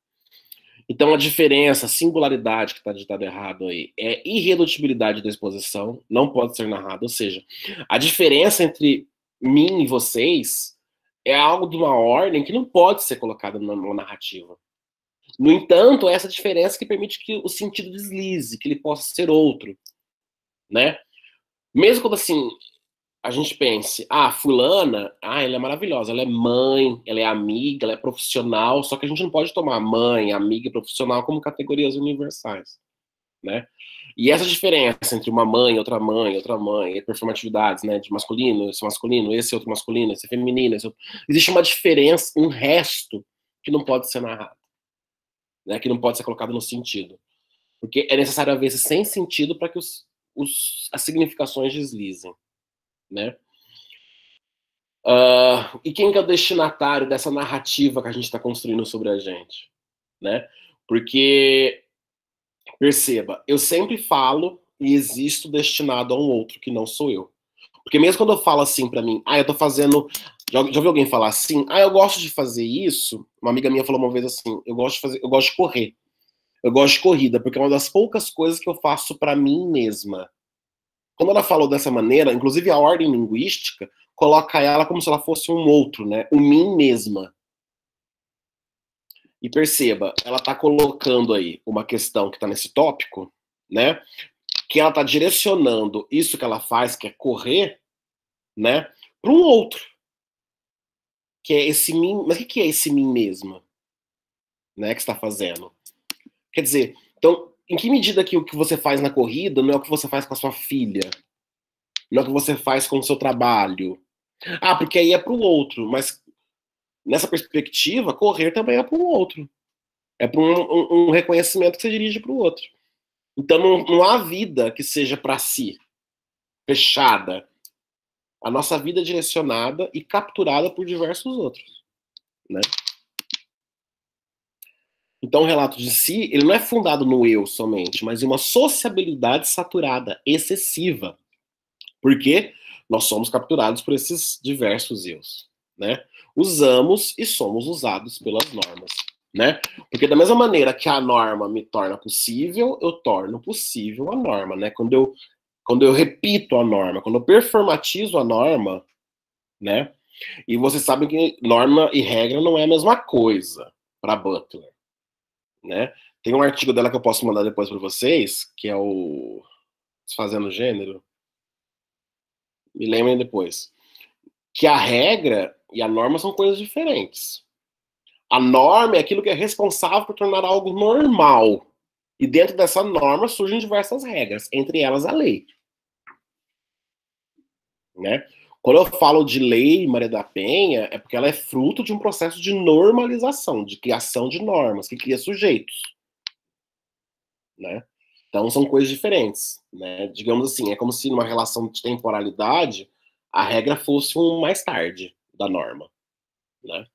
Então, a diferença, a singularidade que está ditado errado aí é irredutibilidade da exposição, não pode ser narrado. Ou seja, a diferença entre mim e vocês é algo de uma ordem que não pode ser colocada na, na narrativa. No entanto, é essa diferença que permite que o sentido deslize, que ele possa ser outro, né? Mesmo quando assim, a gente pense, ah, fulana, ah, ela é maravilhosa, ela é mãe, ela é amiga, ela é profissional, só que a gente não pode tomar mãe, amiga e profissional como categorias universais, né? E essa diferença entre uma mãe, outra mãe, outra mãe, performatividades, né, de masculino, esse masculino, esse outro masculino, esse feminino, esse outro... existe uma diferença, um resto que não pode ser narrado, né, que não pode ser colocado no sentido. Porque é necessário haver esse sem sentido para que os, os, as significações deslizem né? Uh, e quem que é o destinatário dessa narrativa que a gente está construindo sobre a gente, né? Porque perceba, eu sempre falo e existo destinado a um outro que não sou eu. Porque mesmo quando eu falo assim para mim, ah, eu tô fazendo. Já, já alguém falar assim, ah, eu gosto de fazer isso. Uma amiga minha falou uma vez assim, eu gosto de fazer, eu gosto de correr. Eu gosto de corrida, porque é uma das poucas coisas que eu faço para mim mesma. Quando ela falou dessa maneira, inclusive a ordem linguística coloca ela como se ela fosse um outro, né? O mim mesma. E perceba, ela está colocando aí uma questão que está nesse tópico, né? Que ela está direcionando isso que ela faz, que é correr, né? Para um outro. Que é esse mim. Mas o que é esse mim mesma? Né? Que está fazendo? Quer dizer, então, em que medida que o que você faz na corrida não é o que você faz com a sua filha? Não é o que você faz com o seu trabalho? Ah, porque aí é para o outro, mas nessa perspectiva, correr também é para o outro. É para um, um, um, reconhecimento que você dirige para o outro. Então não, não há vida que seja para si, fechada. A nossa vida é direcionada e capturada por diversos outros. Né? Então, o relato de si, ele não é fundado no eu somente, mas em uma sociabilidade saturada, excessiva. Porque nós somos capturados por esses diversos eus, né? Usamos e somos usados pelas normas, né? Porque da mesma maneira que a norma me torna possível, eu torno possível a norma, né? Quando eu quando eu repito a norma, quando eu performatizo a norma, né? E vocês sabem que norma e regra não é a mesma coisa para Butler né? Tem um artigo dela que eu posso mandar depois para vocês, que é o Desfazendo Gênero. Me lembrem depois. Que a regra e a norma são coisas diferentes. A norma é aquilo que é responsável por tornar algo normal. E dentro dessa norma surgem diversas regras, entre elas a lei. Né? Quando eu falo de lei Maria da Penha, é porque ela é fruto de um processo de normalização, de criação de normas, que cria sujeitos. Né? Então são coisas diferentes. Né? Digamos assim, é como se numa relação de temporalidade a regra fosse um mais tarde da norma. Né?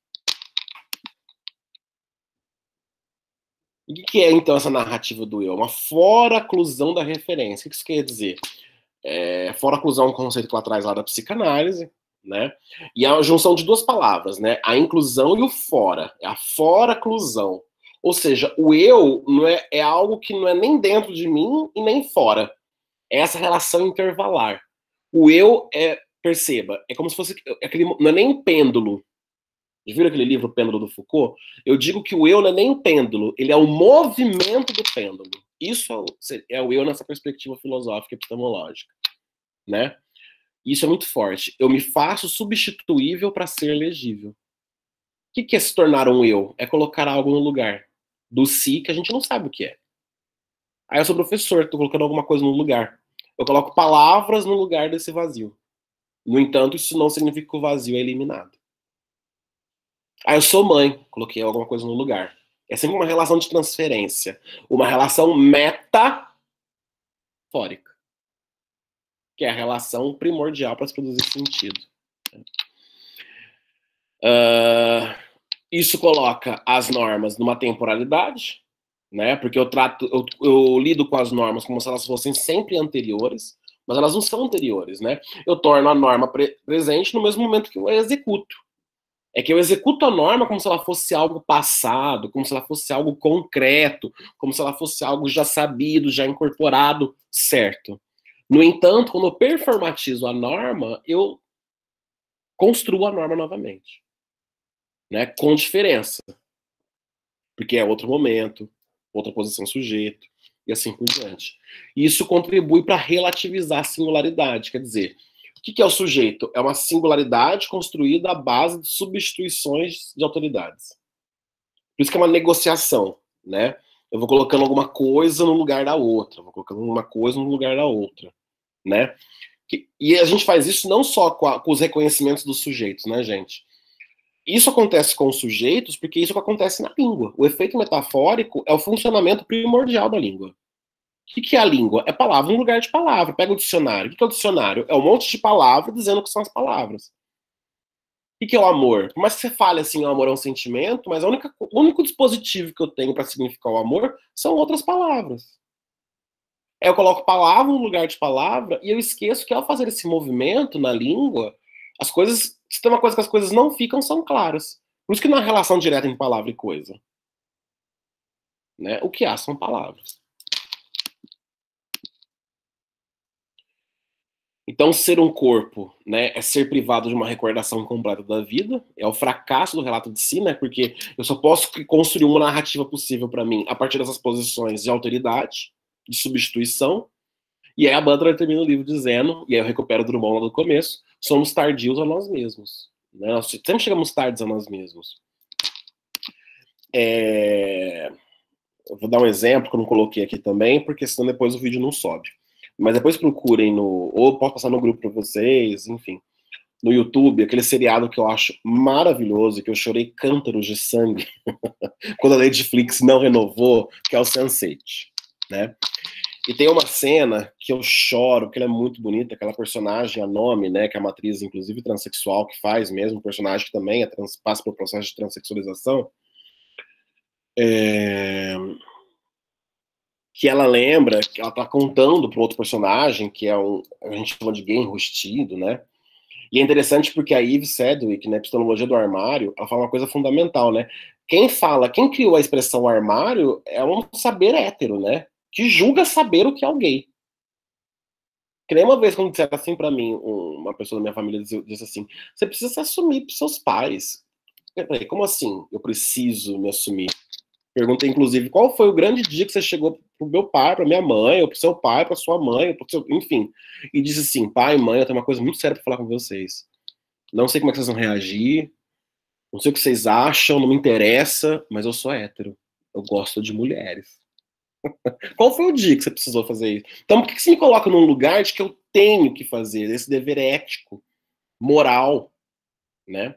O que é então essa narrativa do eu? Uma fora-clusão da referência. O que isso quer dizer? É, fora é um conceito que ela traz lá da psicanálise, né? E a junção de duas palavras, né? A inclusão e o fora. É a fora-clusão. Ou seja, o eu não é, é algo que não é nem dentro de mim e nem fora. É essa relação intervalar. O eu é, perceba, é como se fosse aquele, não é nem um pêndulo. Viram aquele livro Pêndulo do Foucault? Eu digo que o eu não é nem um pêndulo, ele é o movimento do pêndulo. Isso é o eu nessa perspectiva filosófica epistemológica, né? Isso é muito forte. Eu me faço substituível para ser legível. O que é se tornar um eu? É colocar algo no lugar do si que a gente não sabe o que é. Aí eu sou professor, estou colocando alguma coisa no lugar. Eu coloco palavras no lugar desse vazio. No entanto, isso não significa que o vazio é eliminado. Aí eu sou mãe, coloquei alguma coisa no lugar. É sempre uma relação de transferência. Uma relação metafórica. Que é a relação primordial para se produzir sentido. Uh, isso coloca as normas numa temporalidade, né? Porque eu trato, eu, eu, lido com as normas como se elas fossem sempre anteriores, mas elas não são anteriores, né? Eu torno a norma pre presente no mesmo momento que eu a executo. É que eu executo a norma como se ela fosse algo passado, como se ela fosse algo concreto, como se ela fosse algo já sabido, já incorporado, certo. No entanto, quando eu performatizo a norma, eu construo a norma novamente. Né? Com diferença. Porque é outro momento, outra posição sujeito, e assim por diante. Isso contribui para relativizar a singularidade, quer dizer, que, que é o sujeito? É uma singularidade construída à base de substituições de autoridades. Por isso que é uma negociação, né? Eu vou colocando alguma coisa no lugar da outra, vou colocando uma coisa no lugar da outra, né? E a gente faz isso não só com, a, com os reconhecimentos dos sujeitos, né, gente? Isso acontece com os sujeitos porque isso acontece na língua. O efeito metafórico é o funcionamento primordial da língua. O que é a língua? É palavra no lugar de palavra. Pega o dicionário. O que é o dicionário? É um monte de palavras dizendo que são as palavras. O que é o amor? Por mais que você fale assim, o amor é um sentimento, mas única, o único dispositivo que eu tenho para significar o amor são outras palavras. Eu coloco palavra no lugar de palavra e eu esqueço que ao fazer esse movimento na língua, as coisas. Se tem uma coisa que as coisas não ficam, são claras. Por isso que não há relação direta entre palavra e coisa. Né? O que há são palavras. Então, ser um corpo, né, é ser privado de uma recordação completa da vida, é o fracasso do relato de si, né, porque eu só posso construir uma narrativa possível para mim a partir dessas posições de autoridade, de substituição, e aí a Butler termina o livro dizendo, e aí eu recupero o Drummond lá do começo, somos tardios a nós mesmos. Né? Nós sempre chegamos tardes a nós mesmos. É... Eu vou dar um exemplo que eu não coloquei aqui também, porque senão depois o vídeo não sobe. Mas depois procurem no. Ou posso passar no grupo para vocês, enfim. No YouTube, aquele seriado que eu acho maravilhoso, que eu chorei cântaros de sangue quando a Netflix não renovou, que é o Sense8, né? E tem uma cena que eu choro, que ela é muito bonita, aquela personagem, a nome, né, que é uma atriz, inclusive, transexual, que faz mesmo, um personagem que também é trans, passa pelo processo de transexualização. É... Que ela lembra, que ela tá contando para outro personagem, que é um, a gente chama de gay enrustido, né? E é interessante porque a Eve Sedgwick, na né, epistemologia do armário, ela fala uma coisa fundamental, né? Quem fala, quem criou a expressão armário é um saber hétero, né? que julga saber o que é o gay. Que nem uma vez quando disseram assim para mim, uma pessoa da minha família disse assim: você precisa se assumir pros seus pais. Peraí, como assim? Eu preciso me assumir. Perguntei, inclusive, qual foi o grande dia que você chegou pro meu pai, pra minha mãe, ou pro seu pai, pra sua mãe, pro seu... enfim. E disse assim: pai, mãe, eu tenho uma coisa muito séria pra falar com vocês. Não sei como é que vocês vão reagir, não sei o que vocês acham, não me interessa, mas eu sou hétero. Eu gosto de mulheres. Qual foi o dia que você precisou fazer isso? Então, por que você me coloca num lugar de que eu tenho que fazer esse dever ético, moral, né?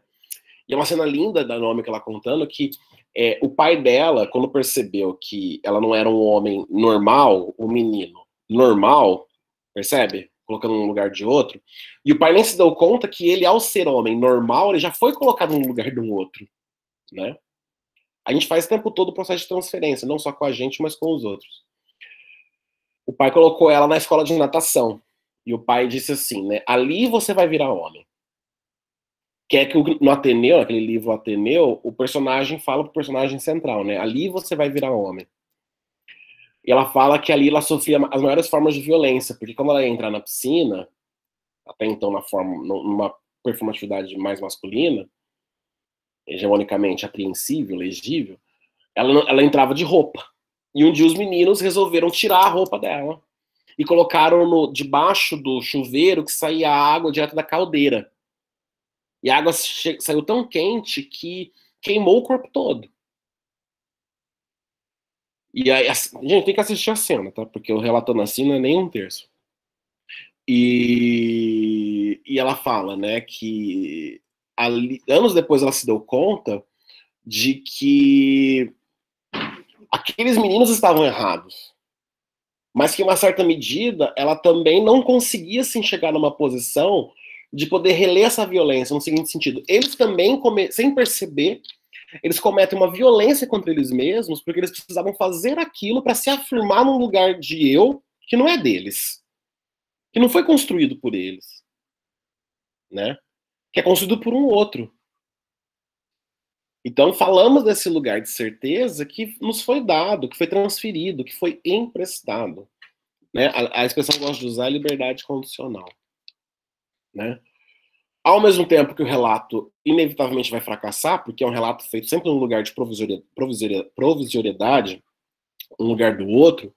E é uma cena linda da nome que ela contando que é, o pai dela, quando percebeu que ela não era um homem normal, um menino normal, percebe? Colocando num lugar de outro, e o pai nem se deu conta que ele, ao ser homem normal, ele já foi colocado num lugar de um outro, né? A gente faz o tempo todo o processo de transferência, não só com a gente, mas com os outros. O pai colocou ela na escola de natação. E o pai disse assim, né? Ali você vai virar homem. Que é que no Ateneu, aquele livro Ateneu, o personagem fala pro personagem central, né? Ali você vai virar homem. E ela fala que ali ela sofria as maiores formas de violência, porque quando ela ia entrar na piscina, até então na forma, numa performatividade mais masculina, hegemonicamente apreensível, legível, ela, ela entrava de roupa. E um dia os meninos resolveram tirar a roupa dela e colocaram no debaixo do chuveiro que saía água direto da caldeira. E a água saiu tão quente que queimou o corpo todo. E aí, gente, tem que assistir a cena, tá? Porque eu relatando assim não é nem um terço. E, e ela fala, né, que ali, anos depois ela se deu conta de que aqueles meninos estavam errados. Mas que, em uma certa medida, ela também não conseguia se enxergar numa posição de poder reler essa violência no seguinte sentido. Eles também, sem perceber, eles cometem uma violência contra eles mesmos porque eles precisavam fazer aquilo para se afirmar num lugar de eu que não é deles, que não foi construído por eles, né? que é construído por um outro. Então, falamos desse lugar de certeza que nos foi dado, que foi transferido, que foi emprestado. Né? A, a expressão que eu gosto de usar é liberdade condicional. Né? Ao mesmo tempo que o relato inevitavelmente vai fracassar, porque é um relato feito sempre num lugar de provisoriedade, um lugar do outro,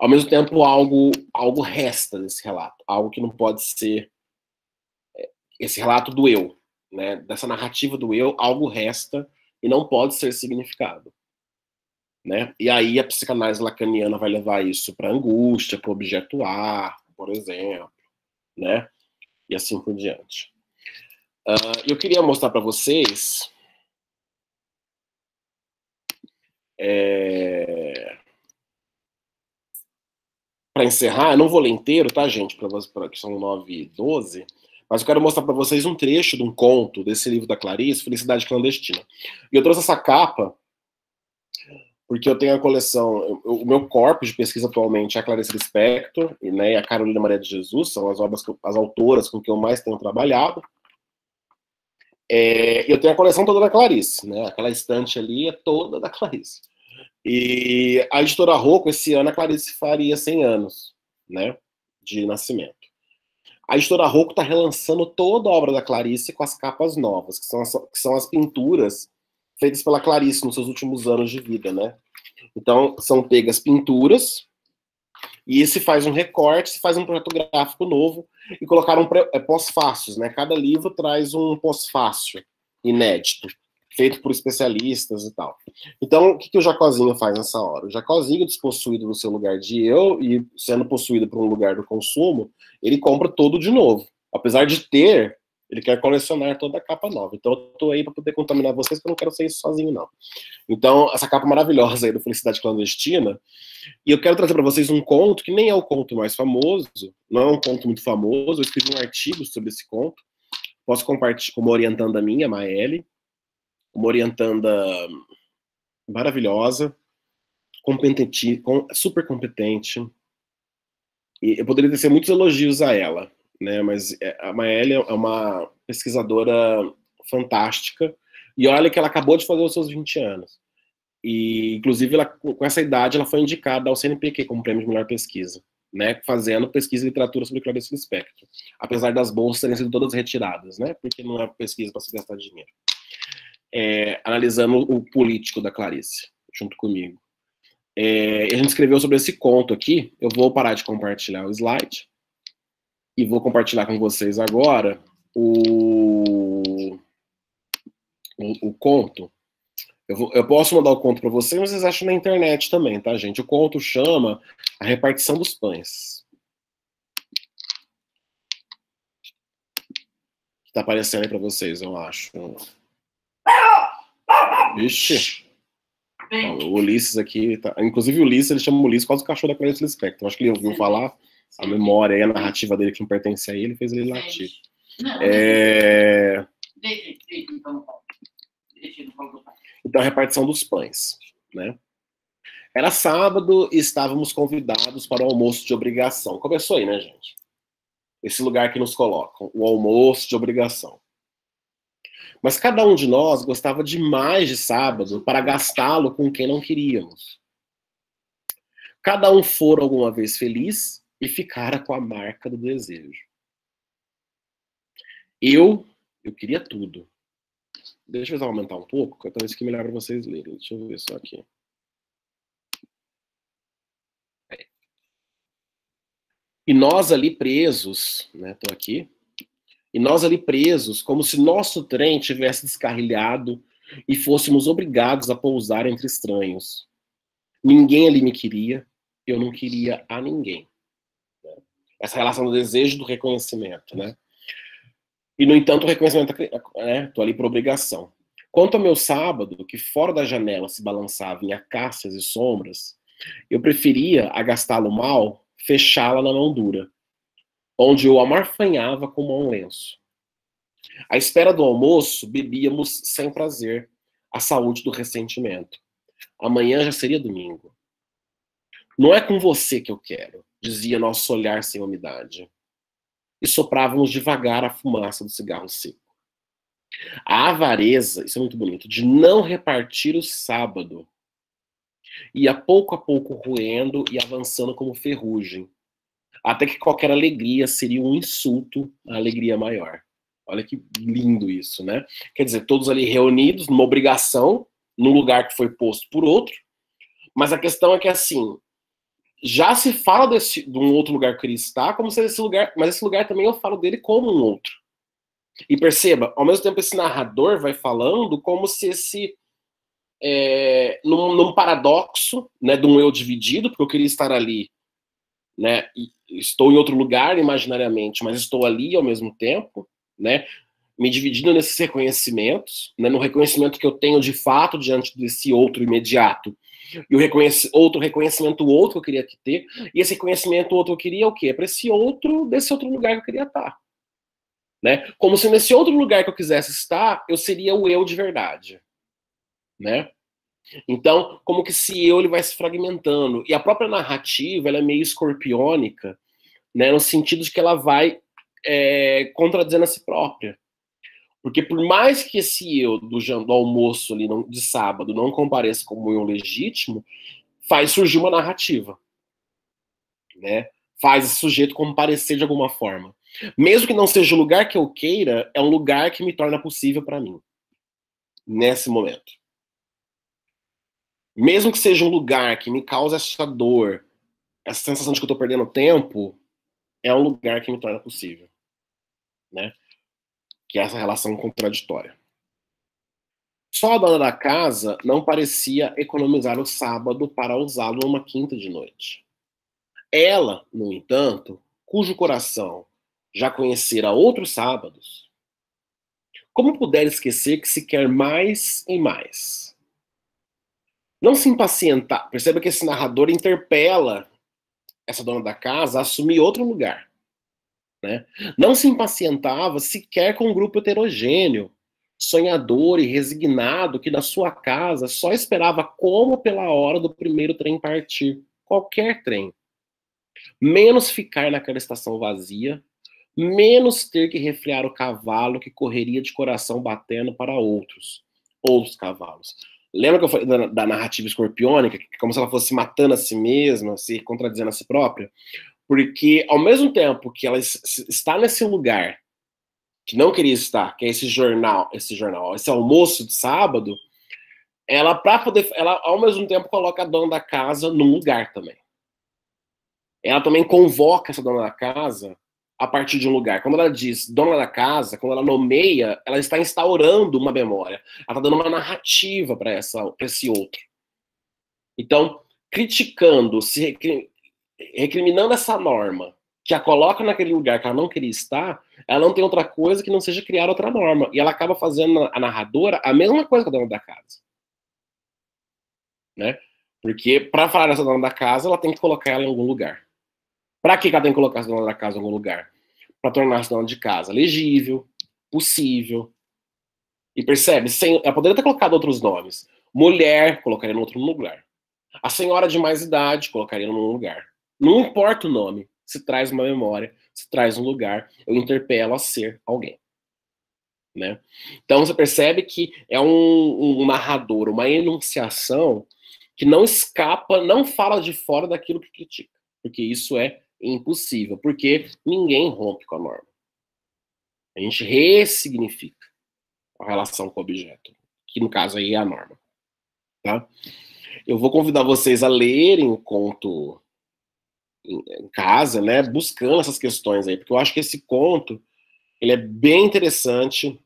ao mesmo tempo algo, algo resta desse relato, algo que não pode ser esse relato do eu, né, dessa narrativa do eu, algo resta e não pode ser significado. Né? E aí a psicanálise lacaniana vai levar isso para angústia, para objeto A, por exemplo, né? E assim por diante. Uh, eu queria mostrar para vocês é... para encerrar, eu não vou ler inteiro, tá, gente? Para que são 9 e 12. Mas eu quero mostrar para vocês um trecho de um conto desse livro da Clarice, Felicidade Clandestina. E eu trouxe essa capa porque eu tenho a coleção, o meu corpo de pesquisa atualmente é a Clarice Lispector e, né, a Carolina Maria de Jesus, são as obras, que, as autoras com que eu mais tenho trabalhado. É, eu tenho a coleção toda da Clarice, né, aquela estante ali é toda da Clarice. E a editora Rocco, esse ano, a Clarice faria 100 anos, né, de nascimento. A editora Rocco está relançando toda a obra da Clarice com as capas novas, que são as, que são as pinturas feitas pela Clarice nos seus últimos anos de vida, né? Então, são pegas pinturas, e se faz um recorte, se faz um projeto gráfico novo, e colocaram é, pós-fácios, né? Cada livro traz um pós-fácil inédito, feito por especialistas e tal. Então, o que, que o Jacozinho faz nessa hora? O Jacozinho, despossuído do seu lugar de eu e sendo possuído por um lugar do consumo, ele compra todo de novo. Apesar de ter ele quer colecionar toda a capa nova. Então eu tô aí para poder contaminar vocês, que eu não quero ser isso sozinho, não. Então, essa capa maravilhosa aí do Felicidade Clandestina. E eu quero trazer para vocês um conto que nem é o conto mais famoso, não é um conto muito famoso. Eu escrevi um artigo sobre esse conto. Posso compartilhar como orientanda minha, Maeli, uma orientanda maravilhosa, competente, super competente. E eu poderia ter muitos elogios a ela, né? Mas é, a Maélia é uma pesquisadora fantástica. E olha que ela acabou de fazer os seus 20 anos. E, inclusive, ela, com essa idade, ela foi indicada ao CNPq como prêmio de melhor pesquisa, né? Fazendo pesquisa e literatura sobre Clarice Lispector. Apesar das bolsas terem sido todas retiradas, né? Porque não é pesquisa para se gastar dinheiro. É, analisando o político da Clarice, junto comigo. É, a gente escreveu sobre esse conto aqui. Eu vou parar de compartilhar o slide e vou compartilhar com vocês agora o, o, o conto. Eu, vou, eu, posso mandar o conto para vocês, mas vocês acham na internet também, tá, gente? O conto chama A Repartição dos Pães. Tá aparecendo aí para vocês, eu acho. Vixe. o Ulisses aqui, tá... inclusive o Ulisses, ele chama o Ulisses quase o cachorro da Clarice Lispector. Acho que ele ouviu falar a memória e a narrativa dele que não pertence a ele, fez ele latir. É... Então, a repartição dos pães, né? Era sábado e estávamos convidados para o almoço de obrigação. Começou aí, né, gente? Esse lugar que nos colocam, o almoço de obrigação. Mas cada um de nós gostava demais de sábado para gastá-lo com quem não queríamos. Cada um for alguma vez feliz e ficara com a marca do desejo. Eu, eu queria tudo. Deixa eu aumentar um pouco, que talvez que melhor para vocês lerem. Deixa eu ver só aqui. E nós ali presos, né? Tô aqui. E nós ali presos, como se nosso trem tivesse descarrilhado e fôssemos obrigados a pousar entre estranhos. Ninguém ali me queria, eu não queria a ninguém essa relação do desejo do reconhecimento, né? E, no entanto, o reconhecimento, né? Tô ali por obrigação. Quanto ao meu sábado, que fora da janela se balançava em acácias e sombras, eu preferia agastá-lo mal, fechá-la na mão dura, onde eu amarfanhava como um lenço. À espera do almoço, bebíamos sem prazer a saúde do ressentimento. Amanhã já seria domingo. Não é com você que eu quero, dizia nosso olhar sem umidade. E soprávamos devagar a fumaça do cigarro seco. A avareza, isso é muito bonito, de não repartir o sábado ia pouco a pouco roendo e avançando como ferrugem, até que qualquer alegria seria um insulto à alegria maior. Olha que lindo isso, né? Quer dizer, todos ali reunidos numa obrigação, num lugar que foi posto por outro, mas a questão é que assim, já se fala desse, de um outro lugar que ele está, como se esse lugar, mas esse lugar também eu falo dele como um outro. E perceba, ao mesmo tempo esse narrador vai falando como se esse é, num, num, paradoxo, né, de um eu dividido, porque eu queria estar ali, né, estou em outro lugar imaginariamente, mas estou ali ao mesmo tempo, né, me dividindo nesses reconhecimentos, né, no reconhecimento que eu tenho de fato diante desse outro imediato, e o outro reconhecimento outro que eu queria ter, e esse reconhecimento outro eu queria o quê? Para esse outro, desse outro lugar que eu queria estar. Né? Como se nesse outro lugar que eu quisesse estar, eu seria o eu de verdade. Né? Então, como que esse eu ele vai se fragmentando. E a própria narrativa ela é meio escorpiônica, né? no sentido de que ela vai é, contradizendo a si própria. Porque por mais que esse eu do, do almoço ali de sábado não compareça como eu legítimo, faz surgir uma narrativa. Né? Faz esse sujeito comparecer de alguma forma. Mesmo que não seja o lugar que eu queira, é um lugar que me torna possível para mim. Nesse momento. Mesmo que seja um lugar que me cause essa dor, essa sensação de que eu estou perdendo tempo, é um lugar que me torna possível. Né? Que é essa relação contraditória. Só a dona da casa não parecia economizar o sábado para usá-lo numa quinta de noite. Ela, no entanto, cujo coração já conhecera outros sábados, como puder esquecer que se quer mais e mais? Não se impacientar. Perceba que esse narrador interpela essa dona da casa a assumir outro lugar. Né? Não se impacientava sequer com um grupo heterogêneo, sonhador e resignado que na sua casa só esperava como pela hora do primeiro trem partir, qualquer trem. Menos ficar naquela estação vazia, menos ter que refrear o cavalo que correria de coração batendo para outros, outros cavalos. Lembra que eu falei da, da narrativa escorpiônica, é como se ela fosse matando a si mesma, se contradizendo a si própria? Porque ao mesmo tempo que ela está nesse lugar que não queria estar, que é esse jornal, esse jornal, esse almoço de sábado, ela para poder, ela ao mesmo tempo coloca a dona da casa num lugar também. Ela também convoca essa dona da casa a partir de um lugar. Quando ela diz dona da casa, quando ela nomeia, ela está instaurando uma memória. Ela está dando uma narrativa para esse outro. Então, criticando, se recriminando essa norma que a coloca naquele lugar que ela não queria estar, ela não tem outra coisa que não seja criar outra norma. E ela acaba fazendo a narradora a mesma coisa que a dona da casa. Né? Porque para falar dessa dona da casa, ela tem que colocar ela em algum lugar. Para que ela tem que colocar essa dona da casa em algum lugar? Para tornar essa dona de casa legível, possível. E percebe? Sem, ela poderia ter colocado outros nomes. Mulher, colocaria em outro lugar. A senhora de mais idade, colocaria num lugar. Não importa o nome se traz uma memória, se traz um lugar, eu interpelo a ser alguém. Né? Então você percebe que é um, um narrador, uma enunciação que não escapa, não fala de fora daquilo que critica, porque isso é impossível, porque ninguém rompe com a norma. A gente ressignifica a relação com o objeto, que no caso aí é a norma. Tá? Eu vou convidar vocês a lerem o conto em casa, né, buscando essas questões aí, porque eu acho que esse conto ele é bem interessante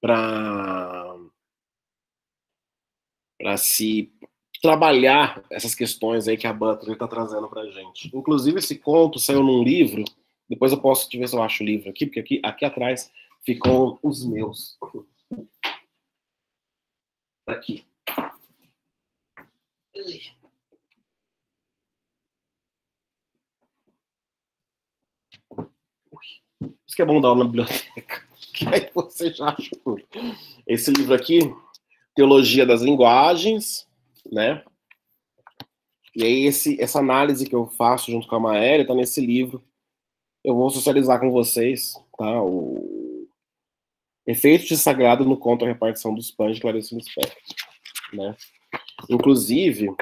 para para se trabalhar essas questões aí que a Butler está trazendo para gente. Inclusive esse conto saiu num livro. Depois eu posso te ver se eu acho o livro aqui, porque aqui aqui atrás ficam os meus. Aqui. Isso que é bom dar aula na biblioteca, que aí você já tudo. Esse livro aqui, Teologia das Linguagens, né? E aí esse, essa análise que eu faço junto com a Maélia está nesse livro. Eu vou socializar com vocês, tá? O Efeito de Sagrado no Conto a Repartição dos Pães de Clarice Lispector, né? Inclusive,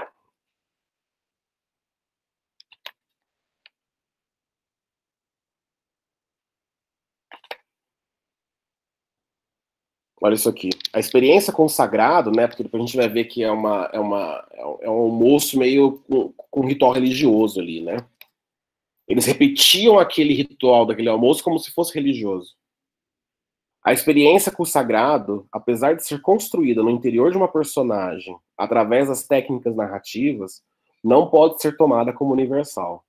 Olha isso aqui. A experiência com o sagrado, né? Porque depois a gente vai ver que é, uma, é, uma, é um almoço meio com, com um ritual religioso ali, né? Eles repetiam aquele ritual daquele almoço como se fosse religioso. A experiência com o sagrado, apesar de ser construída no interior de uma personagem através das técnicas narrativas, não pode ser tomada como universal.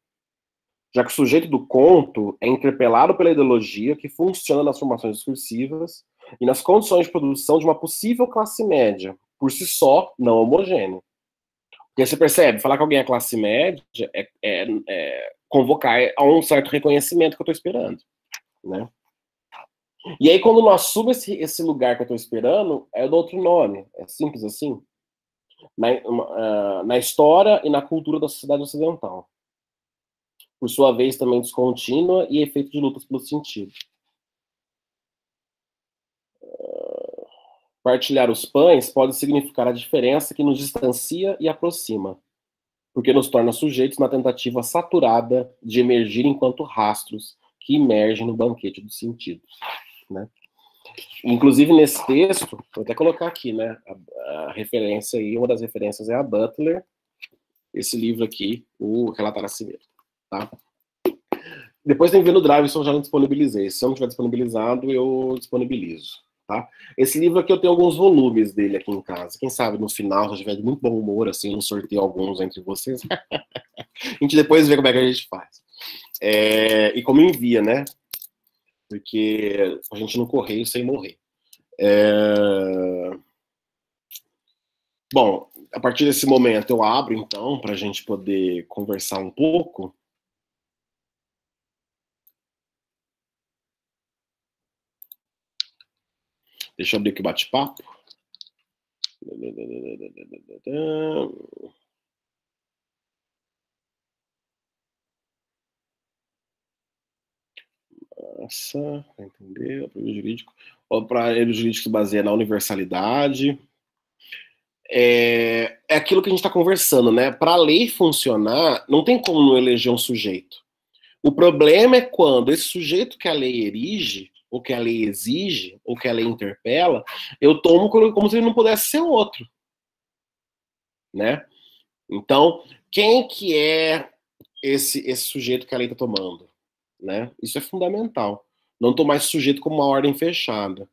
Já que o sujeito do conto é interpelado pela ideologia que funciona nas formações discursivas e nas condições de produção de uma possível classe média, por si só, não homogênea. Porque você percebe, falar que alguém é classe média é, é, é convocar a um certo reconhecimento que eu estou esperando, né? E aí, quando não assumo esse, esse lugar que eu estou esperando, é do outro nome. É simples assim. Na, uh, na história e na cultura da sociedade ocidental. Por sua vez, também descontínua e efeito de lutas pelo sentido. Partilhar os pães pode significar a diferença que nos distancia e aproxima, porque nos torna sujeitos na tentativa saturada de emergir enquanto rastros que emergem no banquete dos sentidos, né? Inclusive nesse texto, vou até colocar aqui, né? A, a referência aí, uma das referências é a Butler, esse livro aqui, o Relatar a Si mesmo, tá? Depois tem que ver no Drive se eu já não disponibilizei. Se eu não tiver disponibilizado, eu disponibilizo. Tá? Esse livro aqui eu tenho alguns volumes dele aqui em casa. Quem sabe no final, se eu tiver de muito bom humor, assim, eu sorteio alguns entre vocês. a gente depois vê como é que a gente faz. É, e como envia, né? Porque a gente não correio sem morrer. É... Bom, a partir desse momento eu abro então para a gente poder conversar um pouco. Deixa eu abrir aqui o bate-papo. Para entender, o jurídico. Para ele, o jurídico se baseia na universalidade. É, é aquilo que a gente está conversando, né? Para a lei funcionar, não tem como não eleger um sujeito. O problema é quando esse sujeito que a lei erige ou que a lei exige, ou que a lei interpela, eu tomo como se ele não pudesse ser outro. Né? Então, quem que é esse, esse sujeito que a lei está tomando? Né? Isso é fundamental. Não tomar esse sujeito como uma ordem fechada.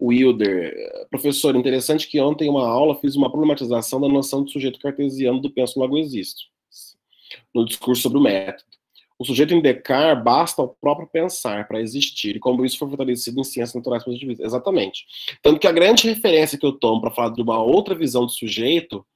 Wilder, professor, interessante que ontem em uma aula fiz uma problematização da noção de sujeito cartesiano do penso logo existo, no discurso sobre o método. O sujeito indicar basta ao próprio pensar para existir, e como isso foi fortalecido em ciências naturais positivistas. Exatamente. Tanto que a grande referência que eu tomo para falar de uma outra visão do sujeito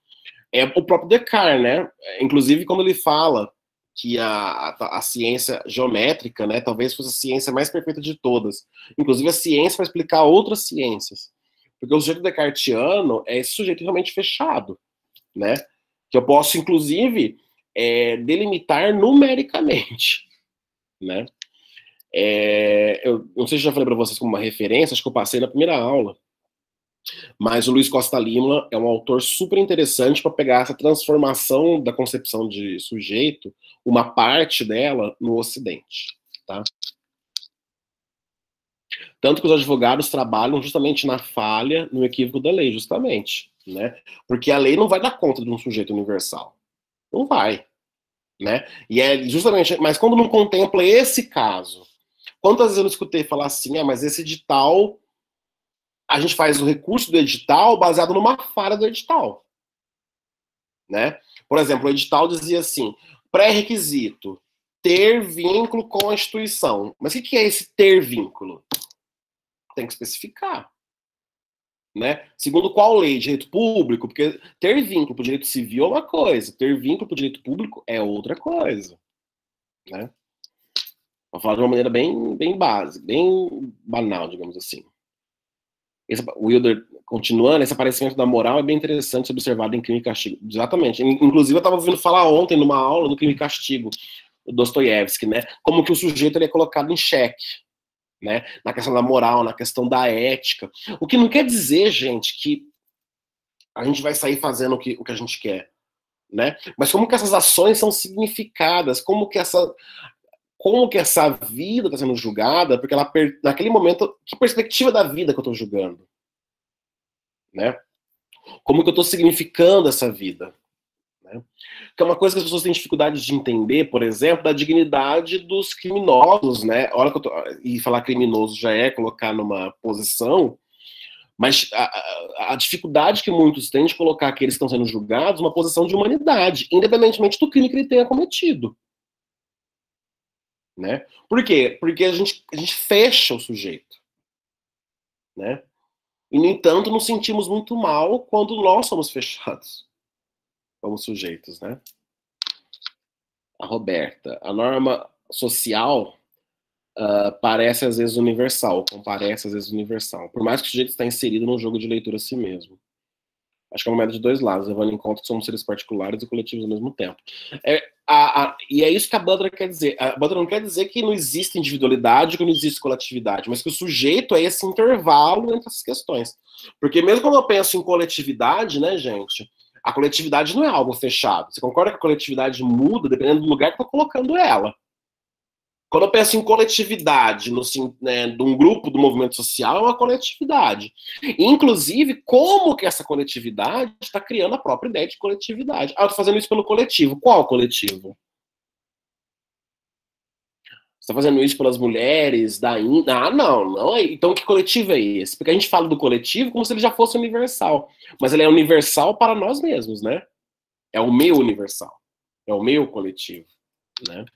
é o próprio Descartes, né? Inclusive, quando ele fala que a, a, a, ciência geométrica, né, talvez fosse a ciência mais perfeita de todas. Inclusive a ciência para explicar outras ciências. Porque o sujeito descartiano é esse sujeito realmente fechado, né? Que eu posso, inclusive, é, delimitar numericamente, né? É, eu não sei se já falei para vocês como uma referência, acho que eu passei na primeira aula, mas o Luiz Costa Lima é um autor super interessante para pegar essa transformação da concepção de sujeito, uma parte dela, no Ocidente, tá? Tanto que os advogados trabalham justamente na falha, no equívoco da lei, justamente, né? Porque a lei não vai dar conta de um sujeito universal. Não vai né? E é justamente, mas quando não contempla esse caso, quantas vezes eu escutei falar assim, ah, mas esse edital, a gente faz o recurso do edital baseado numa falha do edital, né? Por exemplo, o edital dizia assim, pré-requisito, ter vínculo com a instituição. Mas o que é esse ter vínculo? Tem que especificar. Né? Segundo qual lei? Direito público? Porque ter vínculo para o direito civil é uma coisa, ter vínculo para o direito público é outra coisa. Né? Vou falar de uma maneira bem, bem básica, bem banal, digamos assim. Esse, Wilder, continuando, esse aparecimento da moral é bem interessante observado em Crime e Castigo. Exatamente. Inclusive, eu estava ouvindo falar ontem, numa aula do Crime e Castigo, do Dostoiévski, né? Como que o sujeito ele é colocado em xeque né? Na questão da moral, na questão da ética. O que não quer dizer, gente, que a gente vai sair fazendo o que, o que a gente quer, né? Mas como que essas ações são significadas, como que essa como que essa vida está sendo julgada, porque ela naquele momento, que perspectiva da vida que eu estou julgando, né? Como que eu estou significando essa vida? Né? Que é uma coisa que as pessoas têm dificuldade de entender, por exemplo, da dignidade dos criminosos, né? Olha tô, e falar criminoso já é colocar numa posição, mas a, a, a, dificuldade que muitos têm de colocar aqueles que estão sendo julgados numa posição de humanidade, independentemente do crime que ele tenha cometido. Né? Por quê? Porque a gente, a gente fecha o sujeito. Né? E, no entanto, nos sentimos muito mal quando nós somos fechados como sujeitos, né? A Roberta, a norma social uh, parece às vezes universal, comparece às vezes universal, por mais que o sujeito está inserido num jogo de leitura a si mesmo. Acho que é uma moeda de dois lados, levando em conta que somos seres particulares e coletivos ao mesmo tempo. É, a, a, e é isso que a Butler quer dizer. A Butler não quer dizer que não existe individualidade, que não existe coletividade, mas que o sujeito é esse intervalo entre essas questões. Porque mesmo quando eu penso em coletividade, né, gente, a coletividade não é algo fechado. Você concorda que a coletividade muda dependendo do lugar que eu tô colocando ela? Quando eu penso em coletividade, no, né, de um grupo do movimento social, é uma coletividade. Inclusive, como que essa coletividade está criando a própria ideia de coletividade. Ah, eu estou fazendo isso pelo coletivo. Qual coletivo? Está fazendo isso pelas mulheres da Índia? Ah, não, não é. Então, que coletivo é esse? Porque a gente fala do coletivo como se ele já fosse universal. Mas ele é universal para nós mesmos, né? É o meu universal. É o meu coletivo, né?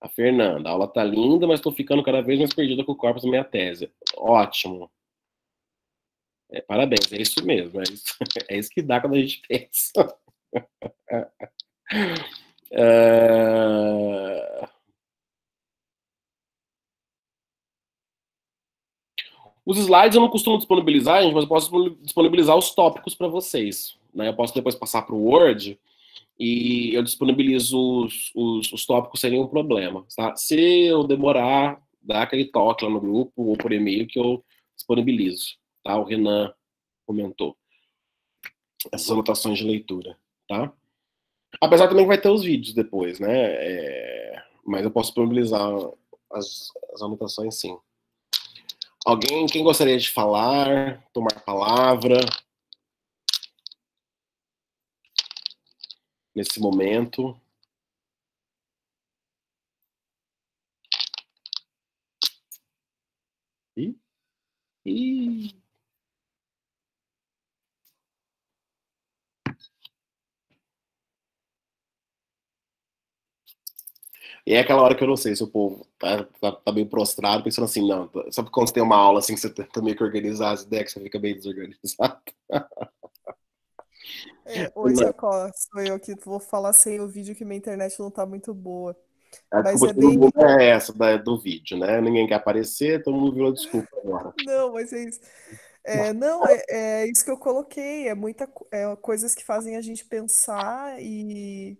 A Fernanda, a aula tá linda, mas estou ficando cada vez mais perdida com o corpus da minha tese. Ótimo. É, parabéns, é isso mesmo. É isso, é isso que dá quando a gente pensa. uh... Os slides eu não costumo disponibilizar, gente, mas eu posso disponibilizar os tópicos para vocês. Né? Eu posso depois passar para o Word e eu disponibilizo os, os, os, tópicos sem nenhum problema. Tá? Se eu demorar, dá aquele toque lá no grupo ou por e-mail que eu disponibilizo. Tá? O Renan comentou essas anotações de leitura. Tá? Apesar também que vai ter os vídeos depois, né? É... Mas eu posso disponibilizar as, as anotações sim. Alguém, quem gostaria de falar, tomar palavra? nesse momento. E, e... E é aquela hora que eu não sei se o povo tá, tá, tá meio prostrado, pensando assim, não, sabe quando você tem uma aula assim que você tenta meio que organizar as ideias, você fica meio desorganizado? É, oi, Jacó, sou eu que vou falar sem o vídeo que minha internet não tá muito boa. A Mas é bem... é essa da, do vídeo, né? Ninguém quer aparecer, todo mundo virou desculpa agora. Não, mas é isso. É, não, é, é, isso que eu coloquei. É muita é, coisas que fazem a gente pensar e,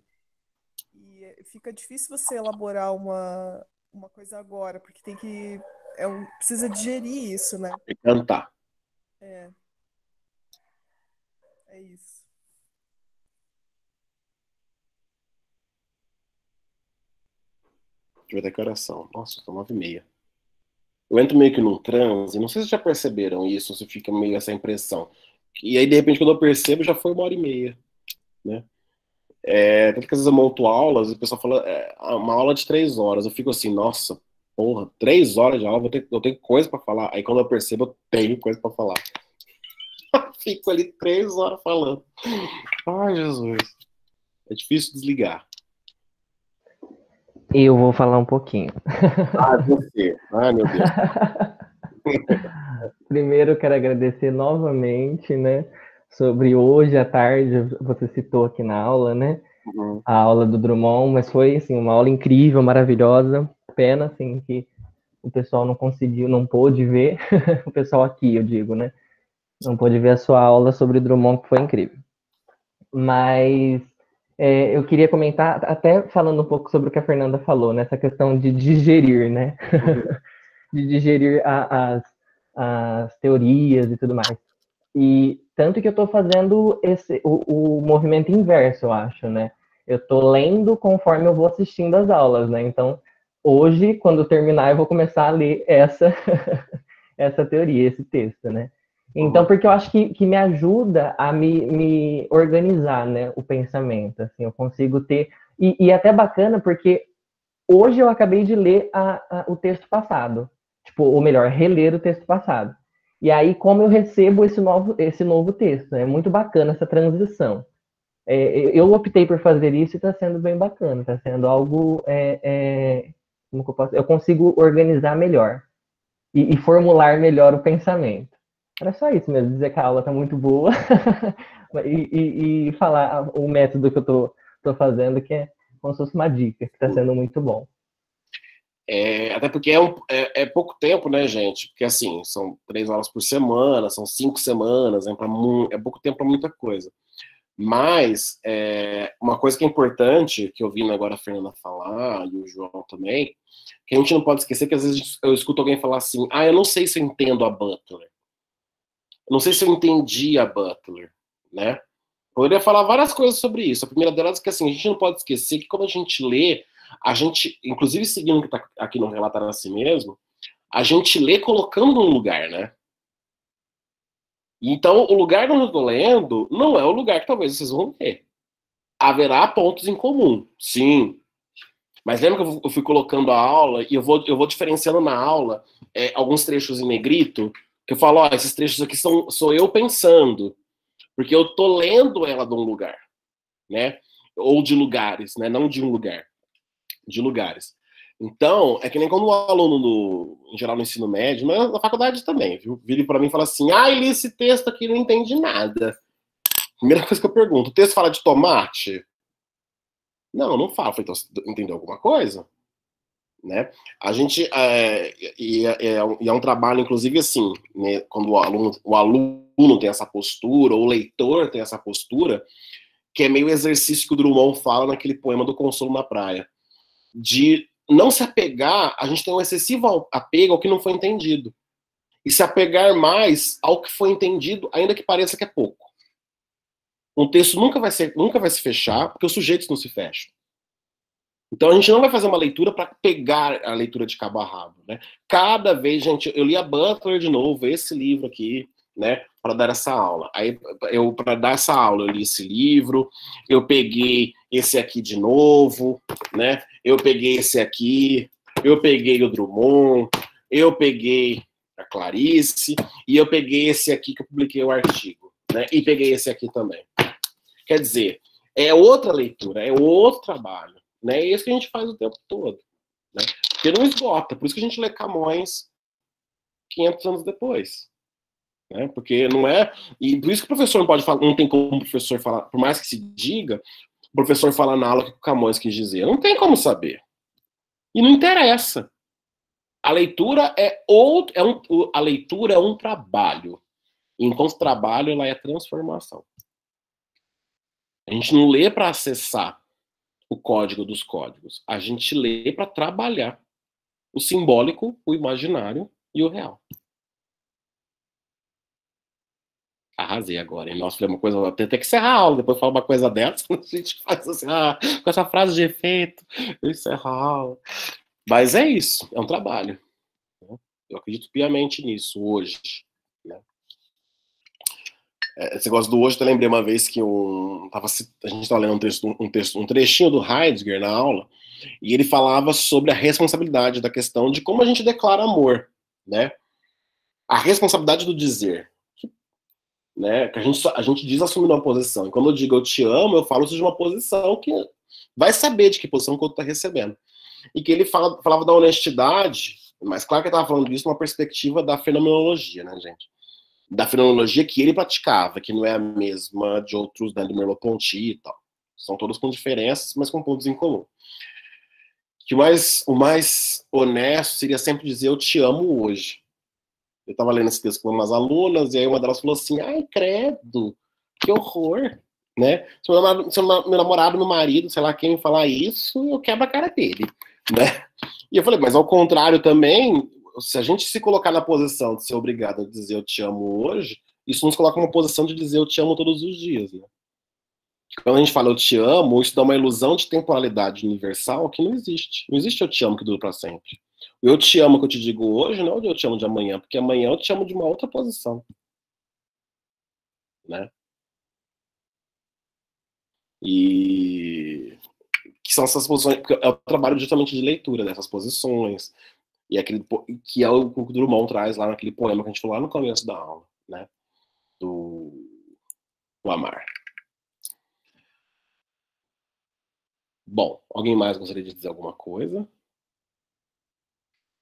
fica difícil você elaborar uma, uma coisa agora, porque tem que. É um, precisa digerir isso, né? E cantar. É. É isso. Deixa eu ver a declaração. Nossa, tô nove e meia. Eu entro meio que num transe, não sei se já perceberam isso, se fica meio essa impressão. E aí, de repente, quando eu percebo, já foi uma hora e meia, né? É, tanto que às vezes eu monto aulas e o pessoal fala, é, uma aula de três horas, eu fico assim, nossa, porra, três horas de aula, vou ter, eu tenho coisa para falar. Aí quando eu percebo, eu tenho coisa para falar. Fico ali três horas falando. Ai, Jesus. É difícil desligar. Eu vou falar um pouquinho. Ah, você. Ai, meu Deus. Primeiro, quero agradecer novamente, né? Sobre hoje à tarde, você citou aqui na aula, né? Uhum. A aula do Drummond, mas foi, assim, uma aula incrível, maravilhosa. Pena, assim, que o pessoal não conseguiu, não pôde ver. o pessoal aqui, eu digo, né? Não pôde ver a sua aula sobre Drummond, que foi incrível. Mas é, eu queria comentar, até falando um pouco sobre o que a Fernanda falou, nessa questão de digerir, né? de digerir a, as, as teorias e tudo mais. E tanto que eu estou fazendo esse, o, o movimento inverso, eu acho, né? Eu estou lendo conforme eu vou assistindo as aulas, né? Então, hoje, quando terminar, eu vou começar a ler essa, essa teoria, esse texto, né? Então, uhum. porque eu acho que, que me ajuda a me, me organizar, né, o pensamento, assim, eu consigo ter, e, e é até bacana porque hoje eu acabei de ler a, a, o texto passado, tipo, ou melhor, reler o texto passado. E aí, como eu recebo esse novo, esse novo texto, é muito bacana essa transição. É, eu optei por fazer isso e está sendo bem bacana, está sendo algo, é, é, como eu posso, eu consigo organizar melhor e, e formular melhor o pensamento. Era só isso mesmo, dizer que a aula tá muito boa e, e, e, falar o método que eu tô fazendo, que é como se fosse uma dica, que tá sendo muito bom. É, até porque é, um, é, é, pouco tempo, né, gente? Porque assim, são três horas por semana, são cinco semanas, é, pra, é pouco tempo para muita coisa. Mas é, uma coisa que é importante, que eu vi agora a Fernanda falar, e o João também, que a gente não pode esquecer que às vezes eu escuto alguém falar assim, ah, eu não sei se eu entendo a Butler não sei se eu entendi a Butler, né? Poderia falar várias coisas sobre isso. A primeira delas é que assim, a gente não pode esquecer que quando a gente lê, a gente, inclusive seguindo o que está aqui no Relatar a Si Mesmo, a gente lê colocando um lugar, né? Então, o lugar onde eu estou lendo não é o lugar que talvez vocês vão ler. Haverá pontos em comum, sim. Mas lembra que eu fui colocando a aula e eu vou, eu vou diferenciando na aula é, alguns trechos em negrito, que eu falo, ó, esses trechos aqui são, sou eu pensando, porque eu tô lendo ela de um lugar, né? Ou de lugares, né? Não de um lugar, de lugares. Então, é que nem quando o aluno, no, em geral, no ensino médio, mas na faculdade também, viu? Vira para mim e fala assim: ah, li esse texto aqui não entendi nada. Primeira coisa que eu pergunto: o texto fala de tomate? Não, não fala. Então, entendeu alguma coisa? Né? A gente é, e, é, é um trabalho, inclusive, assim, né, quando o aluno, o aluno tem essa postura, ou o leitor tem essa postura, que é meio exercício que o Drummond fala naquele poema do Consolo na Praia, de não se apegar, a gente tem um excessivo apego ao que não foi entendido. E se apegar mais ao que foi entendido, ainda que pareça que é pouco. Um texto nunca vai, ser, nunca vai se fechar, porque os sujeitos não se fecham. Então a gente não vai fazer uma leitura para pegar a leitura de cabo a rabo. Né? Cada vez, gente, eu li a Butler de novo, esse livro aqui, né, para dar essa aula. Aí eu para dar essa aula eu li esse livro, eu peguei esse aqui de novo, né? Eu peguei esse aqui, eu peguei o Drummond, eu peguei a Clarice e eu peguei esse aqui que eu publiquei o artigo, né? E peguei esse aqui também. Quer dizer, é outra leitura, é outro trabalho, né? É isso que a gente faz o tempo todo, né? Porque não esgota, por isso que a gente lê Camões 500 anos depois. Né? Porque não é. E por isso que o professor não pode falar, não tem como o professor falar, por mais que se diga, o professor falar na aula que o Camões quis dizer. Não tem como saber. E não interessa. A leitura é outro, é um, a leitura é um trabalho. Enquanto trabalho, ela é transformação. A gente não lê para acessar o código dos códigos. A gente lê para trabalhar o simbólico, o imaginário e o real. Arrasei agora, hein? Nossa, falei uma coisa. Tem que encerrar a aula, depois falar uma coisa dessa. A gente faz assim, ah, com essa frase de efeito, encerrar a aula. Mas é isso, é um trabalho. Né? Eu acredito piamente nisso hoje. Né? É, esse negócio do hoje, eu lembrei uma vez que um, tava, a gente estava lendo um, texto, um, texto, um trechinho do Heidegger na aula, e ele falava sobre a responsabilidade da questão de como a gente declara amor, né? A responsabilidade do dizer né? Que a gente, a gente diz assumindo uma posição. E quando eu digo eu te amo, eu falo isso de uma posição que vai saber de que posição que eu estou recebendo. E que ele fala, falava da honestidade, mas claro que ele estava falando disso numa perspectiva da fenomenologia, né, gente? Da fenomenologia que ele praticava, que não é a mesma de outros, né, do Merleau-Ponty e tal. São todos com diferenças, mas com pontos em comum. Que o mais, o mais honesto seria sempre dizer eu te amo hoje eu estava lendo esse texto com umas alunas, e aí uma delas falou assim: ai, credo, que horror, né? Se meu namorado, se meu namorado, meu marido, sei lá quem falar isso, eu quebro a cara dele, né? E eu falei, mas ao contrário também, se a gente se colocar na posição de ser obrigado a dizer eu te amo hoje, isso nos coloca numa posição de dizer eu te amo todos os dias, né? Quando a gente fala eu te amo, isso dá uma ilusão de temporalidade universal que não existe. Não existe eu te amo que dura para sempre. Eu te amo que eu te digo hoje, não é eu te amo de amanhã, porque amanhã eu te amo de uma outra posição. Né? E que são essas posições, porque é o trabalho justamente de leitura dessas posições, e aquele que é o que o Drummond traz lá naquele poema que a gente falou lá no começo da aula, né? Do, do Amar. Bom, alguém mais gostaria de dizer alguma coisa?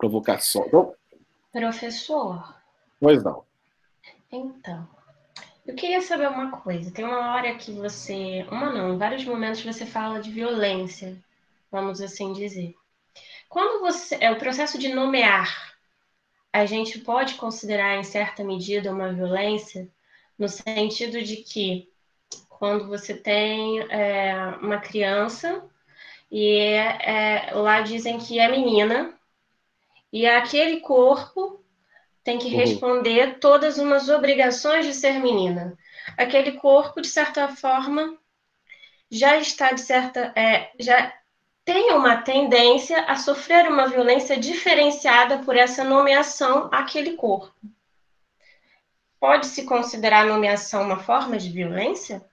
Provocação. Então, Professor. Pois não. Então, eu queria saber uma coisa. Tem uma hora que você, uma não, em vários momentos você fala de violência, vamos assim dizer. Quando você, é o processo de nomear, a gente pode considerar em certa medida uma violência no sentido de que quando você tem é, uma criança e é, é, lá dizem que é menina e aquele corpo tem que uhum. responder todas umas obrigações de ser menina. Aquele corpo, de certa forma, já está de certa. É, já tenha uma tendência a sofrer uma violência diferenciada por essa nomeação àquele corpo. Pode-se considerar a nomeação uma forma de violência?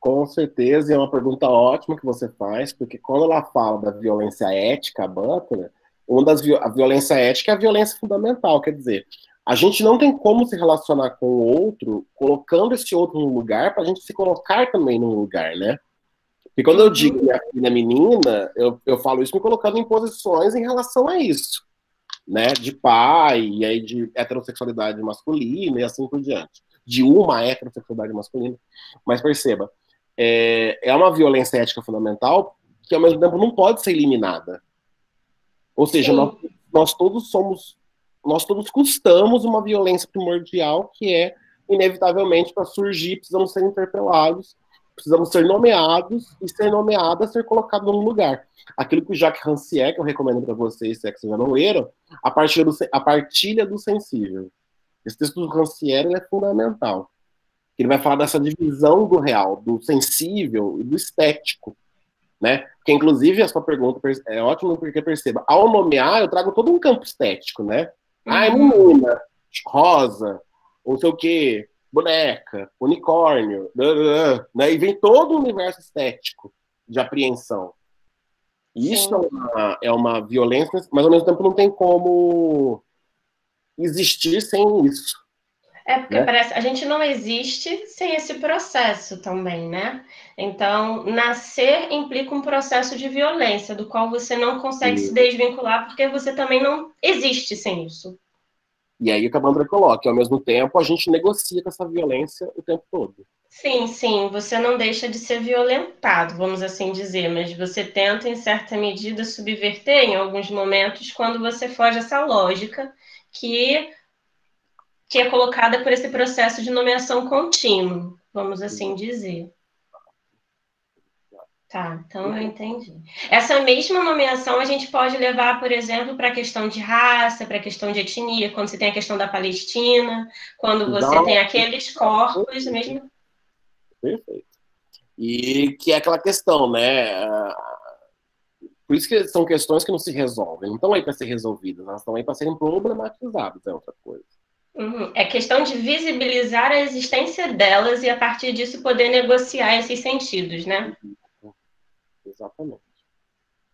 Com certeza, e é uma pergunta ótima que você faz, porque quando ela fala da violência ética, Butler, uma das a violência ética é a violência fundamental, quer dizer, a gente não tem como se relacionar com o outro colocando esse outro no lugar para a gente se colocar também no lugar, né? E quando eu digo minha filha menina, eu, eu falo isso me colocando em posições em relação a isso, né? De pai, e aí de heterossexualidade masculina e assim por diante. De uma heterossexualidade masculina. Mas perceba, é, é uma violência ética fundamental que ao mesmo tempo não pode ser eliminada. Ou seja, nós, nós todos somos, nós todos custamos uma violência primordial que é, inevitavelmente, para surgir, precisamos ser interpelados precisamos ser nomeados e ser nomeada ser colocado num lugar. Aquilo que o Jacques Rancière, que eu recomendo para vocês, se é que vocês já não leram, a partilha do, a partilha do sensível. Esse texto do Rancière é fundamental. Ele vai falar dessa divisão do real, do sensível e do estético. Né? Que inclusive a sua pergunta é ótima porque perceba, ao nomear eu trago todo um campo estético, né? Uhum. Ah, é menina, rosa, não sei o quê, boneca, unicórnio, né? e vem todo o universo estético de apreensão. Isso é uma, é uma violência, mas ao mesmo tempo não tem como existir sem isso. É, porque né? parece a gente não existe sem esse processo também, né? Então, nascer implica um processo de violência, do qual você não consegue Sim. se desvincular, porque você também não existe sem isso. E aí o que a Bandra coloca, ao mesmo tempo a gente negocia com essa violência o tempo todo. Sim, sim, você não deixa de ser violentado, vamos assim dizer, mas você tenta, em certa medida, subverter em alguns momentos quando você foge essa lógica que, que é colocada por esse processo de nomeação contínuo, vamos assim dizer. Tá, então eu entendi. Essa mesma nomeação a gente pode levar, por exemplo, para a questão de raça, para a questão de etnia, quando você tem a questão da Palestina, quando você Não. tem aqueles corpos mesmo. Perfeito. E que é aquela questão, né? Por isso que são questões que não se resolvem, não estão aí para ser resolvidas, elas estão aí para serem problematizadas, é outra coisa. Uhum. É questão de visibilizar a existência delas e, a partir disso, poder negociar esses sentidos, né? Exatamente.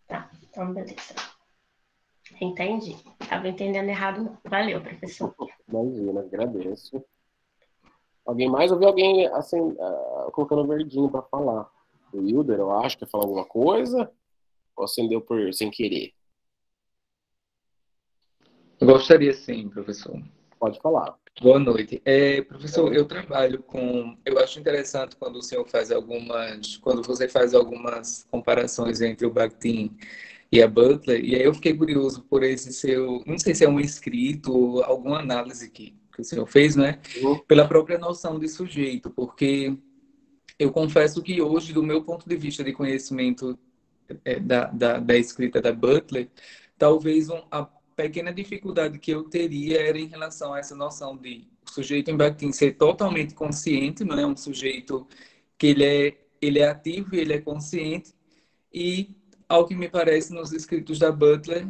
Tá, então beleza. Entendi. Estava entendendo errado, não. Valeu, professor. Imagina, agradeço. Alguém mais? Eu vi alguém assim, uh, colocando verdinho para falar. O Hilder, eu acho, quer falar alguma coisa? Ou acendeu por sem querer? Gostaria sim, professor. Pode falar. Boa noite. É, professor, eu trabalho com. Eu acho interessante quando o senhor faz algumas. Quando você faz algumas comparações entre o Bakhtin e a Butler, e aí eu fiquei curioso por esse seu. Não sei se é um escrito ou alguma análise que, que o senhor fez, né? Uhum. Pela própria noção de sujeito, porque eu confesso que hoje, do meu ponto de vista de conhecimento é, da, da, da escrita da Butler, talvez um, a pequena dificuldade que eu teria era em relação a essa noção de o sujeito em Bakhtin ser totalmente consciente, não é um sujeito que ele é ele é ativo e ele é consciente e ao que me parece nos escritos da Butler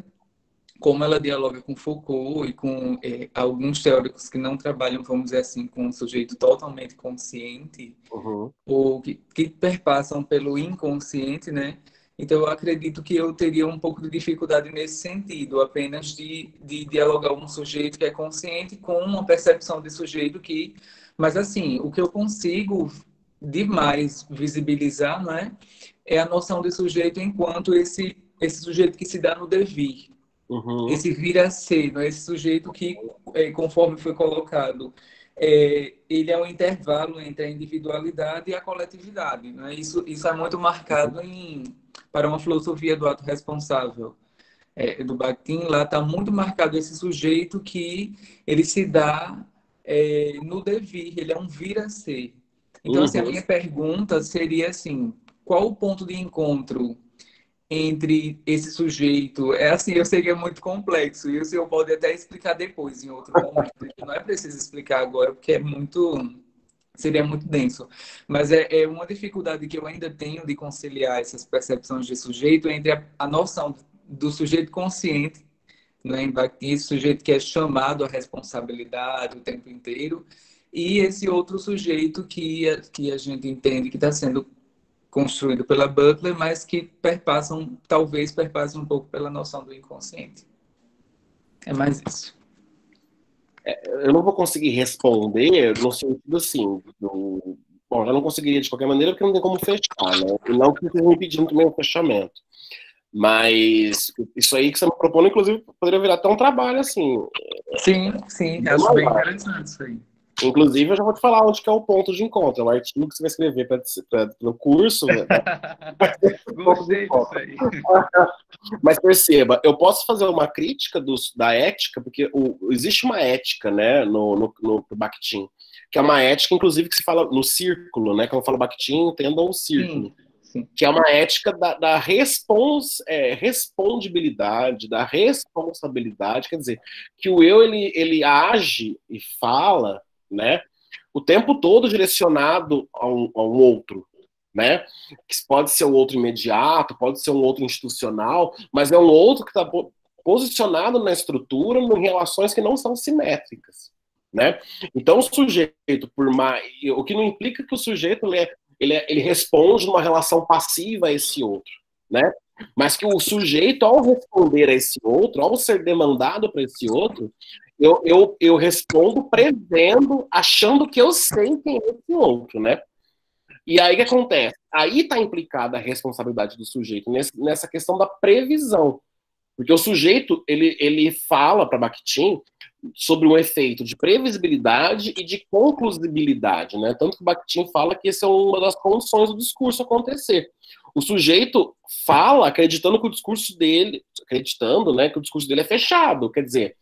como ela dialoga com Foucault e com é, alguns teóricos que não trabalham, vamos dizer assim, com um sujeito totalmente consciente, uhum. ou que, que perpassam pelo inconsciente, né? Então, eu acredito que eu teria um pouco de dificuldade nesse sentido, apenas de, de dialogar um sujeito que é consciente com uma percepção de sujeito que. Mas, assim, o que eu consigo demais visibilizar não é, a noção de sujeito enquanto esse, esse sujeito que se dá no devir. Uhum. Esse vir a ser, não é? esse sujeito que, é, conforme foi colocado, é, ele é um intervalo entre a individualidade e a coletividade. Né? Isso, isso é muito marcado em, para uma filosofia do ato responsável. É, do Bakhtin, lá está muito marcado esse sujeito que ele se dá é, no devir, ele é um vir a ser. Então, uhum. assim, a uhum. minha pergunta seria assim, qual o ponto de encontro entre esse sujeito. É assim, eu sei que é muito complexo e o senhor pode até explicar depois, em outro momento. Não é preciso explicar agora, porque é muito seria muito denso. Mas é, é, uma dificuldade que eu ainda tenho de conciliar essas percepções de sujeito entre a, a noção do sujeito consciente, né, esse sujeito que é chamado à responsabilidade o tempo inteiro, e esse outro sujeito que, que a gente entende que está sendo construído pela Butler, mas que perpassam, talvez perpassam um pouco pela noção do inconsciente. É mais isso. É, eu não vou conseguir responder no sentido assim, do... bom, já não conseguiria de qualquer maneira porque não tem como fechar, né? E não que vocês me pedindo também o fechamento. Mas isso aí que você me propõe, inclusive, poderia virar até um trabalho assim. Sim, sim, acho bem interessante isso aí. Inclusive, eu já vou te falar onde que é o ponto de encontro. É um artigo que você vai escrever para o curso. Né? Gostei disso aí. Mas perceba, eu posso fazer uma crítica dos, da ética, porque o, existe uma ética né, no, no, no Bakhtin, que é uma ética, inclusive, que se fala no círculo, né? Quando eu falo Bakhtin, entendam o círculo. Sim. Sim. que é uma ética da, da respons, é, respondibilidade, da responsabilidade, quer dizer, que o eu ele, ele age e fala né? O tempo todo direcionado a um, a um outro, né? Que pode ser um outro imediato, pode ser um outro institucional, mas é um outro que está posicionado na estrutura em relações que não são simétricas, né? Então o sujeito, por mais, o que não implica que o sujeito ele, é, ele, é, ele responde numa relação passiva a esse outro, né? Mas que o sujeito, ao responder a esse outro, ao ser demandado para esse outro, eu, eu, eu respondo prevendo, achando que eu sei quem é esse outro, né? E aí o que acontece? Aí está implicada a responsabilidade do sujeito nesse, nessa questão da previsão. Porque o sujeito, ele, ele fala para Bakhtin sobre um efeito de previsibilidade e de conclusibilidade, né? Tanto que Bakhtin fala que essa é uma das condições do discurso acontecer. O sujeito fala acreditando que o discurso dele, acreditando, né, que o discurso dele é fechado, quer dizer,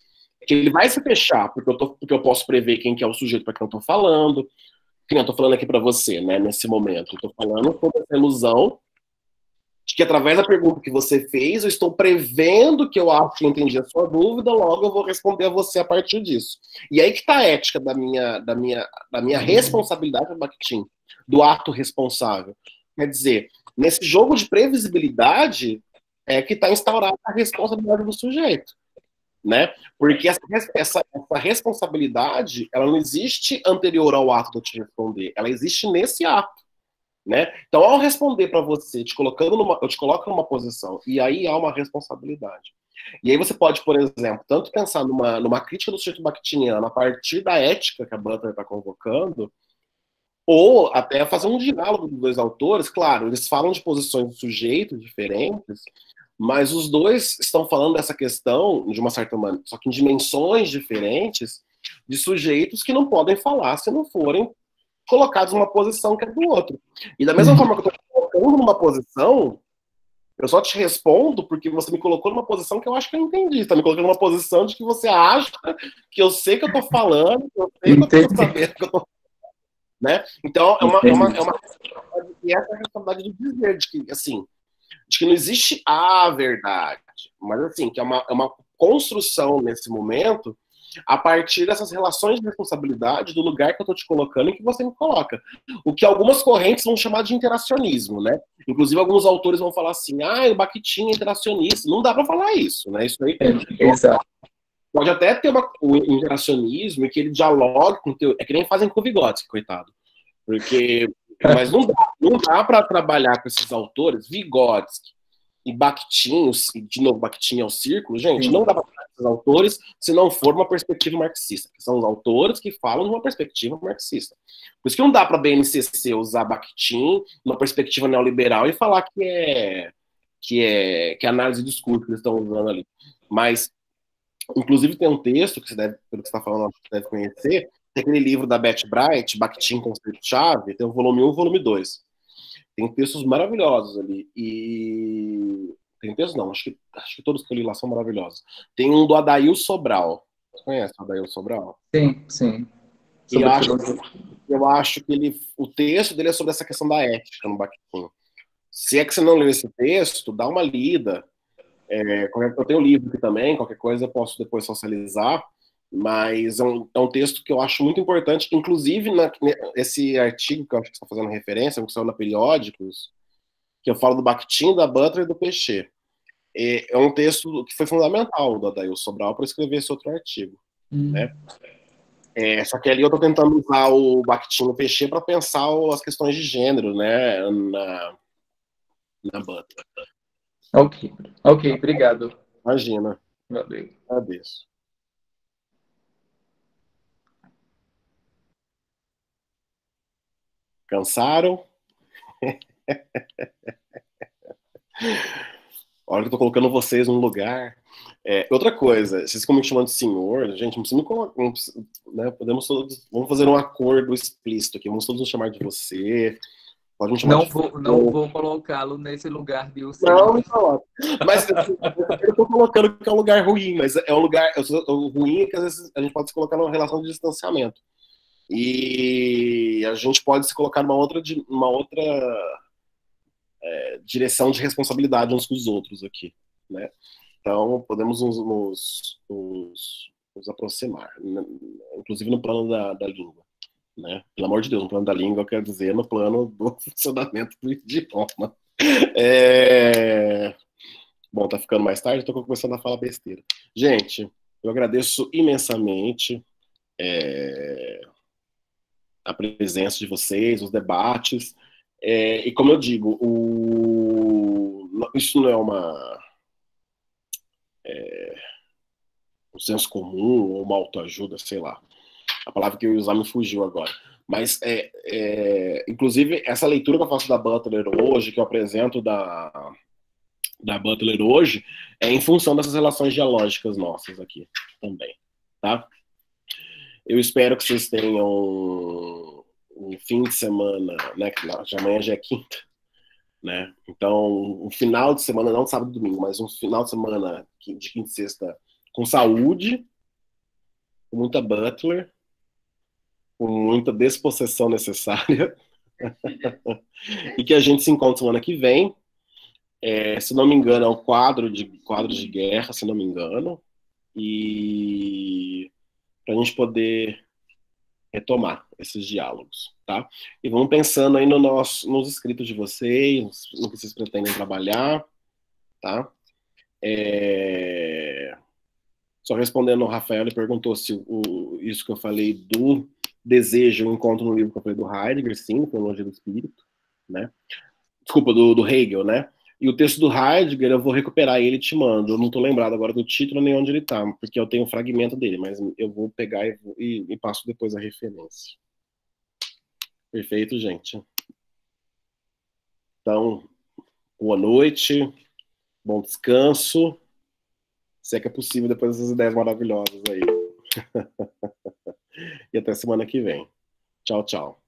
que ele vai se fechar, porque eu, tô, porque eu posso prever quem que é o sujeito para quem eu estou falando. Quem eu estou falando aqui para você, né, nesse momento. Estou falando sobre essa ilusão de que através da pergunta que você fez, eu estou prevendo que eu acho que entendi a sua dúvida, logo eu vou responder a você a partir disso. E aí que está a ética da minha, da minha, da minha responsabilidade, Bakhtin, do ato responsável. Quer dizer, nesse jogo de previsibilidade é que está instaurada a responsabilidade do sujeito né? Porque essa, essa, essa, responsabilidade, ela não existe anterior ao ato de eu te responder, ela existe nesse ato, né? Então, ao responder para você, te colocando numa, eu te coloco numa posição, e aí há uma responsabilidade. E aí você pode, por exemplo, tanto pensar numa, numa crítica do sujeito bakhtiniano a partir da ética que a Butler está convocando, ou até fazer um diálogo dos dois autores, claro, eles falam de posições do sujeito diferentes, mas os dois estão falando dessa questão, de uma certa maneira, só que em dimensões diferentes, de sujeitos que não podem falar se não forem colocados numa posição que é do outro. E da mesma uhum. forma que eu estou colocando numa posição, eu só te respondo porque você me colocou numa posição que eu acho que eu entendi. Está me colocando numa posição de que você acha que eu sei que eu estou falando, que eu sei que eu estou sabendo que eu estou né? Então, é uma, é uma, é uma, essa é a responsabilidade de dizer, de que, assim, de que não existe a verdade, mas assim, que é uma, é uma construção nesse momento a partir dessas relações de responsabilidade do lugar que eu estou te colocando e que você me coloca. O que algumas correntes vão chamar de interacionismo, né? Inclusive, alguns autores vão falar assim, ah, o Bakhtin é interacionista. Não dá para falar isso, né? Isso aí é, exato. pode até ter uma, o interacionismo e que ele dialogue com o teu... É que nem fazem com o Vygotsky, coitado. Porque mas não dá, não dá para trabalhar com esses autores, Vygotsky e Bakhtin, de novo, Bakhtin é o círculo, gente, Sim. não dá para trabalhar com esses autores se não for uma perspectiva marxista, que são os autores que falam de uma perspectiva marxista. Por isso que não dá para a BNCC usar Bakhtin numa perspectiva neoliberal e falar que é que é que é análise do discurso que eles estão usando ali. Mas, inclusive, tem um texto que você deve, pelo que você está falando, você deve conhecer, tem aquele livro da Beth Bright, Bakhtin Conceito-Chave, tem o volume 1 e o volume 2. Tem textos maravilhosos ali. E. Tem textos não, acho que, acho que todos que eu li lá são maravilhosos. Tem um do Adail Sobral. Você conhece o Adail Sobral? Sim, sim. E eu acho, eu acho que ele, o texto dele é sobre essa questão da ética no Bakhtin. Se é que você não leu esse texto, dá uma lida. É, eu tenho um livro aqui também, qualquer coisa eu posso depois socializar Mas é um, é um texto que eu acho muito importante, inclusive na, esse artigo que eu acho que você está fazendo referência, que saiu na Periódicos, que eu falo do Bakhtin, da Butler e do Peixe. É, é um texto que foi fundamental do Adail Sobral para escrever esse outro artigo. Hum. Né? É, só que ali eu estou tentando usar o Bakhtin e o Peixe para pensar as questões de gênero né, na, na Butler. Ok, ok, obrigado. Imagina. Valeu. Agradeço. Cansaram? Olha que eu tô colocando vocês num lugar. É, outra coisa, vocês ficam me chamando de senhor, gente, não precisa me colocar, né, podemos todos, vamos fazer um acordo explícito aqui, vamos todos nos chamar de você, pode me chamar não de vou, Não vou colocá-lo nesse lugar de você. Não, não coloca. Mas eu tô colocando que é um lugar ruim, mas é um lugar, o ruim é que às vezes a gente pode se colocar numa relação de distanciamento. E a gente pode se colocar numa outra, numa outra é, direção de responsabilidade uns com os outros aqui, né? Então, podemos nos, nos, nos, nos aproximar, né? inclusive no plano da, da língua. Né? Pelo amor de Deus, no plano da língua, quer dizer, no plano do funcionamento do idioma. É... Bom, tá ficando mais tarde, estou começando a falar besteira. Gente, eu agradeço imensamente é... a presença de vocês, os debates. É, e como eu digo, o, isso não é uma é, um senso comum ou uma autoajuda, sei lá. A palavra que eu ia usar me fugiu agora. Mas, é, é, inclusive, essa leitura que eu faço da Butler hoje, que eu apresento da, da Butler hoje, é em função dessas relações dialógicas nossas aqui também, tá? Eu espero que vocês tenham um fim de semana, né? Que amanhã já é quinta, né? Então, um final de semana, não sábado e domingo, mas um final de semana de quinta e sexta com saúde, com muita butler, com muita despossessão necessária. e que a gente se encontre semana que vem. É, se não me engano, é um quadro de quadro de guerra, se não me engano. E para a gente poder retomar esses diálogos, tá? E vamos pensando aí no nosso, nos escritos de vocês, no que vocês pretendem trabalhar, tá? É... Só respondendo o Rafael, ele perguntou se o, isso que eu falei do desejo eu encontro no livro que eu falei do Heidegger, sim, Teologia do Espírito, né? Desculpa, do, do Hegel, né? E o texto do Heidegger, eu vou recuperar ele e te mando. Eu não estou lembrado agora do título nem onde ele está, porque eu tenho um fragmento dele, mas eu vou pegar e, e, e passo depois a referência. Perfeito, gente. Então, boa noite, bom descanso. Se é que é possível depois dessas ideias maravilhosas aí. e até semana que vem. Tchau, tchau.